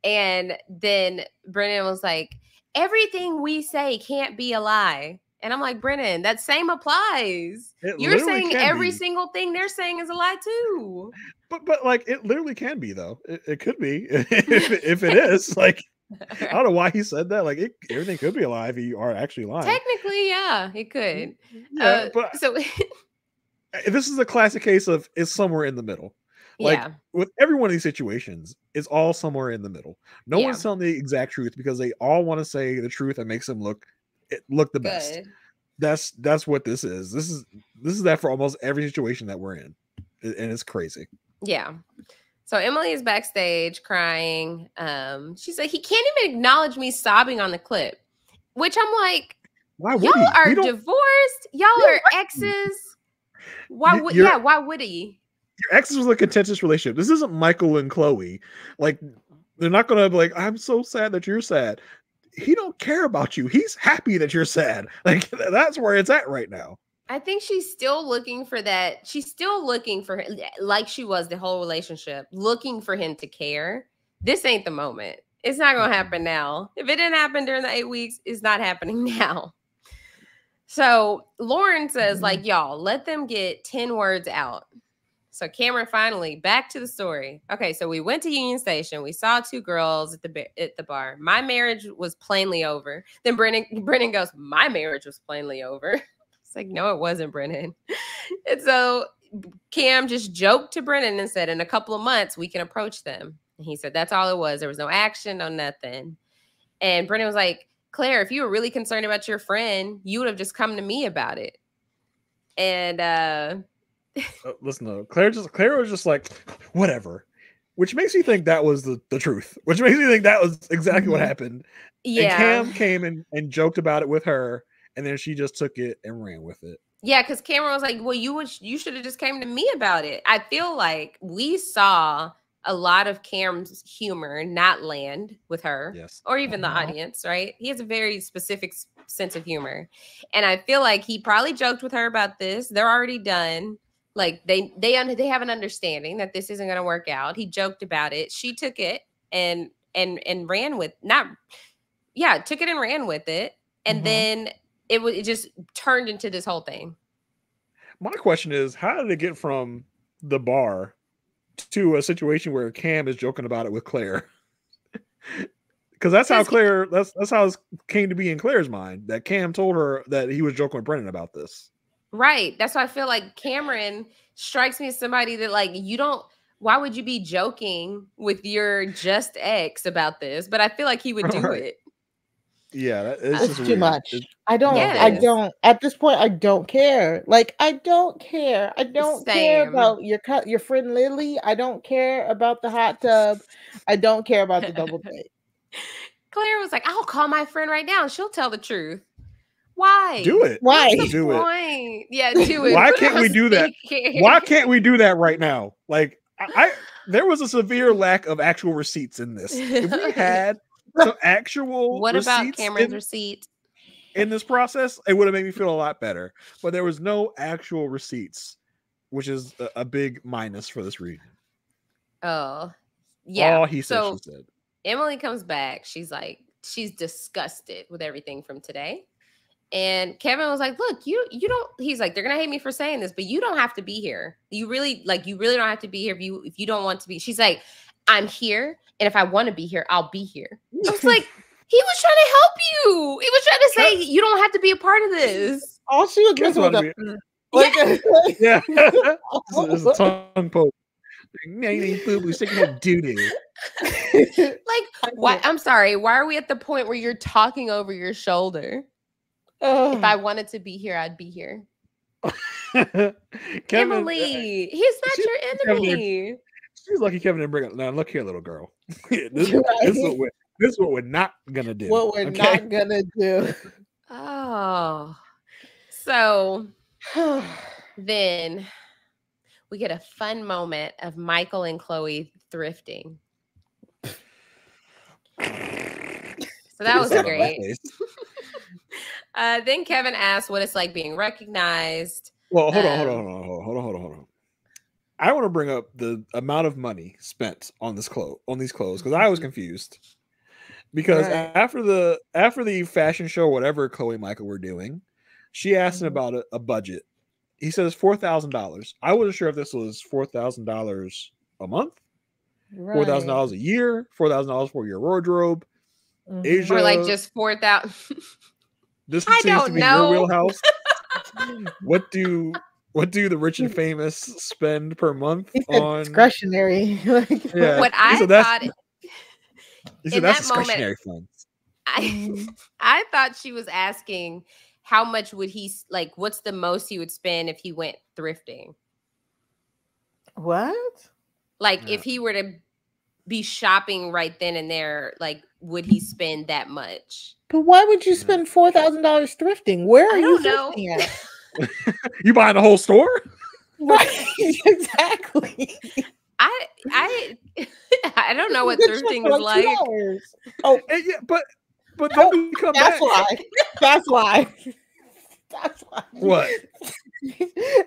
And then Brennan was like, everything we say can't be a lie. And I'm like, Brennan, that same applies. It You're saying every be. single thing they're saying is a lie too. But but like it literally can be though. It, it could be if if it is like I don't know why he said that. Like it, everything could be a lie if you are actually lying. Technically, yeah, it could. Yeah, Uh, but so this is a classic case of it's somewhere in the middle. Like yeah, with every one of these situations, it's all somewhere in the middle. No Yeah. one's telling the exact truth because they all want to say the truth that makes them look it look the best. That's that's what this is. This is this is that for almost every situation that we're in, and it's crazy. Yeah. So Emily is backstage crying. Um, she's like, he can't even acknowledge me sobbing on the clip, which I'm like, Why would y'all he? are divorced. Y'all are exes. Why would yeah? Why would he? your ex was a contentious relationship. This isn't Michael and Chloe. Like they're not gonna be like, I'm so sad that you're sad. He don't care about you. He's happy that you're sad. Like that's where it's at right now. I think she's still looking for that. She's still looking for him, like she was the whole relationship, looking for him to care. This ain't the moment. It's not gonna happen now. If it didn't happen during the eight weeks, it's not happening now. So Lauren says, mm-hmm. like, y'all, let them get 10 words out. So Cameron finally back to the story. Okay, so we went to Union Station. We saw two girls at the at the bar. My marriage was plainly over. Then Brennan Brennan goes, "My marriage was plainly over." It's like, no, it wasn't, Brennan. and so Cam just joked to Brennan and said, in a couple of months, we can approach them. And he said, that's all it was. There was no action, no nothing. And Brennan was like, Claire, if you were really concerned about your friend, you would have just come to me about it. And uh Uh, listen though, Claire just Claire was just like, whatever. Which makes me think that was the, the truth. Which makes me think that was exactly what Mhm. happened. yeah. And Cam came and, and joked about it with her, and then she just took it and ran with it. Yeah, because Cameron was like, "Well, you would, you should have just came to me about it." I feel like we saw a lot of Cam's humor not land with her, Yes. or even the Uh-huh. audience. Right? He has a very specific sense of humor, and I feel like he probably joked with her about this. They're already done. Like they they un- they have an understanding that this isn't going to work out. He joked about it. She took it and and and ran with not yeah took it and ran with it, and Mhm. then it was it just turned into this whole thing. My question is, how did it get from the bar to a situation where Cam is joking about it with Claire? because that's how Claire. That's that's how it came to be in Claire's mind that Cam told her that he was joking with Brennan about this. Right. That's why I feel like Cameron strikes me as somebody that like you don't why would you be joking with your just ex about this? But I feel like he would do Right. it. Yeah, that, it's, It's just too weird. much. It- I don't. I don't. At this point, I don't care. Like I don't care. I don't care about your cut. Your friend Lily. I don't care about the hot tub. I don't care about the double date. Claire was like, I'll call my friend right now she'll tell the truth. Why? do it. Why? What's the Do it. Yeah, do it. Why Put can't we do that? speaker. Why can't we do that right now? Like I, I there was a severe lack of actual receipts in this. If we had some actual What about Cameron's in, receipt? in this process, it would have made me feel a lot better. But there was no actual receipts, which is a, a big minus for this reading. Oh, yeah. All he said, so she said. Emily comes back. She's like, she's disgusted with everything from today. And Kevin was like, "Look, you you don't." He's like, "They're gonna hate me for saying this, but you don't have to be here. You really like you really don't have to be here if you if you don't want to be." She's like, "I'm here, and if I want to be here, I'll be here." I was like, "He was trying to help you. He was trying to say you don't have to be a part of this." All she was Guess missing was a like, yeah, it's a, it's a tongue poke. Boo boo, sticking that doo doo. Like, why? I'm sorry. Why are we at the point where you're talking over your shoulder? Ugh. If I wanted to be here, I'd be here. Kevin, uh, Emily, he's not she- your Kevin, enemy. She's lucky Kevin didn't bring it. Now look here, little girl. this, this, is right. what we're, this is what we're not gonna do. what we're okay? not gonna do. Oh, so then we get a fun moment of Michael and Chloe thrifting. So that was Get this out of my great. Uh, then Kevin asked what it's like being recognized. Well, hold on, hold on, Um, hold on, hold on, hold on, hold on, hold on. I want to bring up the amount of money spent on this clothes on these clothes because I was confused. Because Right. after the after the fashion show, whatever Chloe and Michael were doing, she asked him Mhm. about a, a budget. He says four thousand dollars. I wasn't sure if this was four thousand dollars a month, four thousand dollars a year, four thousand dollars for your wardrobe. Mhm. Aysha, Or like just 4,000. this I seems to don't be know. your wheelhouse. what do what do the rich and famous spend per month on? discretionary. like, Yeah. what I that's- thought, said in that's that moment- funds. I, mm-hmm. I thought she was asking how much would he like what's the most he would spend if he went thrifting What? like Yeah. if he were to be shopping right then and there like would he spend that much But why would you spend four thousand dollars thrifting? Where are I you don't know. thrifting at? You buying the whole store? right, exactly. I i i don't know what Good shit thrifting is like Oh, And yeah, but but Oh, then we come that's back. why. That's why. That's why. What?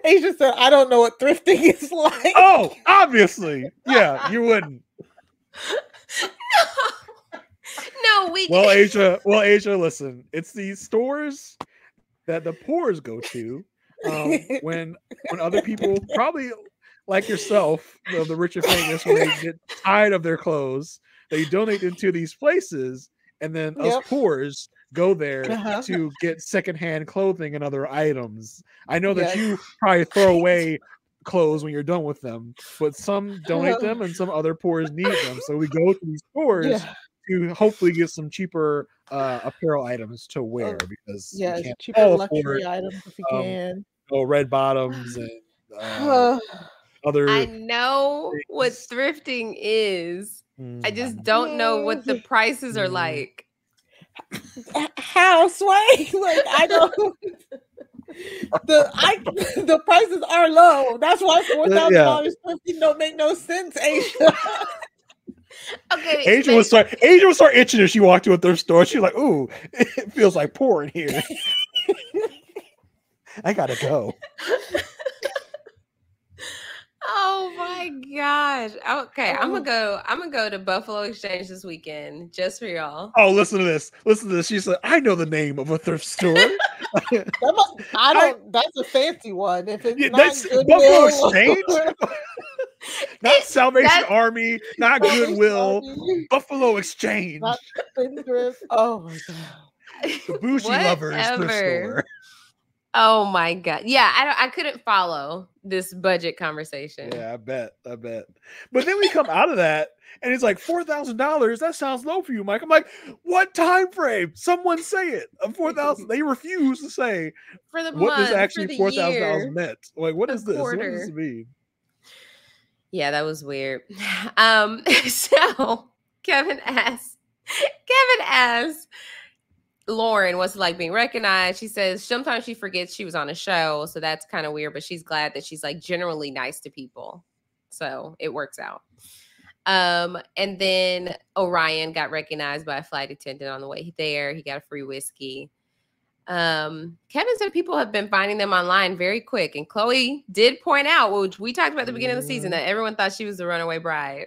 Aysha said, "I don't know what thrifting is like." Oh, obviously. Yeah, you wouldn't. no we Well, Aysha, well, Aysha, listen, it's these stores that the poors go to um, when when other people probably like yourself, the, the rich and famous, when they get tired of their clothes, they donate them to these places, and then us Yep. poors go there Uh-huh. to get secondhand clothing and other items. I know that Yes. you probably throw away clothes when you're done with them, but some donate them and some other poors need them. So we go to these stores yeah, to hopefully get some cheaper uh, apparel items to wear because we yes, can't cheaper luxury afford items if you um, can. oh, red bottoms and uh, other. i know what thrifting is i just Mm. don't know what the prices are Mm. like H- How sway? Like I don't. the I the prices are low. That's why four thousand dollars thrifting don't make no sense, Aysha. okay Aysha but- would start. Aysha would start itching if she walked to a thrift store. She's like, "Ooh, it feels like poor in here. I gotta go." Oh my gosh. Okay, I'm Oh. gonna go. I'm gonna go to Buffalo Exchange this weekend just for y'all. Oh, listen to this. Listen to this. She said, "I know the name of a thrift store." That must, I don't. that's a fancy one. If it's Yeah, not that's Goodwill Buffalo Exchange? not Salvation That's- Army, not Goodwill, Sorry. Buffalo Exchange, Not Spindrift. Oh my god. the Bougie Lovers thrift store. Oh my god. Yeah, I don't, I couldn't follow this budget conversation. Yeah, I bet, I bet. But then we come out of that, and it's like four thousand dollars. That sounds low for you, Mike. I'm like, what time frame? Someone say it. A four thousand. They refuse to say For the what month, actually for four the thousand dollars year. meant. Like, what is this? What does this mean? Yeah, that was weird. Um, so Kevin asked, Kevin asked Lauren what's it like being recognized. She says sometimes she forgets she was on a show, so that's kind of weird, but she's glad that she's like generally nice to people. So it works out. Um, and then Orion got recognized by a flight attendant on the way there. He got a free whiskey. Um, Kevin said people have been finding them online very quick, and Chloe did point out, which we talked about at the beginning of the season, Mhm. that everyone thought she was the runaway bride.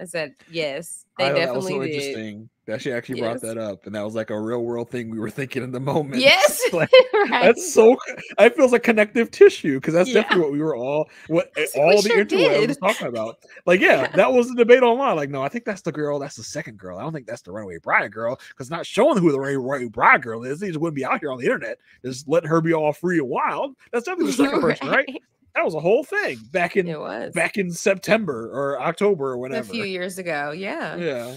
I said yes, they I thought that was definitely so did. interesting that she actually Yes. brought that up, and that was like a real world thing we were thinking in the moment. Yes, Like, right. That's so. It feels like connective tissue because that's Yeah. definitely what we were all, what eh, We all the sure interweb was talking about. Like, yeah, Yeah. that was the debate online. Like, no, I think that's the girl. That's the second girl. I don't think that's the runaway bride girl because not showing who the runaway bride girl is. They just wouldn't be out here on the internet just letting her be all free and wild. That's definitely the second person, right? That was a whole thing back in It was back in September or October or whatever. a few years ago. Yeah. Yeah.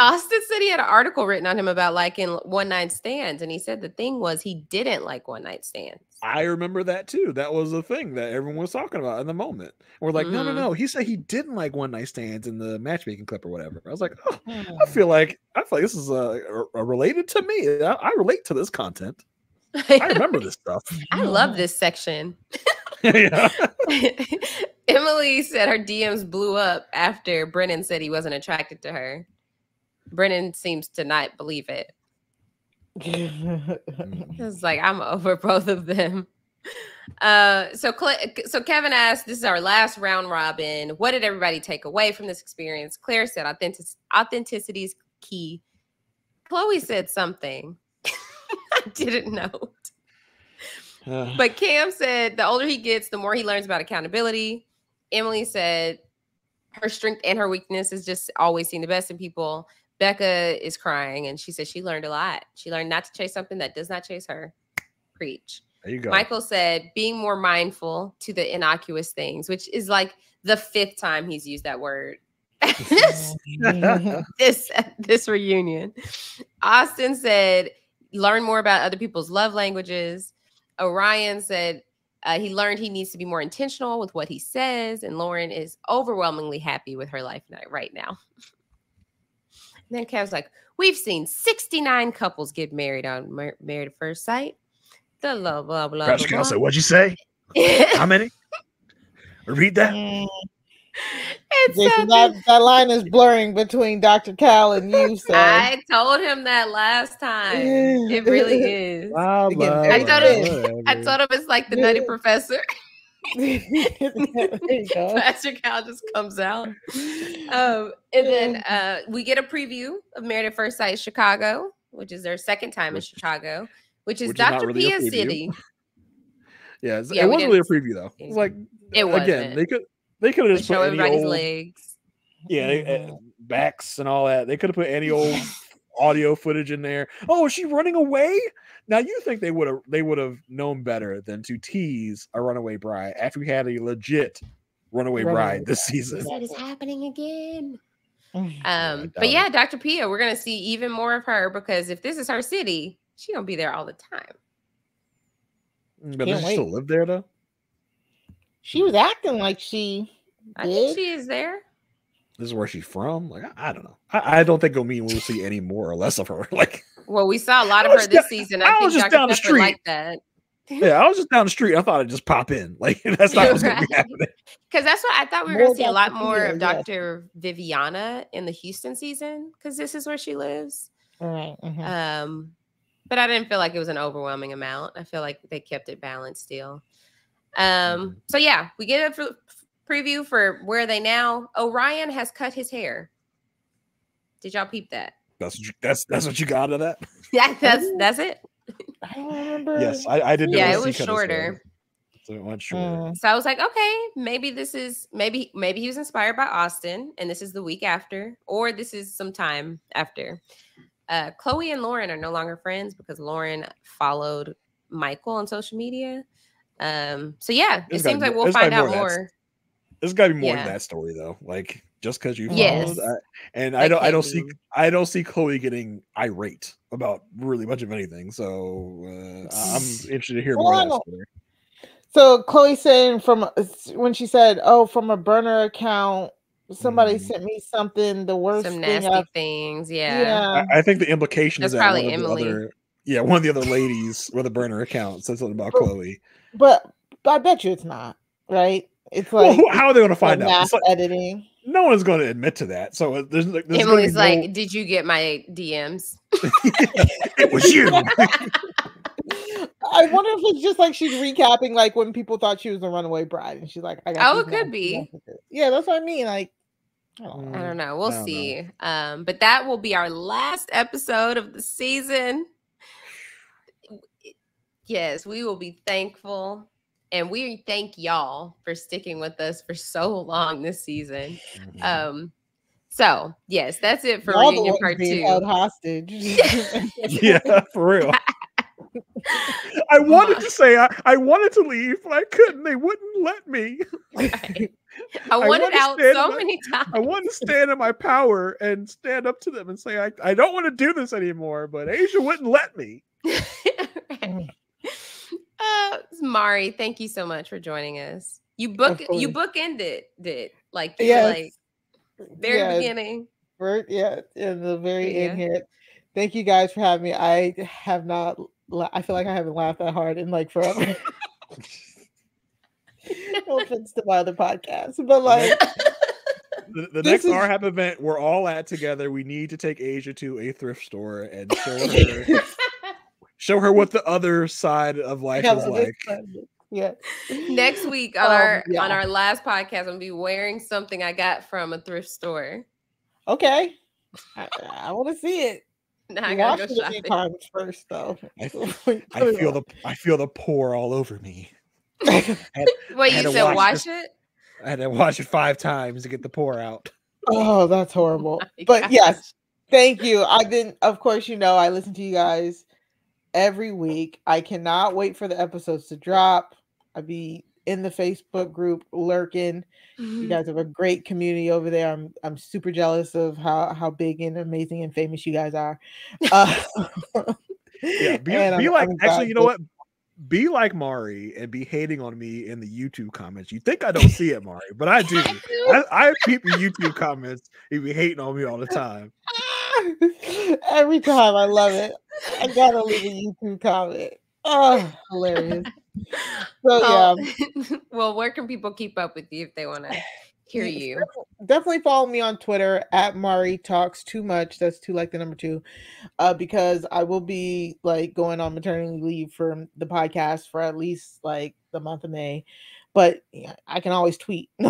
Austin said he had an article written on him about liking one night stands, and he said the thing was he didn't like one night stands. I remember that too. That was a thing that everyone was talking about in the moment. We're like, no, no, Mhm. no. He said he didn't like one night stands in the matchmaking clip or whatever. I was like, oh, I feel like I feel like this is uh, a, a related to me. I, I relate to this content. I remember this stuff. I love this section. Emily said her DMs blew up after Brennan said he wasn't attracted to her. Brennan seems to not believe it. It's like I'm over both of them. Uh, so Cle- so Kevin asked, "This is our last round robin. What did everybody take away from this experience?" Claire said, "Authentic authenticity is key." Chloe said something I didn't know. Uh, But Cam said the older he gets, the more he learns about accountability. Emily said her strength and her weakness is just always seeing the best in people. Becca is crying and she said she learned a lot. She learned not to chase something that does not chase her. Preach. there you go. Michael said being more mindful to the innocuous things, which is like the fifth time he's used that word. this, this this reunion. Austin said learn more about other people's love languages. Orion said uh, he learned he needs to be more intentional with what he says, and Lauren is overwhelmingly happy with her life ni- right now. And then Kev's like, "We've seen 69 couples get married on Mar- Married at First Sight." The blah blah blah. Pastor blah, Cal said, "What'd you say? How many? Read that." It's so Jason, that, that line is blurring between Dr. Cal and you, sir. I told him that last time. It really is. Blah, Again, blah, I told blah, him- I told him it's like the Nutty Professor. there you go. Pastor Cal just comes out. Um, and then uh, we get a preview of Married at First Sight Chicago, which is their second time in Chicago, which is which is Dr. really a Pia. City. Yeah, Yeah, it wasn't really a preview though. It was like It again, wasn't. they could they could have just show put any everybody's old, legs. yeah, they, uh, Mhm. backs and all that. They could have put any old audio footage in there. Oh, is she running away? Now you think they would have they would have known better than to tease a runaway bride after we had a legit runaway Runaway bride this season. That is happening again? Mm. Um, doubt but yeah, Dr. Pia, we're gonna see even more of her because if this is her city, she gonna be there all the time. Mm, But Can't does she still live there though? She was acting like she I think she is there. This is where she's from. Like I, I don't know. I, I don't think it'll mean we'll see any more or less of her. Like Well, we saw a lot of her this ju- season. I I think was just Dr. down the street. liked that. yeah, I was just down the street. I thought I'd just pop in. Like that's not what's gonna be happening. Because that's what I thought we were More going to see a lot more of yes. Dr. Viviana in the Houston season because this is where she lives. All right. mhm. Um, but I didn't feel like it was an overwhelming amount. I feel like they kept it balanced still. Um, Mhm. so yeah, we get a f- preview for where they now. Orion has cut his hair. Did y'all peep that? That's what you, that's that's what you got out of that. Yeah, that's that's it. I remember. Yes, I, I did. Yeah, it he was cut his hair. shorter. So unsure. Mm. So I was like, okay, maybe this is maybe maybe he was inspired by Austin, and this is the week after, or this is some time after. Uh, Chloe and Lauren are no longer friends because Lauren followed Michael on social media. Um, so yeah, it gotta seems be- like we'll find out more of that. more. There's got to be more Yeah. to that story though. Like just because you Yes. I- and That I don't, I don't see, be. I don't see Chloe getting irate about really much of anything. So uh, I- I'm interested to hear more of that story. So Chloe saying from when she said, "Oh, from a burner account, somebody Mhm. sent me something. The worst Some thing nasty I've things, yeah. yeah. I, I think the implication is that probably one of the Emily. other, yeah, one of the other ladies with a burner account said something about Chloe. But, but I bet you it's not right. It's Well, like who- how are they going to find out? mass It's like- editing. no one's going to admit to that. So uh, there's, like- there's gonna be Emily's like, "Did you get my DMs?" it was you. I wonder if it's just like she's recapping like when people thought she was a runaway bride, and she's like, "I got." Oh, it could be. messages. Yeah, that's what I mean. Like, I don't know. I don't know. We'll don't know. see. Um, but that will be our last episode of the season. Yes, we will be thankful. And we thank y'all for sticking with us for so long this season. Mhm. Um, so yes, that's it for Y'all the reunion ones part being two. held hostage. yeah, for real. I wanted to say I, I wanted to leave, but I couldn't. They wouldn't let me. Right. I I wanted out so but many times. I wanted to stand in my power and stand up to them and say I, I don't want to do this anymore, but Aysha wouldn't let me. Right. Uh, Mari, thank you so much for joining us. You book you course. bookended it like you Yes. like very Yeah, beginning. Right, yeah, in the very Yeah. end here. Thank you guys for having me. I have not. la- I feel like I haven't laughed that hard in like forever. no offense to my other podcasts, but like, The, the next is- RHAP event we're all at together, we need to take Aysha to a thrift store and show her show her what the other side of life yeah, is like. yeah. Next week on Um, our yeah. on our last podcast, I'm gonna be wearing something I got from a thrift store. Okay, I, I want to see it. Now I Wash gotta it go a shopping. times first, though. I- I feel the I feel the pour all over me. Wait, you said wash wash this- it? I had to wash it five times to get the pour out. Oh, that's horrible. My but gosh. yes, thank you. I've been, of course, you know, I listen to you guys every week. I cannot wait for the episodes to drop. I'll be in the Facebook group lurking. Mm-hmm. You guys have a great community over there. I'm I'm super jealous of how how big and amazing and famous you guys are. Uh, Yeah, be, be I'm- like I'm actually, you know what? Be like Mari and be hating on me in the YouTube comments. You think I don't see it, Mari, but I do. I, I peep the YouTube comments. You be hating on me all the time. Every time I love it. I gotta leave a YouTube comment. Oh, hilarious. So yeah, well, where can people keep up with you if they want to hear you? definitely follow me on Twitter at Mari Talks Too Much. That's two like the number two, uh, because I will be like going on maternity leave for the podcast for at least like the month of May. But yeah, I can always tweet.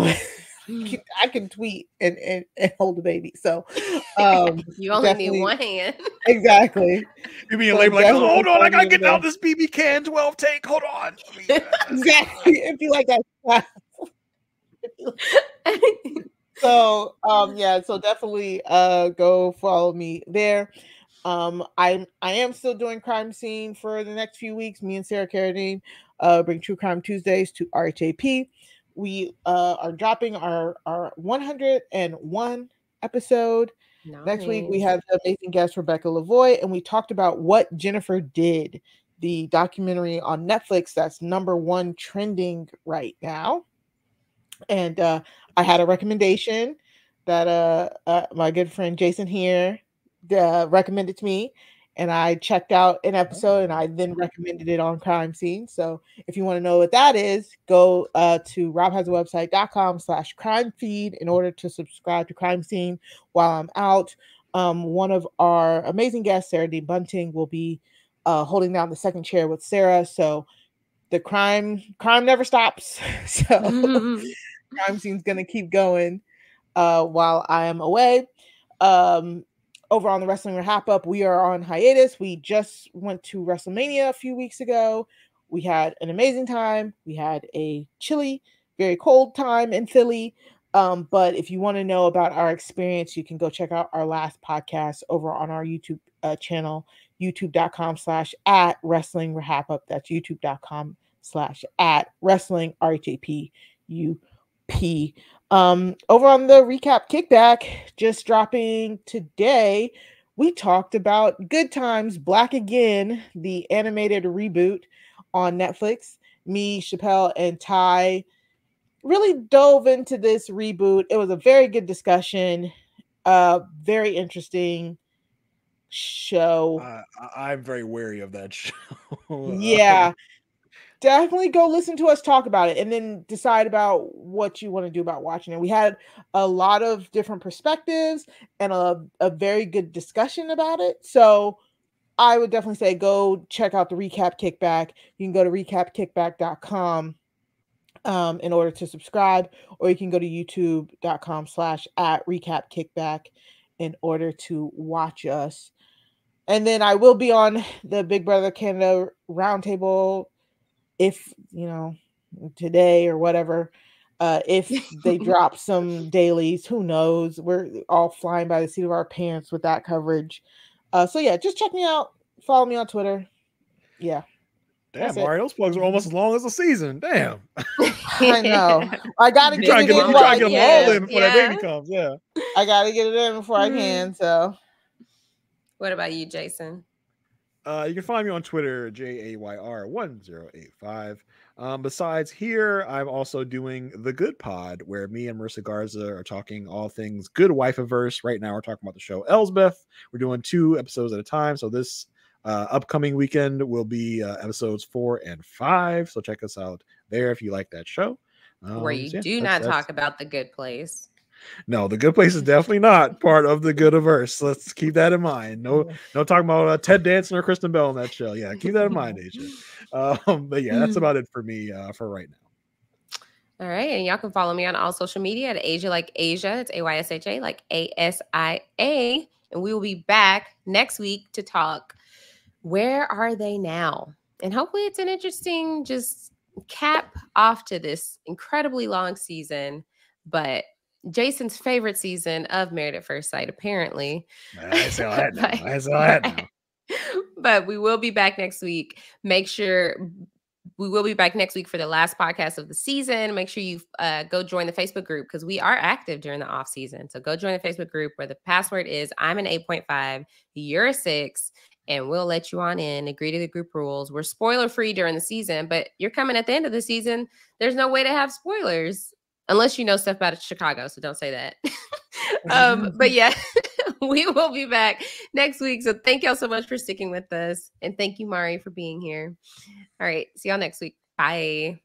Mm. I can tweet and, and, and hold the baby. So um You only need one hand. exactly. You being So labeled like, oh, hold on, I gotta get there. out this BB can 12 take. Hold on. Exactly. If you like that. so um yeah so definitely uh go follow me there um i'm i am still doing crime scene for the next few weeks me and sarah carradine uh bring true crime tuesdays to rhap we uh are dropping our our 101 episode. Next week we have the amazing guest rebecca lavoie and we talked about what jennifer did the documentary on netflix that's number one trending right now. And uh, I had a recommendation that uh, uh, my good friend Jason here uh, recommended to me, and I checked out an episode, and I then recommended it on Crime Scene. So if you want to know what that is, go uh, to robhasawebsite.com slash crime feed in order to subscribe to Crime Scene while I'm out. Um, one of our amazing guests, Sarah D. Bunting, will be uh, holding down the second chair with Sarah. So the crime crime never stops. so crime scene's gonna keep going uh while I am away. Um over on the wrestling wrap up, we are on hiatus. We just went to WrestleMania a few weeks ago. we had an amazing time. We had a chilly, very cold time in Philly. Um, but if you want to know about our experience, you can go check out our last podcast over on our YouTube uh, channel, youtube.com slash at wrestling RHAP up. That's youtube.com slash at wrestling RHAP UP. Um, over on the recap kickback, just dropping today, we talked about Good Times Black Again, the animated reboot on Netflix. Me, Chappelle, and Ty really dove into this reboot. It was a very good discussion, uh, very interesting show. Uh, I'm very wary of that show. yeah. Definitely go listen to us talk about it and then decide about what you want to do about watching it. We had a lot of different perspectives and a, a very good discussion about it. So I would definitely say go check out the recap kickback. You can go to recapkickback.com um, in order to subscribe, or you can go to youtube.com slash at recap kickback in order to watch us. And then I will be on the Big Brother Canada roundtable if, you know, today or whatever. Uh, if they drop some dailies, who knows? We're all flying by the seat of our pants with that coverage. Uh, so yeah, just check me out. Follow me on Twitter. Yeah. Damn, Mario, those plugs are almost as long as a season. Damn. I know. I gotta get, it in. I'm trying to get them all in before yeah. that baby comes. Yeah. I gotta get it in before mm-hmm. I can. So what about you, Jason? Uh, you can find me on Twitter, J A Y R 1085. Um, besides here, I'm also doing the Good Pod, where me and Marissa Garza are talking all things good wife averse. Right now, we're talking about the show Elsbeth. We're doing two episodes at a time. So this uh, upcoming weekend will be uh, episodes four and five. So check us out there if you like that show. Um, Where you so yeah, do not talk about the good place. No, the good place is definitely not part of the good averse. Let's keep that in mind. No, no talking about uh, Ted Danson or Kristen Bell in that show. Yeah, keep that in mind, Aysha. Um, but yeah, that's about it for me uh, for right now. All right. And y'all can follow me on all social media at Aysha like Asia. It's A Y S H A like A S I A. And we will be back next week to talk where are they now? And hopefully it's an interesting just cap off to this incredibly long season, but Jason's favorite season of Married at First Sight, apparently. I saw that. I saw that but we will be back next week. Make sure we will be back next week for the last podcast of the season. Make sure you uh, go join the Facebook group because we are active during the off season. So go join the Facebook group where the password is I'm an 8.5, you're a six, and we'll let you on in, agree to the group rules. We're spoiler free during the season, but you're coming at the end of the season. There's no way to have spoilers unless you know stuff about Chicago. So don't say that. um, but yeah, we will be back next week. So thank y'all so much for sticking with us. And thank you, Mari, for being here. All right. See y'all next week. Bye.